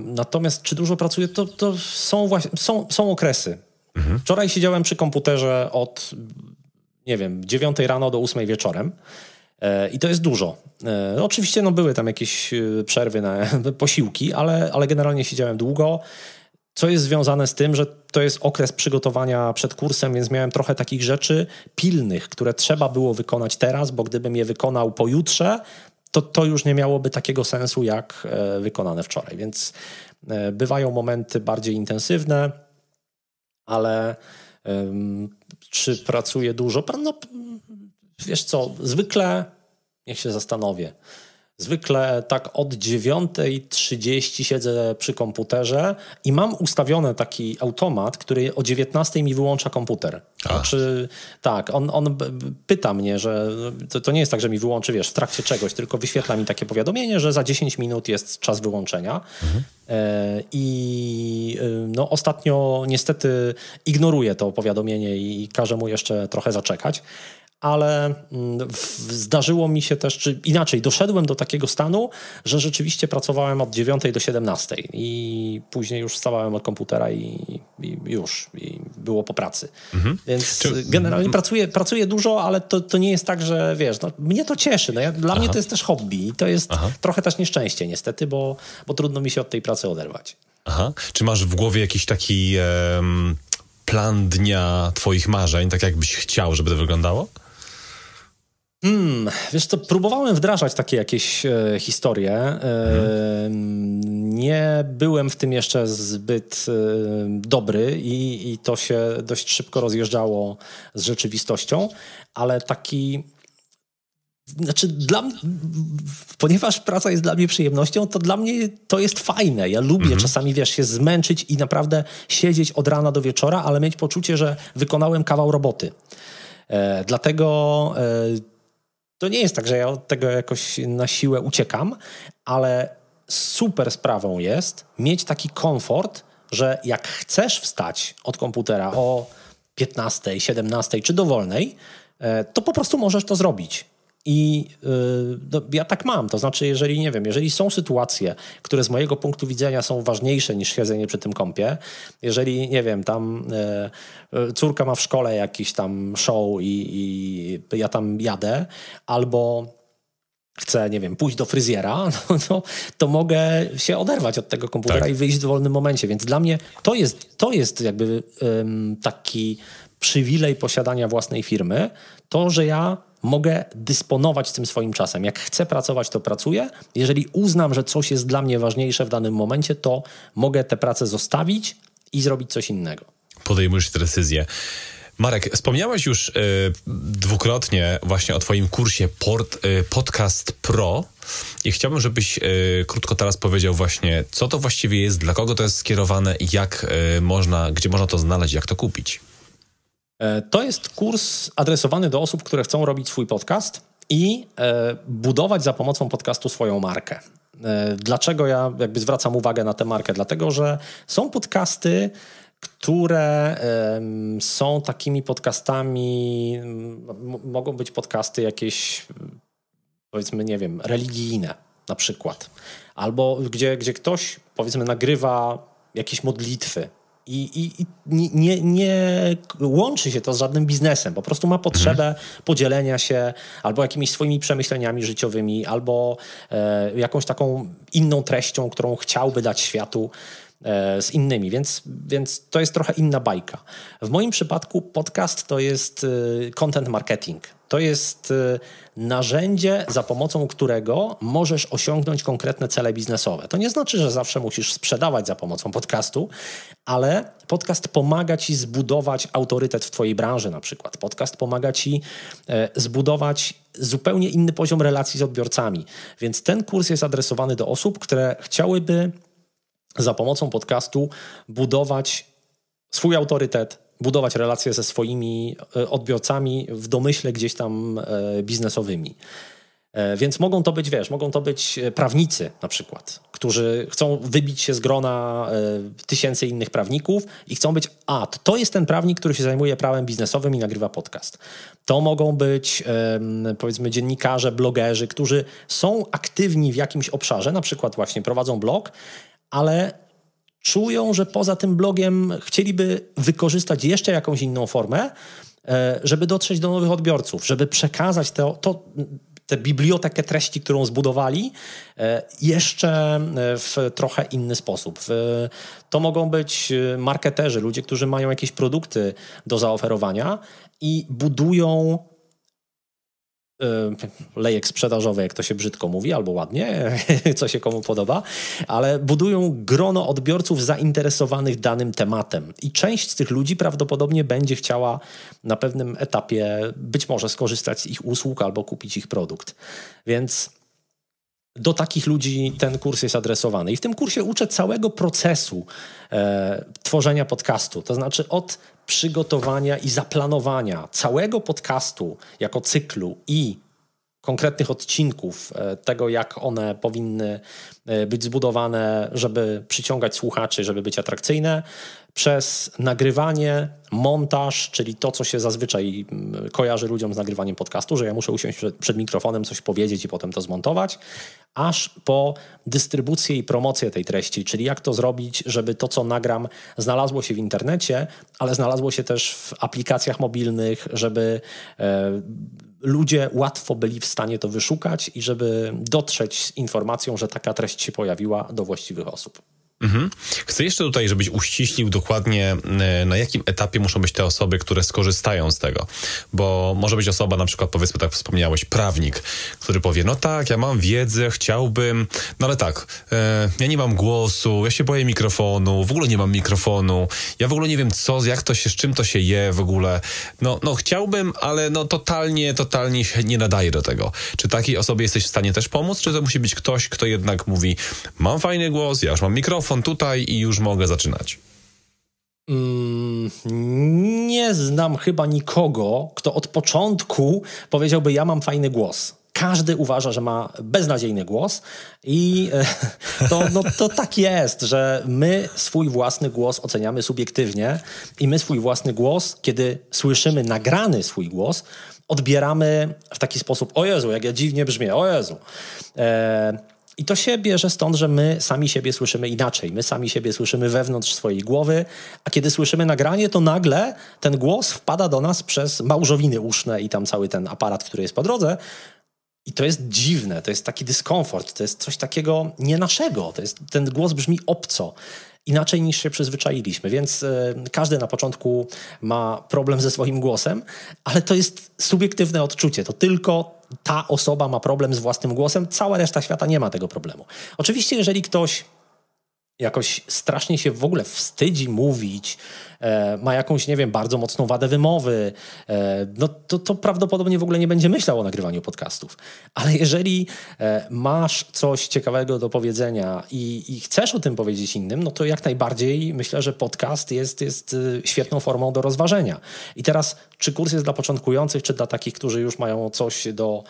Natomiast czy dużo pracuję, to, to są, właśnie, są, są okresy. Mhm. Wczoraj siedziałem przy komputerze od, nie wiem, 9 rano do 8 wieczorem. E, I to jest dużo. E, no, oczywiście no, były tam jakieś e, przerwy na posiłki, ale, ale generalnie siedziałem długo. Co jest związane z tym, że to jest okres przygotowania przed kursem, więc miałem trochę takich rzeczy pilnych, które trzeba było wykonać teraz, bo gdybym je wykonał pojutrze, to to już nie miałoby takiego sensu jak wykonane wczoraj. Więc bywają momenty bardziej intensywne, ale czy pracuję dużo? No, Wiesz co, zwykle, niech się zastanowię, zwykle tak od 9.30 siedzę przy komputerze i mam ustawiony taki automat, który o 19.00 mi wyłącza komputer. Znaczy, tak, on, on pyta mnie, że to, to, nie jest tak, że mi wyłączy, wiesz, w trakcie czegoś, tylko wyświetla mi takie powiadomienie, że za 10 minut jest czas wyłączenia. Mhm. E, I e, no, ostatnio niestety ignoruję to powiadomienie i każę mu jeszcze trochę zaczekać ale mm, zdarzyło mi się też, czy inaczej, doszedłem do takiego stanu, że rzeczywiście pracowałem od 9 do 17 i później już wstawałem od komputera i, i już, i było po pracy. Mhm. Więc czy... generalnie pracuję, pracuję dużo, ale to, to nie jest tak, że wiesz, no, mnie to cieszy. No, ja, dla Aha. mnie to jest też hobby i to jest Aha. trochę też nieszczęście niestety, bo, bo trudno mi się od tej pracy oderwać. Aha. Czy masz w głowie jakiś taki um, plan dnia twoich marzeń, tak jakbyś chciał, żeby to wyglądało? Hmm, wiesz co, próbowałem wdrażać takie jakieś e, historie. E, nie byłem w tym jeszcze zbyt e, dobry i, i to się dość szybko rozjeżdżało z rzeczywistością, ale taki znaczy, dla, ponieważ praca jest dla mnie przyjemnością, to dla mnie to jest fajne. Ja lubię mhm. czasami, wiesz, się zmęczyć i naprawdę siedzieć od rana do wieczora, ale mieć poczucie, że wykonałem kawał roboty. E, dlatego e, to nie jest tak, że ja od tego jakoś na siłę uciekam, ale super sprawą jest mieć taki komfort, że jak chcesz wstać od komputera o 15, 17 czy dowolnej, e, to po prostu możesz to zrobić. I yy, no, ja tak mam, to znaczy, jeżeli nie wiem, jeżeli są sytuacje, które z mojego punktu widzenia są ważniejsze niż siedzenie przy tym kąpie, jeżeli nie wiem, tam yy, córka ma w szkole jakiś tam show i, i ja tam jadę, albo chcę, nie wiem, pójść do fryzjera, no, no, to mogę się oderwać od tego komputera tak. i wyjść w wolnym momencie. Więc dla mnie to jest, to jest jakby taki przywilej posiadania własnej firmy, to, że ja mogę dysponować tym swoim czasem. Jak chcę pracować, to pracuję. Jeżeli uznam, że coś jest dla mnie ważniejsze w danym momencie, to mogę tę pracę zostawić i zrobić coś innego. Podejmujesz te decyzje. Marek, wspomniałeś już y, dwukrotnie właśnie o Twoim kursie Port, y, Podcast Pro i chciałbym, żebyś y, krótko teraz powiedział właśnie, co to właściwie jest, dla kogo to jest skierowane i jak można, gdzie można to znaleźć, jak to kupić. E, to jest kurs adresowany do osób, które chcą robić swój podcast i e, budować za pomocą podcastu swoją markę. E, dlaczego ja jakby zwracam uwagę na tę markę? Dlatego, że są podcasty, które są takimi podcastami, mogą być podcasty jakieś, powiedzmy, nie wiem, religijne na przykład, albo gdzie, gdzie ktoś, powiedzmy, nagrywa jakieś modlitwy i, i, i nie, nie, łączy się to z żadnym biznesem. Po prostu ma potrzebę podzielenia się albo jakimiś swoimi przemyśleniami życiowymi, albo e, jakąś taką inną treścią, którą chciałby dać światu e, z innymi, więc, więc to jest trochę inna bajka. W moim przypadku podcast to jest e, content marketing. To jest y, narzędzie, za pomocą którego możesz osiągnąć konkretne cele biznesowe. To nie znaczy, że zawsze musisz sprzedawać za pomocą podcastu, ale podcast pomaga ci zbudować autorytet w twojej branży na przykład. Podcast pomaga ci e, zbudować zupełnie inny poziom relacji z odbiorcami. Więc ten kurs jest adresowany do osób, które chciałyby za pomocą podcastu budować swój autorytet, budować relacje ze swoimi e, odbiorcami w domyśle gdzieś tam e, biznesowymi. E, więc mogą to być, wiesz, mogą to być prawnicy na przykład, którzy chcą wybić się z grona tysięcy innych prawników i chcą być, a to jest ten prawnik, który się zajmuje prawem biznesowym i nagrywa podcast. To mogą być powiedzmy dziennikarze, blogerzy, którzy są aktywni w jakimś obszarze, na przykład właśnie prowadzą blog, ale czują, że poza tym blogiem chcieliby wykorzystać jeszcze jakąś inną formę, e, żeby dotrzeć do nowych odbiorców, żeby przekazać to, to tę bibliotekę treści, którą zbudowali, e, jeszcze w trochę inny sposób. To mogą być marketerzy, ludzie, którzy mają jakieś produkty do zaoferowania i budują lejek sprzedażowy, jak to się brzydko mówi, albo ładnie, co się komu podoba, ale budują grono odbiorców zainteresowanych danym tematem. I część z tych ludzi prawdopodobnie będzie chciała na pewnym etapie być może skorzystać z ich usług albo kupić ich produkt. Więc do takich ludzi ten kurs jest adresowany. I w tym kursie uczę całego procesu e, tworzenia podcastu. To znaczy od przygotowania i zaplanowania całego podcastu jako cyklu i konkretnych odcinków e, tego, jak one powinny e, być zbudowane, żeby przyciągać słuchaczy, żeby być atrakcyjne, przez nagrywanie, montaż, czyli to, co się zazwyczaj mm, kojarzy ludziom z nagrywaniem podcastu, że ja muszę usiąść przed, przed mikrofonem, coś powiedzieć i potem to zmontować, aż po dystrybucję i promocję tej treści, czyli jak to zrobić, żeby to, co nagram, znalazło się w internecie, ale znalazło się też w aplikacjach mobilnych, żeby e, ludzie łatwo byli w stanie to wyszukać i żeby dotrzeć z informacją, że taka treść się pojawiła do właściwych osób. Mhm. Chcę jeszcze tutaj, żebyś uściślił dokładnie, e, na jakim etapie muszą być te osoby, które skorzystają z tego. Bo może być osoba, na przykład, powiedzmy, tak wspomniałeś, prawnik, który powie: No tak, ja mam wiedzę, chciałbym, no ale tak, e, ja nie mam głosu, ja się boję mikrofonu, w ogóle nie mam mikrofonu, ja w ogóle nie wiem, co, jak to się, z czym to się je w ogóle. No, no chciałbym, ale no totalnie, totalnie się nie nadaje do tego. Czy takiej osobie jesteś w stanie też pomóc, czy to musi być ktoś, kto jednak mówi: Mam fajny głos, ja już mam mikrofon, mikrofon tutaj i już mogę zaczynać? Mm, nie znam chyba nikogo, kto od początku powiedziałby: Ja mam fajny głos. Każdy uważa, że ma beznadziejny głos, i e, to, no, to tak jest, że my swój własny głos oceniamy subiektywnie, i my swój własny głos, kiedy słyszymy nagrany swój głos, odbieramy w taki sposób: O Jezu, jak ja dziwnie brzmię, o Jezu. E, i to się bierze stąd, że my sami siebie słyszymy inaczej. My sami siebie słyszymy wewnątrz swojej głowy, a kiedy słyszymy nagranie, to nagle ten głos wpada do nas przez małżowiny uszne i tam cały ten aparat, który jest po drodze. I to jest dziwne, to jest taki dyskomfort, to jest coś takiego nie naszego. To jest, ten głos brzmi obco inaczej niż się przyzwyczailiśmy. Więc y, każdy na początku ma problem ze swoim głosem, ale to jest subiektywne odczucie. To tylko ta osoba ma problem z własnym głosem, cała reszta świata nie ma tego problemu. Oczywiście, jeżeli ktoś jakoś strasznie się w ogóle wstydzi mówić, e, ma jakąś, nie wiem, bardzo mocną wadę wymowy, e, no to, to prawdopodobnie w ogóle nie będzie myślał o nagrywaniu podcastów. Ale jeżeli e, masz coś ciekawego do powiedzenia i, i, chcesz o tym powiedzieć innym, no to jak najbardziej myślę, że podcast jest, jest e, świetną formą do rozważenia. I teraz, czy kurs jest dla początkujących, czy dla takich, którzy już mają coś do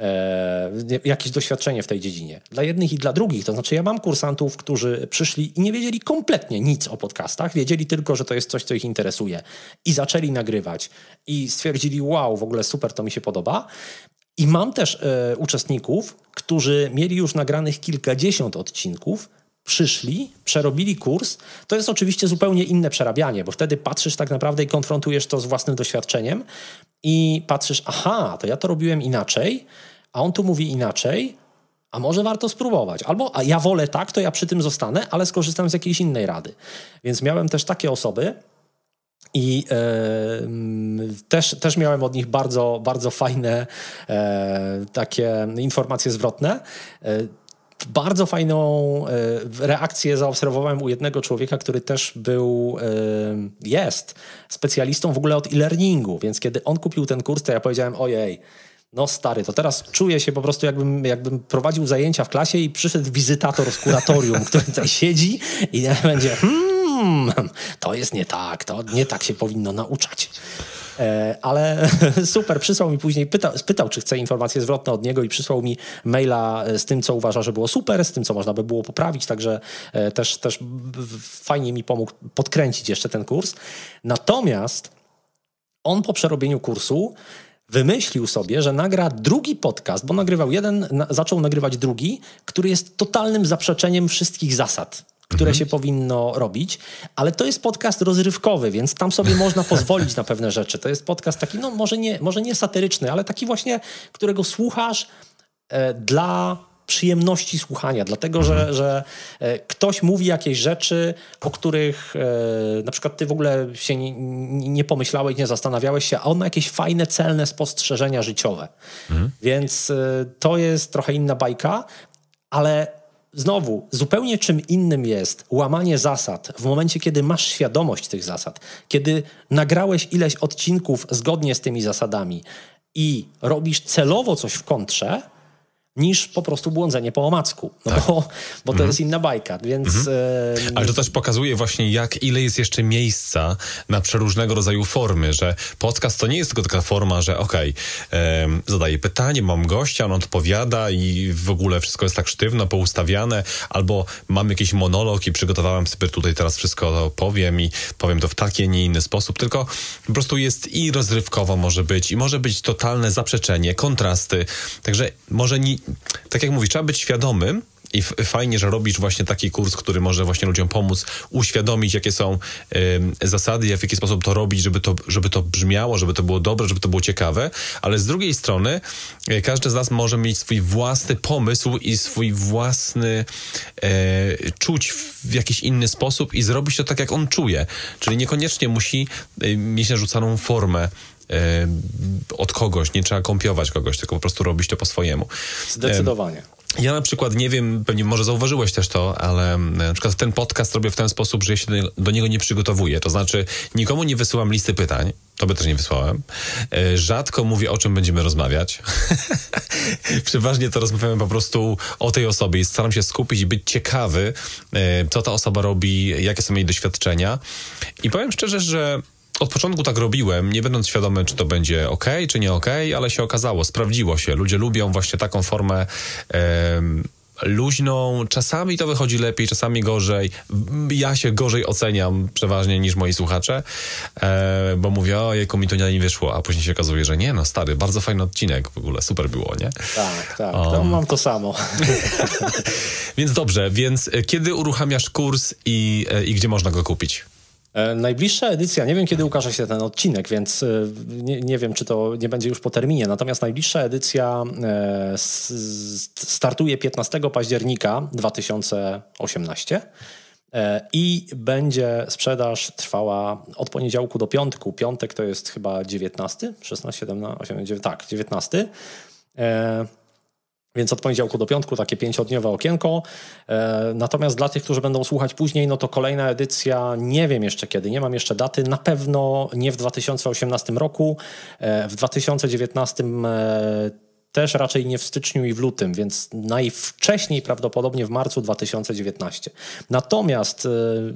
e, jakieś doświadczenie w tej dziedzinie. Dla jednych i dla drugich. To znaczy, ja mam kursantów, którzy przyszli i nie wiedzieli kompletnie nic o podcastach, wiedzieli tylko, że to jest coś, co ich interesuje. I zaczęli nagrywać. I stwierdzili, wow, w ogóle super, to mi się podoba. I mam też e, uczestników, którzy mieli już nagranych kilkadziesiąt odcinków, przyszli, przerobili kurs, to jest oczywiście zupełnie inne przerabianie, bo wtedy patrzysz tak naprawdę i konfrontujesz to z własnym doświadczeniem i patrzysz, aha, to ja to robiłem inaczej, a on tu mówi inaczej, a może warto spróbować. Albo a ja wolę tak, to ja przy tym zostanę, ale skorzystam z jakiejś innej rady. Więc miałem też takie osoby, i e, też, też miałem od nich bardzo, bardzo fajne e, takie informacje zwrotne. E, bardzo fajną e, reakcję zaobserwowałem u jednego człowieka, który też był, e, jest specjalistą w ogóle od e-learningu, więc kiedy on kupił ten kurs, to ja powiedziałem, ojej, no stary, to teraz czuję się po prostu jakbym, jakbym prowadził zajęcia w klasie i przyszedł wizytator z kuratorium, który tutaj siedzi i będzie, hmm, to jest nie tak, to nie tak się powinno nauczać. E, ale super, przysłał mi później, pytał, spytał, czy chce informacje zwrotne od niego i przysłał mi maila z tym, co uważa, że było super, z tym, co można by było poprawić, także e, też, też fajnie mi pomógł podkręcić jeszcze ten kurs. Natomiast on po przerobieniu kursu wymyślił sobie, że nagra drugi podcast, bo nagrywał jeden, na, zaczął nagrywać drugi, który jest totalnym zaprzeczeniem wszystkich zasad które mhm. się powinno robić, ale to jest podcast rozrywkowy, więc tam sobie można pozwolić na pewne rzeczy. To jest podcast taki, no może nie, może nie satyryczny, ale taki właśnie, którego słuchasz e, dla przyjemności słuchania, dlatego że, mhm. że e, ktoś mówi jakieś rzeczy, o których e, na przykład ty w ogóle się nie, nie pomyślałeś, nie zastanawiałeś się, a on ma jakieś fajne, celne spostrzeżenia życiowe. Mhm. Więc e, to jest trochę inna bajka, ale Znowu, zupełnie czym innym jest łamanie zasad w momencie, kiedy masz świadomość tych zasad, kiedy nagrałeś ileś odcinków zgodnie z tymi zasadami i robisz celowo coś w kontrze, niż po prostu błądzenie po omacku. No tak. bo, bo to mhm. jest inna bajka, więc... Mhm. Ale to też pokazuje właśnie, jak ile jest jeszcze miejsca na przeróżnego rodzaju formy, że podcast to nie jest tylko taka forma, że okej, okay, zadaję pytanie, mam gościa, on odpowiada i w ogóle wszystko jest tak sztywno, poustawiane, albo mam jakiś monolog i przygotowałem sobie tutaj teraz wszystko powiem i powiem to w taki, nie inny sposób, tylko po prostu jest i rozrywkowo może być, i może być totalne zaprzeczenie, kontrasty, także może nie tak jak mówisz, trzeba być świadomym i fajnie, że robisz właśnie taki kurs, który może właśnie ludziom pomóc uświadomić, jakie są y, zasady, w jaki sposób to robić, żeby to, żeby to brzmiało, żeby to było dobre, żeby to było ciekawe, ale z drugiej strony y, każdy z nas może mieć swój własny pomysł i swój własny y, czuć w jakiś inny sposób i zrobić to tak, jak on czuje. Czyli niekoniecznie musi y, mieć narzucaną formę od kogoś, nie trzeba kąpiować kogoś, tylko po prostu robić to po swojemu. Zdecydowanie. Ja na przykład nie wiem, pewnie może zauważyłeś też to, ale na przykład ten podcast robię w ten sposób, że ja się do niego nie przygotowuję. To znaczy, nikomu nie wysyłam listy pytań, to by też nie wysłałem. E, rzadko mówię, o czym będziemy rozmawiać. Przeważnie to rozmawiamy po prostu o tej osobie i staram się skupić i być ciekawy, e, co ta osoba robi, jakie są jej doświadczenia. I powiem szczerze, że od początku tak robiłem, nie będąc świadomy, czy to będzie ok, czy nie ok, ale się okazało, sprawdziło się. Ludzie lubią właśnie taką formę. luźną, czasami to wychodzi lepiej, czasami gorzej. Ja się gorzej oceniam przeważnie niż moi słuchacze, e, bo mówię, o jejku, mi to nie wyszło, a później się okazuje, że nie, no stary, bardzo fajny odcinek w ogóle, super było, nie? Tak, tak, to mam to samo. więc dobrze, więc e, kiedy uruchamiasz kurs i, e, i gdzie można go kupić? E, najbliższa edycja, nie wiem kiedy ukaże się ten odcinek, więc e, nie, nie, wiem, czy to nie będzie już po terminie. Natomiast najbliższa edycja e, startuje 15 października 2018 i będzie sprzedaż trwała od poniedziałku do piątku. Piątek to jest chyba 19, 16, 17, 18, tak, 19. Więc od poniedziałku do piątku takie pięciodniowe okienko. E, natomiast dla tych, którzy będą słuchać później, no to kolejna edycja, nie wiem jeszcze kiedy, nie mam jeszcze daty, na pewno nie w 2018 roku. E, w 2019 też raczej nie w styczniu i w lutym, więc najwcześniej prawdopodobnie w marcu 2019. Natomiast y,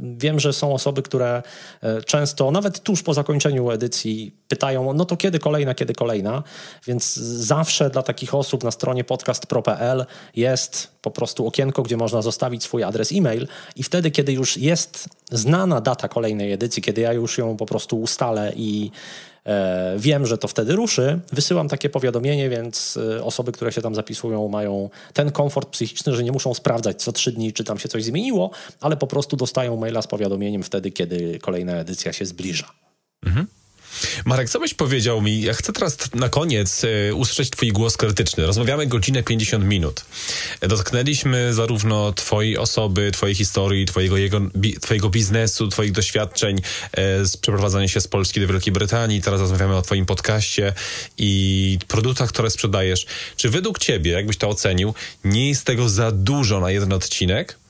wiem, że są osoby, które y, często, nawet tuż po zakończeniu edycji, pytają: No to kiedy kolejna, kiedy kolejna? Więc zawsze dla takich osób na stronie podcastpro.pl jest po prostu okienko, gdzie można zostawić swój adres e-mail, i wtedy, kiedy już jest znana data kolejnej edycji, kiedy ja już ją po prostu ustalę i E, wiem, że to wtedy ruszy, wysyłam takie powiadomienie, więc e, osoby, które się tam zapisują, mają ten komfort psychiczny, że nie muszą sprawdzać co trzy dni, czy tam się coś zmieniło, ale po prostu dostają maila z powiadomieniem wtedy, kiedy kolejna edycja się zbliża. Mhm. Marek, co byś powiedział mi? Ja chcę teraz na koniec y, usłyszeć twój głos krytyczny. Rozmawiamy godzinę 50 minut. Dotknęliśmy zarówno twojej osoby, twojej historii, twojego, jego, twojego biznesu, twoich doświadczeń y, z przeprowadzania się z Polski do Wielkiej Brytanii. Teraz rozmawiamy o twoim podcaście i produktach, które sprzedajesz. Czy według ciebie, jakbyś to ocenił, nie jest tego za dużo na jeden odcinek?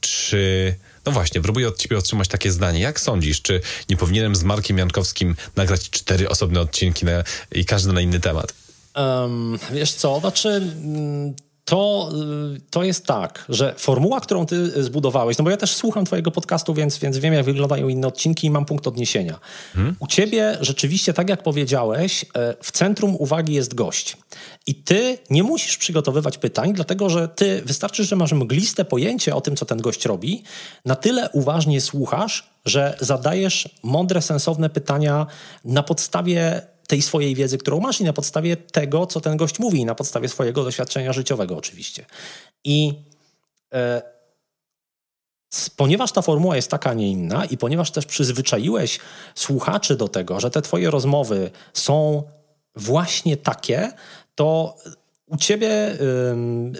czy no właśnie, próbuję od ciebie otrzymać takie zdanie. Jak sądzisz, czy nie powinienem z Markiem Jankowskim nagrać cztery osobne odcinki na, i każdy na inny temat? Um, wiesz co, znaczy mm, to, y, to jest tak, że formuła, którą ty zbudowałeś, no bo ja też słucham twojego podcastu, więc, więc wiem, jak wyglądają inne odcinki i mam punkt odniesienia. Hmm? U ciebie rzeczywiście, tak jak powiedziałeś, e, w centrum uwagi jest gość. I ty nie musisz przygotowywać pytań, dlatego że ty wystarczy, że masz mgliste pojęcie o tym, co ten gość robi, na tyle uważnie słuchasz, że zadajesz mądre, sensowne pytania na podstawie tej swojej wiedzy, którą masz i na podstawie tego, co ten gość mówi, i na podstawie swojego doświadczenia życiowego oczywiście. I e, ponieważ ta formuła jest taka, a nie inna i ponieważ też przyzwyczaiłeś słuchaczy do tego, że te twoje rozmowy są właśnie takie, to u ciebie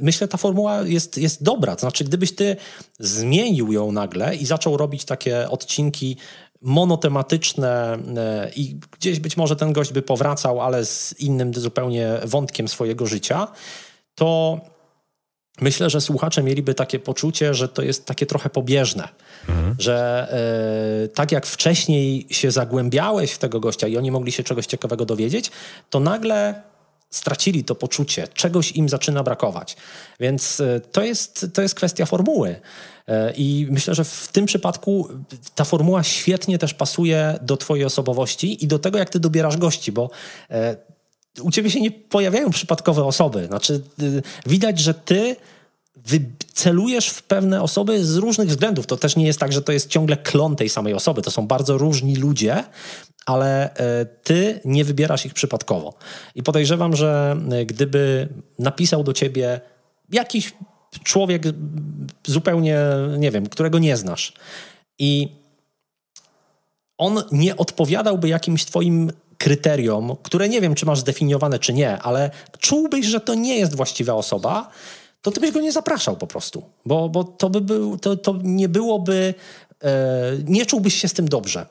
myślę, ta formuła jest, jest dobra. To znaczy, gdybyś ty zmienił ją nagle i zaczął robić takie odcinki monotematyczne e, i gdzieś być może ten gość by powracał, ale z innym zupełnie wątkiem swojego życia, to myślę, że słuchacze mieliby takie poczucie, że to jest takie trochę pobieżne. Mhm. Że e, tak jak wcześniej się zagłębiałeś w tego gościa i oni mogli się czegoś ciekawego dowiedzieć, to nagle stracili to poczucie, czegoś im zaczyna brakować. Więc e, to jest, to jest kwestia formuły. E, I myślę, że w tym przypadku ta formuła świetnie też pasuje do Twojej osobowości i do tego, jak Ty dobierasz gości, bo e, u Ciebie się nie pojawiają przypadkowe osoby. Znaczy, widać, że Ty celujesz w pewne osoby z różnych względów. To też nie jest tak, że to jest ciągle klon tej samej osoby. To są bardzo różni ludzie, ale ty nie wybierasz ich przypadkowo. I podejrzewam, że gdyby napisał do ciebie jakiś człowiek zupełnie, nie wiem, którego nie znasz. I on nie odpowiadałby jakimś twoim kryterium, które nie wiem, czy masz zdefiniowane, czy nie, ale czułbyś, że to nie jest właściwa osoba, to ty byś go nie zapraszał po prostu, bo, bo to, by był, to, to nie byłoby, e, nie czułbyś się z tym dobrze.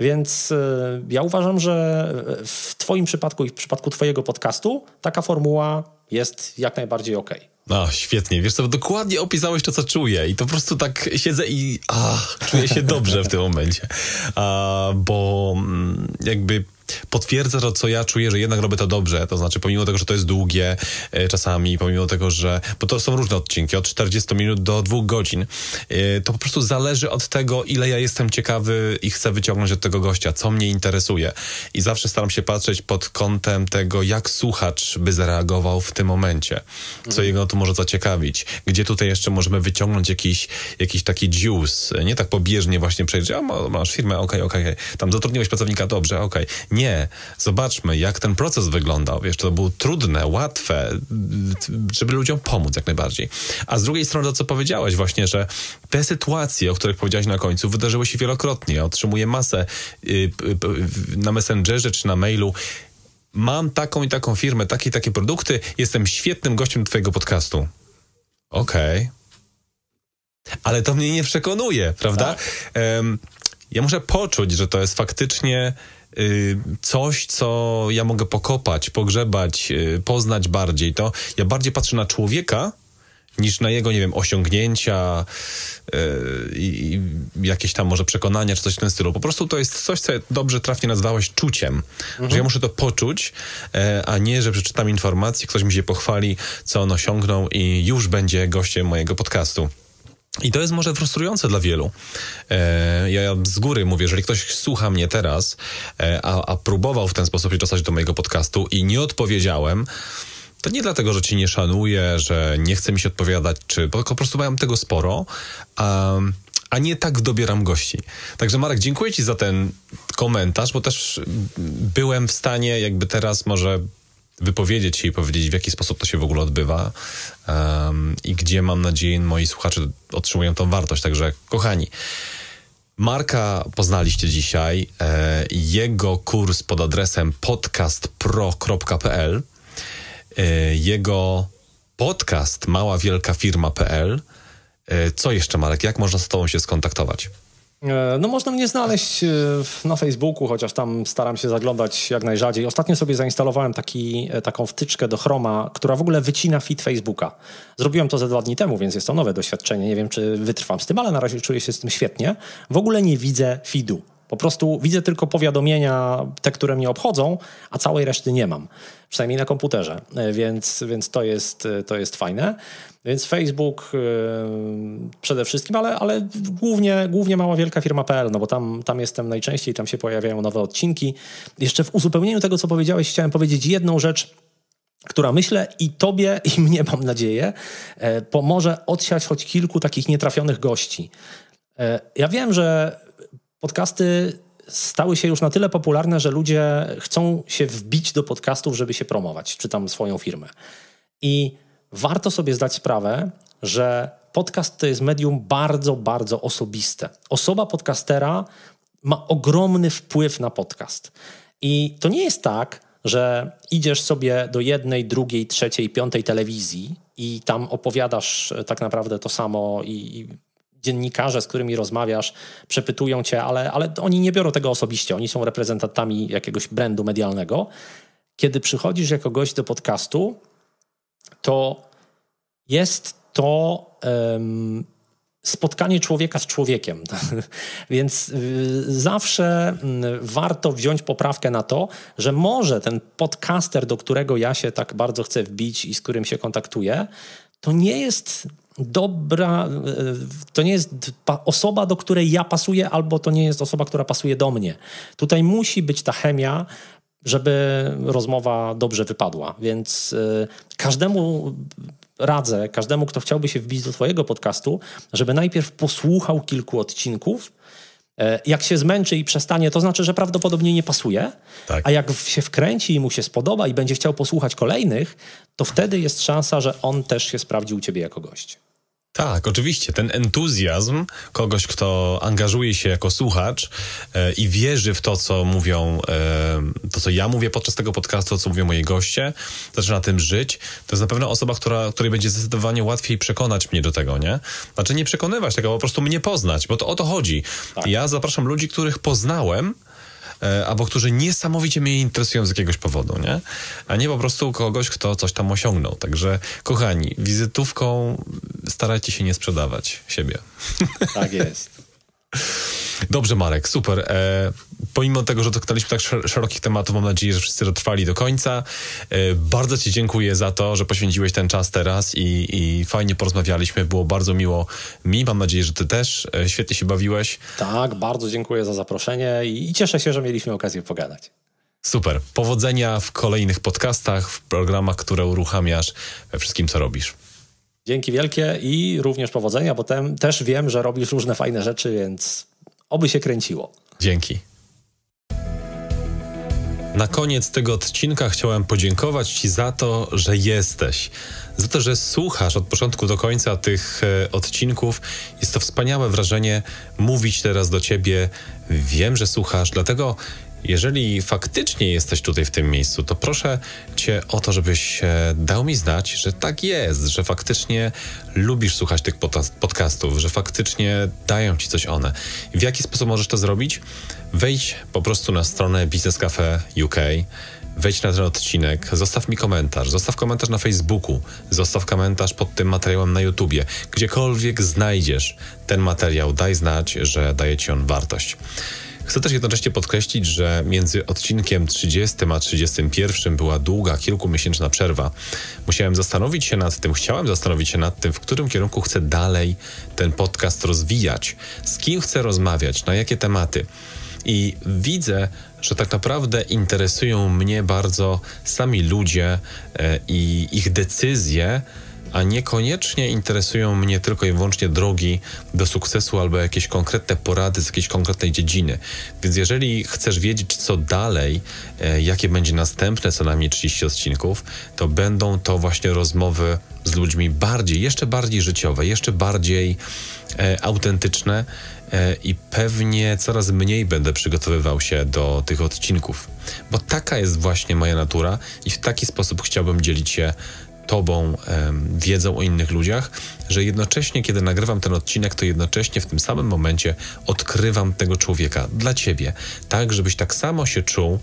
Więc e, ja uważam, że w twoim przypadku i w przypadku twojego podcastu taka formuła jest jak najbardziej okej. Okay. No, świetnie. Wiesz co, dokładnie opisałeś to, co czuję i to po prostu tak siedzę i ach, czuję się dobrze w tym momencie. A, bo mm, jakby potwierdza to, co ja czuję, że jednak robię to dobrze. To znaczy, pomimo tego, że to jest długie e, czasami, pomimo tego, że. Bo to są różne odcinki, od 40 minut do 2 godzin. E, to po prostu zależy od tego, ile ja jestem ciekawy i chcę wyciągnąć od tego gościa, co mnie interesuje. I zawsze staram się patrzeć pod kątem tego, jak słuchacz by zareagował w tym momencie, co mhm. jego tu może zaciekawić, gdzie tutaj jeszcze możemy wyciągnąć jakiś, jakiś taki juice. Nie tak pobieżnie właśnie przejść, a masz firmę, okej, okay, okej, okay. tam zatrudniłeś pracownika, dobrze, okej. Okay nie. Zobaczmy, jak ten proces wyglądał. Wiesz, to było trudne, łatwe, żeby ludziom pomóc jak najbardziej. A z drugiej strony to, co powiedziałeś właśnie, że te sytuacje, o których powiedziałeś na końcu, wydarzyły się wielokrotnie. Ja otrzymuję masę y, na Messengerze czy na mailu mam taką i taką firmę, takie i takie produkty, jestem świetnym gościem twojego podcastu. Okej. Okay. Ale to mnie nie przekonuje, prawda? Tak. Um, ja muszę poczuć, że to jest faktycznie coś, co ja mogę pokopać, pogrzebać, y, poznać bardziej, to ja bardziej patrzę na człowieka niż na jego, nie wiem, osiągnięcia yy, i jakieś tam może przekonania, czy coś w tym stylu. Po prostu to jest coś, co dobrze trafnie nazwałeś czuciem, mhm. że ja muszę to poczuć, e, a nie, że przeczytam informację, ktoś mi się pochwali, co on osiągnął i już będzie gościem mojego podcastu. I to jest może frustrujące dla wielu. E, ja z góry mówię, jeżeli ktoś słucha mnie teraz, e, a, a próbował w ten sposób się dostać do mojego podcastu i nie odpowiedziałem, to nie dlatego, że cię nie szanuję, że nie chce mi się odpowiadać, czy bo po prostu mam tego sporo, a, a nie tak dobieram gości. Także Marek, dziękuję ci za ten komentarz, bo też byłem w stanie jakby teraz może wypowiedzieć się i powiedzieć, w jaki sposób to się w ogóle odbywa um, i gdzie, mam nadzieję, moi słuchacze otrzymują tą wartość. Także, kochani, Marka poznaliście dzisiaj. E, jego kurs pod adresem podcastpro.pl, e, jego podcast maławielkafirma.pl. E, co jeszcze, Marek? Jak można z Tobą się skontaktować? E, no można mnie znaleźć e, na Facebooku, chociaż tam staram się zaglądać jak najrzadziej. Ostatnio sobie zainstalowałem taki, e, taką wtyczkę do Chroma, która w ogóle wycina feed Facebooka. Zrobiłem to ze dwa dni temu, więc jest to nowe doświadczenie. Nie wiem, czy wytrwam z tym, ale na razie czuję się z tym świetnie. W ogóle nie widzę feedu. Po prostu widzę tylko powiadomienia, te, które mnie obchodzą, a całej reszty nie mam. Przynajmniej na komputerze, więc, więc to, jest, to jest fajne. Więc Facebook yy, przede wszystkim, ale, ale głównie, głównie mała wielka firma.pl, no bo tam, tam jestem najczęściej, tam się pojawiają nowe odcinki. Jeszcze w uzupełnieniu tego, co powiedziałeś, chciałem powiedzieć jedną rzecz, która myślę i tobie, i mnie, mam nadzieję, e, pomoże odsiać choć kilku takich nietrafionych gości. E, ja wiem, że podcasty stały się już na tyle popularne, że ludzie chcą się wbić do podcastów, żeby się promować, czy tam swoją firmę. I warto sobie zdać sprawę, że podcast to jest medium bardzo, bardzo osobiste. Osoba podcastera ma ogromny wpływ na podcast. I to nie jest tak, że idziesz sobie do jednej, drugiej, trzeciej, piątej telewizji i tam opowiadasz tak naprawdę to samo i, i dziennikarze, z którymi rozmawiasz, przepytują cię, ale, ale oni nie biorą tego osobiście. Oni są reprezentantami jakiegoś brandu medialnego. Kiedy przychodzisz jako gość do podcastu, to jest to um, spotkanie człowieka z człowiekiem. Więc y, zawsze y, warto wziąć poprawkę na to, że może ten podcaster, do którego ja się tak bardzo chcę wbić i z którym się kontaktuję, to nie jest dobra, y, to nie jest osoba, do której ja pasuję, albo to nie jest osoba, która pasuje do mnie. Tutaj musi być ta chemia, żeby rozmowa dobrze wypadła. Więc y, każdemu radzę, każdemu, kto chciałby się wbić do Twojego podcastu, żeby najpierw posłuchał kilku odcinków E, jak się zmęczy i przestanie, to znaczy, że prawdopodobnie nie pasuje. Tak. A jak się wkręci i mu się spodoba i będzie chciał posłuchać kolejnych, to wtedy jest szansa, że on też się sprawdzi u ciebie jako gość. Tak, oczywiście. Ten entuzjazm kogoś, kto angażuje się jako słuchacz e, i wierzy w to, co mówią, e, to, co ja mówię podczas tego podcastu, co mówią moi goście, zaczyna tym żyć, to jest na pewno osoba, która, której będzie zdecydowanie łatwiej przekonać mnie do tego, nie? Znaczy nie przekonywać, tylko po prostu mnie poznać, bo to o to chodzi. Tak. Ja zapraszam ludzi, których poznałem, albo którzy niesamowicie mnie interesują z jakiegoś powodu, nie? A nie po prostu kogoś, kto coś tam osiągnął. Także, kochani, wizytówką starajcie się nie sprzedawać siebie. Tak jest. Dobrze, Marek, super. E, pomimo tego, że dotknęliśmy tak szer- szerokich tematów, mam nadzieję, że wszyscy dotrwali do końca. E, bardzo Ci dziękuję za to, że poświęciłeś ten czas teraz i, i fajnie porozmawialiśmy. Było bardzo miło mi. Mam nadzieję, że Ty też e, świetnie się bawiłeś. Tak, bardzo dziękuję za zaproszenie i, i cieszę się, że mieliśmy okazję pogadać. Super. Powodzenia w kolejnych podcastach, w programach, które uruchamiasz, we wszystkim, co robisz. Dzięki wielkie i również powodzenia, bo tem, też wiem, że robisz różne fajne rzeczy, więc oby się kręciło. Dzięki. Na koniec tego odcinka chciałem podziękować Ci za to, że jesteś. Za to, że słuchasz od początku do końca tych e, odcinków. Jest to wspaniałe wrażenie mówić teraz do Ciebie. Wiem, że słuchasz, dlatego jeżeli faktycznie jesteś tutaj w tym miejscu, to proszę Cię o to, żebyś e, dał mi znać, że tak jest, że faktycznie lubisz słuchać tych podcastów, że faktycznie dają Ci coś one. W jaki sposób możesz to zrobić? Wejdź po prostu na stronę Business Cafe UK, wejdź na ten odcinek, zostaw mi komentarz, zostaw komentarz na Facebooku, zostaw komentarz pod tym materiałem na YouTubie. Gdziekolwiek znajdziesz ten materiał, daj znać, że daje Ci on wartość. Chcę też jednocześnie podkreślić, że między odcinkiem 30 a 31 była długa, kilkumiesięczna przerwa. Musiałem zastanowić się nad tym, chciałem zastanowić się nad tym, w którym kierunku chcę dalej ten podcast rozwijać, z kim chcę rozmawiać, na jakie tematy. I widzę, że tak naprawdę interesują mnie bardzo sami ludzie e, i ich decyzje, a niekoniecznie interesują mnie tylko i wyłącznie drogi do sukcesu albo jakieś konkretne porady z jakiejś konkretnej dziedziny. Więc jeżeli chcesz wiedzieć, co dalej, e, jakie będzie następne co najmniej 30 odcinków, to będą to właśnie rozmowy z ludźmi bardziej, jeszcze bardziej życiowe, jeszcze bardziej e, autentyczne e, i pewnie coraz mniej będę przygotowywał się do tych odcinków, bo taka jest właśnie moja natura i w taki sposób chciałbym dzielić się Tobą wiedzą o innych ludziach, że jednocześnie, kiedy nagrywam ten odcinek, to jednocześnie w tym samym momencie odkrywam tego człowieka dla Ciebie, tak, żebyś tak samo się czuł,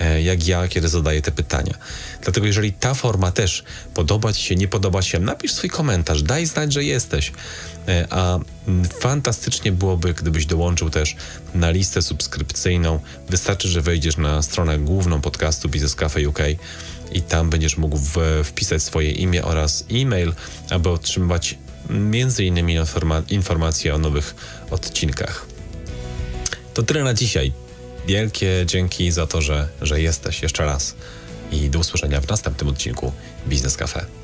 e, jak ja, kiedy zadaję te pytania. Dlatego, jeżeli ta forma też podoba Ci się, nie podoba się, napisz swój komentarz, daj znać, że jesteś. E, A fantastycznie byłoby, gdybyś dołączył też na listę subskrypcyjną. Wystarczy, że wejdziesz na stronę główną podcastu Business Cafe UK i tam będziesz mógł w, wpisać swoje imię oraz e-mail, aby otrzymywać innymi informa- informacje o nowych odcinkach. To tyle na dzisiaj. Wielkie dzięki za to, że, że jesteś jeszcze raz i do usłyszenia w następnym odcinku Biznes Cafe.